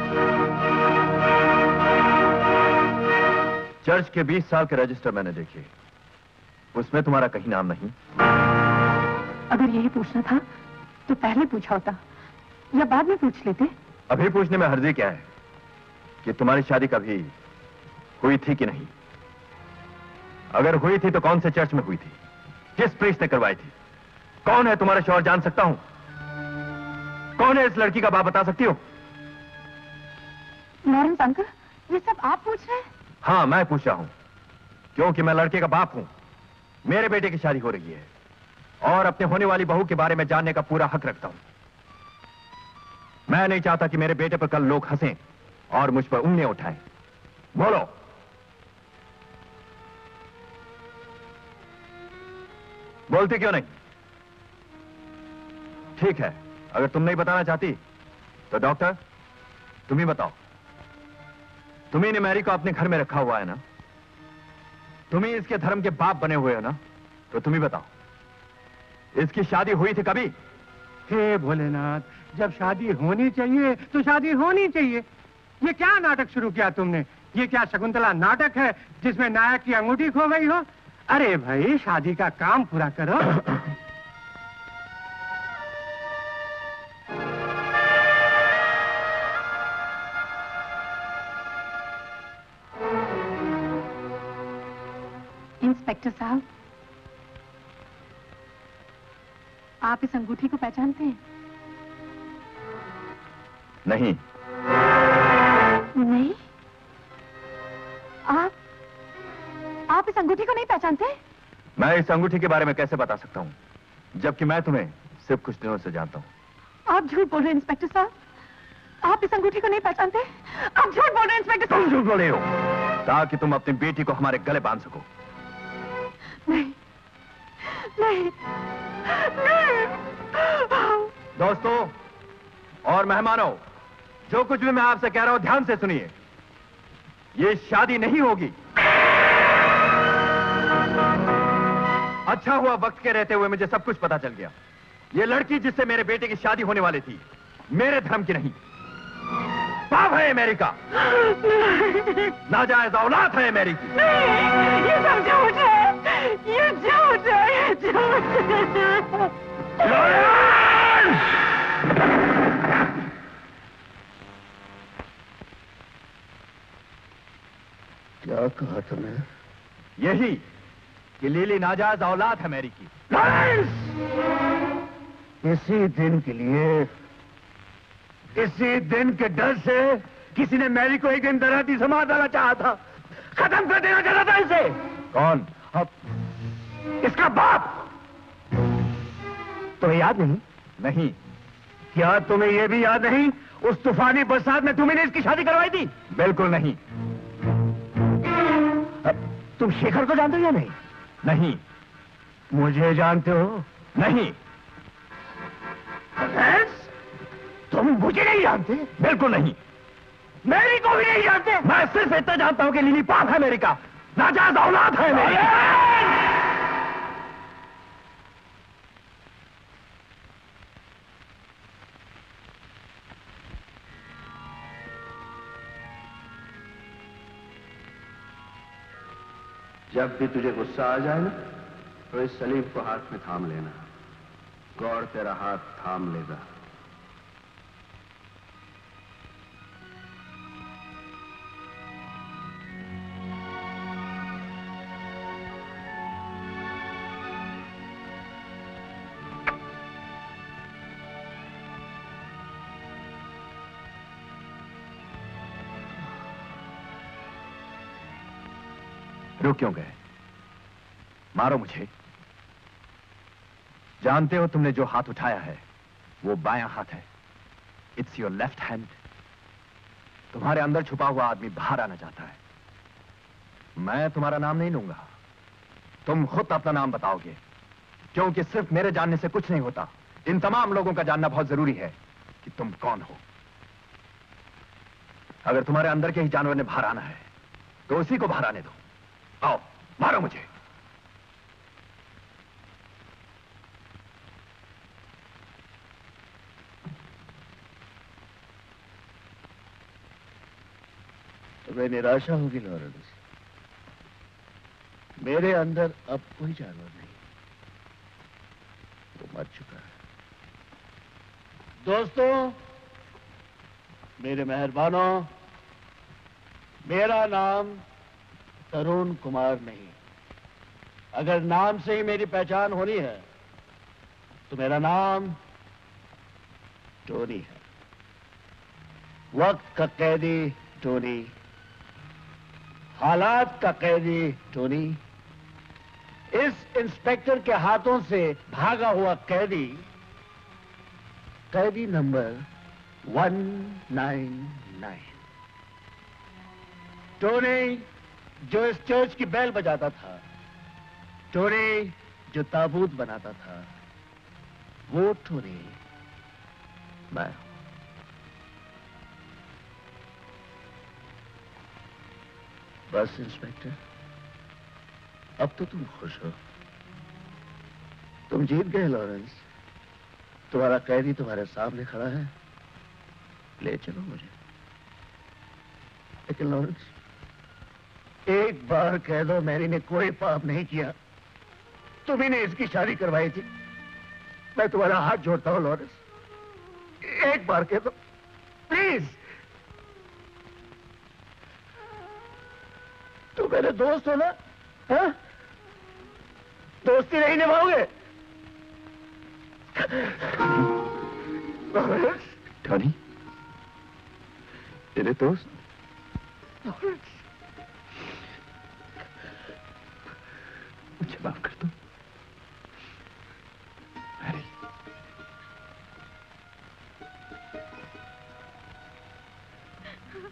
चर्च के 20 साल के रजिस्टर मैंने देखे। उसमें तुम्हारा कहीं नाम नहीं? अगर यही पूछना था तो पहले पूछा होता। या बाद में पूछ लेते? अभी पूछने में हर्जी क्या है? कि तुम्हारी शादी कभी हुई थी कि नहीं? अगर हुई थी तो कौन से चर्च में हुई थी? किस प्रीस्ट ने करवाई थी? कौन है तुम्हारा शौहर जान सकता हूँ? कौन है इस लड़की का बाप बता सकती हो? लॉरेंस अंकल ये सब आप पूछ रहे हैं? हाँ मैं पूछ रहा हूँ। क्योंकि मैं लड़के का बाप हूँ। मेरे बेटे की शादी हो रही है। और अपने होने वाली बहू के बारे में जानने का पूरा हक रखता हूँ। मैं नहीं चाहता कि मेरे बेटे पर कल लोग हंसें। और मुझ पर उंगलियाँ उठाएँ। बोलो। बोलती क्यों नहीं? ठीक है, अगर तुम नहीं बताना चाहती तो डॉक्टर, तुम ही बताओ। तुम्ही ने मैरी को अपने घर में रखा हुआ है ना? तुम ही इसके धर्म के बाप बने हुए हो ना? तो तुम ही बताओ। इसकी शादी हुई थी कभी? हे भोलेनाथ, जब शादी होनी चाहिए तो शादी होनी चाहिए। ये क्या नाटक शुरू किया तुमने? ये क्या शकुंतला नाटक है जिसमें नायक की अंगूठी खो गई हो? अरे भाई, शादी का काम पूरा करो। इस अंगूठी के बारे में कैसे बता सकता हूँ? जबकि मैं तुम्हें सिर्फ़ कुछ दिनों से जानता हूँ। आप झूठ बोल रहे हैं इंस्पेक्टर साहब। आप इस अंगूठी को नहीं पहचानते? आप झूठ बोल रहे हैं इंस्पेक्टर तुम साहब। झूठ बोले हो ताकि तुम अपनी बेटी को हमारे गले बाँध सको। नहीं। नहीं। नहीं। दोस्तों और मेहमानों जो कुछ भी मैं आपसे कह रहा हूँ ध्यान से सुनिए। ये शादी नहीं होगी। अच्छा हुआ वक्त के रहते हुए मुझे सब कुछ पता चल गया। ये लड़की जिससे मेरे बेटे की शादी होने वाली थी मेरे धर्म की नहीं। पाप है अमेरिका। नाजायज औलाद है अमेरिकी। ये सब झूठ है। ये झूठ है ये झूठ है। क्या कहा तुमने यही कि लीली नाजायज औलाद है मेरी की। इसी दिन के लिए इसी दिन के डर से किसी ने मैरी को एक दिन दराती से मार डाला चाहा था। खत्म कर देना चाहता था इसे। कौन? अब इसका बाप। तुम्हें याद नहीं? नहीं। क्या तुम्हें यह भी याद नहीं? उस तूफानी बरसात में तुम्हें इसकी शादी करवाई थी? बिल्कुल नहीं। अब तुम शेखर को जानते हो या नहीं? नहीं। मुझे जानते हो? नहीं। तुम मुझे नहीं जानते? बिल्कुल नहीं। मेरी को भी नहीं जानते? मैं सिर्फ़ इतना जानता हूँ कि लिली पाप है मेरी का। नाजाज औलाद है मेरी। जब भी तुझे गुस्सा आ जाए ना तो इस सलीम को हाथ में थाम लेना। गौर तेरा हाथ थाम लेगा। रुक क्यों गए? मारो मुझे। जानते हो तुमने जो हाथ उठाया है, वो बायां हाथ है। इट्स योर लेफ़्ट हैंड तुम्हारे अंदर छुपा हुआ आदमी बाहर आना चाहता है। मैं तुम्हारा नाम नहीं लूँगा। तुम खुद अपना नाम बताओगे। क्योंकि सिर्फ़ मेरे जानने से कुछ नहीं होता। इन तमाम लोगों का जानना बहुत ज़रूरी है कि तुम कौन हो। अगर तुम्हारे अंदर के ही जानवर ने बाहर आना है तो उसी को बाहर आने दो। आओ, मारो मुझे। तुम्हें निराशा होगी लॉरेंस मेरे अंदर अब कोई जानवर नहीं। वो मर चुका है। दोस्तों, मेरे मेहरबानों, मेरा नाम तरुण कुमार नहीं। अगर नाम से ही मेरी पहचान होनी है तो मेरा नाम टोनी है। वक्त का कैदी टोनी, हालात का कैदी टोनी। इस इंस्पेक्टर के हाथों से भागा हुआ कैदी कैदी नंबर 199 टोनी जो इस चर्च की बैल बजाता था टोनी जो ताबूत बनाता था, वो टोनी मैं बस, इंस्पेक्टर, अब तो तुम खुश हो। तुम जीत गए, लॉरेंस। तुम्हारा कैदी तुम्हारे सामने खड़ा है। ले चलो मुझे। लेकिन, लॉरेंस एक बार कह दो मैरी ने कोई पाप नहीं किया। तुम्ही ने इसकी शादी करवाई थी। मैं तुम्हारा हाथ जोड़ता हूँ लॉरेंस। एक बार कह दो। प्लीज़। तुम मेरे दोस्त हो ना? हाँ? दोस्ती नहीं निभाओगे? लॉरेंस। टोनी तेरे दोस्त? लॉरेंस। मुझे माफ़ कर दो।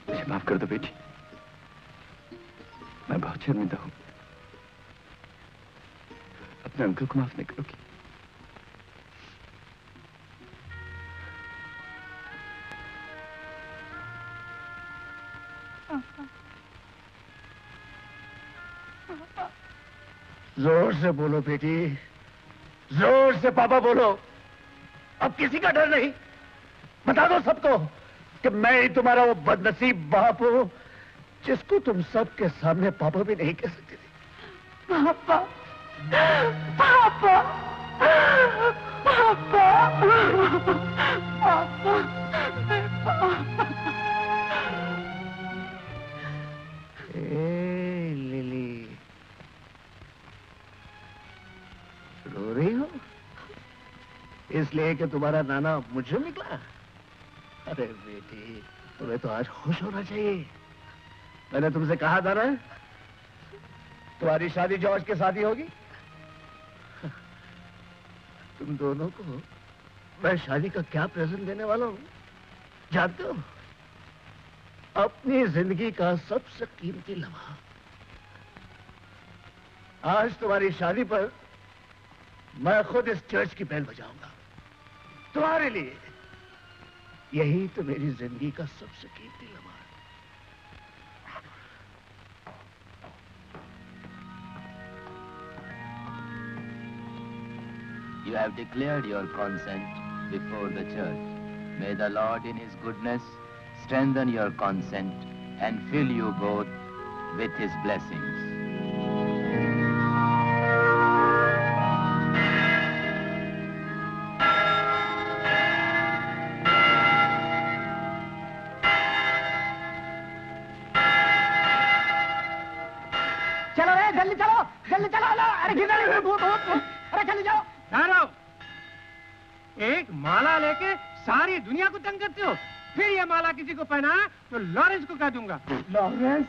मुझे माफ़ कर दो बेटी। मैं बहुत शर्मिंदा हूँ। अपने अंकल को माफ़ नहीं करोगी। ज़ोर से बोलो बेटी। ज़ोर से पापा बोलो। अब किसी का डर नहीं। बता दो सबको कि मैं ही तुम्हारा वो बदनसीब बाप हूँ जिसको तुम सबके सामने पापा भी नहीं कह सकते थी। पापा पापा पापा ए, इसलिए कि तुम्हारा नाना मुझे निकला अरे बेटी, तुम्हें तो आज खुश होना चाहिए। मैंने तुमसे कहा था ना, तुम्हारी शादी जॉर्ज के साथ ही होगी। तुम दोनों को मैं शादी का क्या प्रेजेंट देने वाला हूँ? जानते हो? अपनी ज़िंदगी का सबसे कीमती लम्हा। आज तुम्हारी शादी पर मैं खुद इस चर्च की बैल बजाऊँगा। तुम्हारे लिए यही तो मेरी ज़िंदगी का सबसे कीमती लम्हा You have declared your consent before the church. May the Lord in his goodness strengthen your consent and fill you both with his blessings. कह दूँगा। लॉरेंस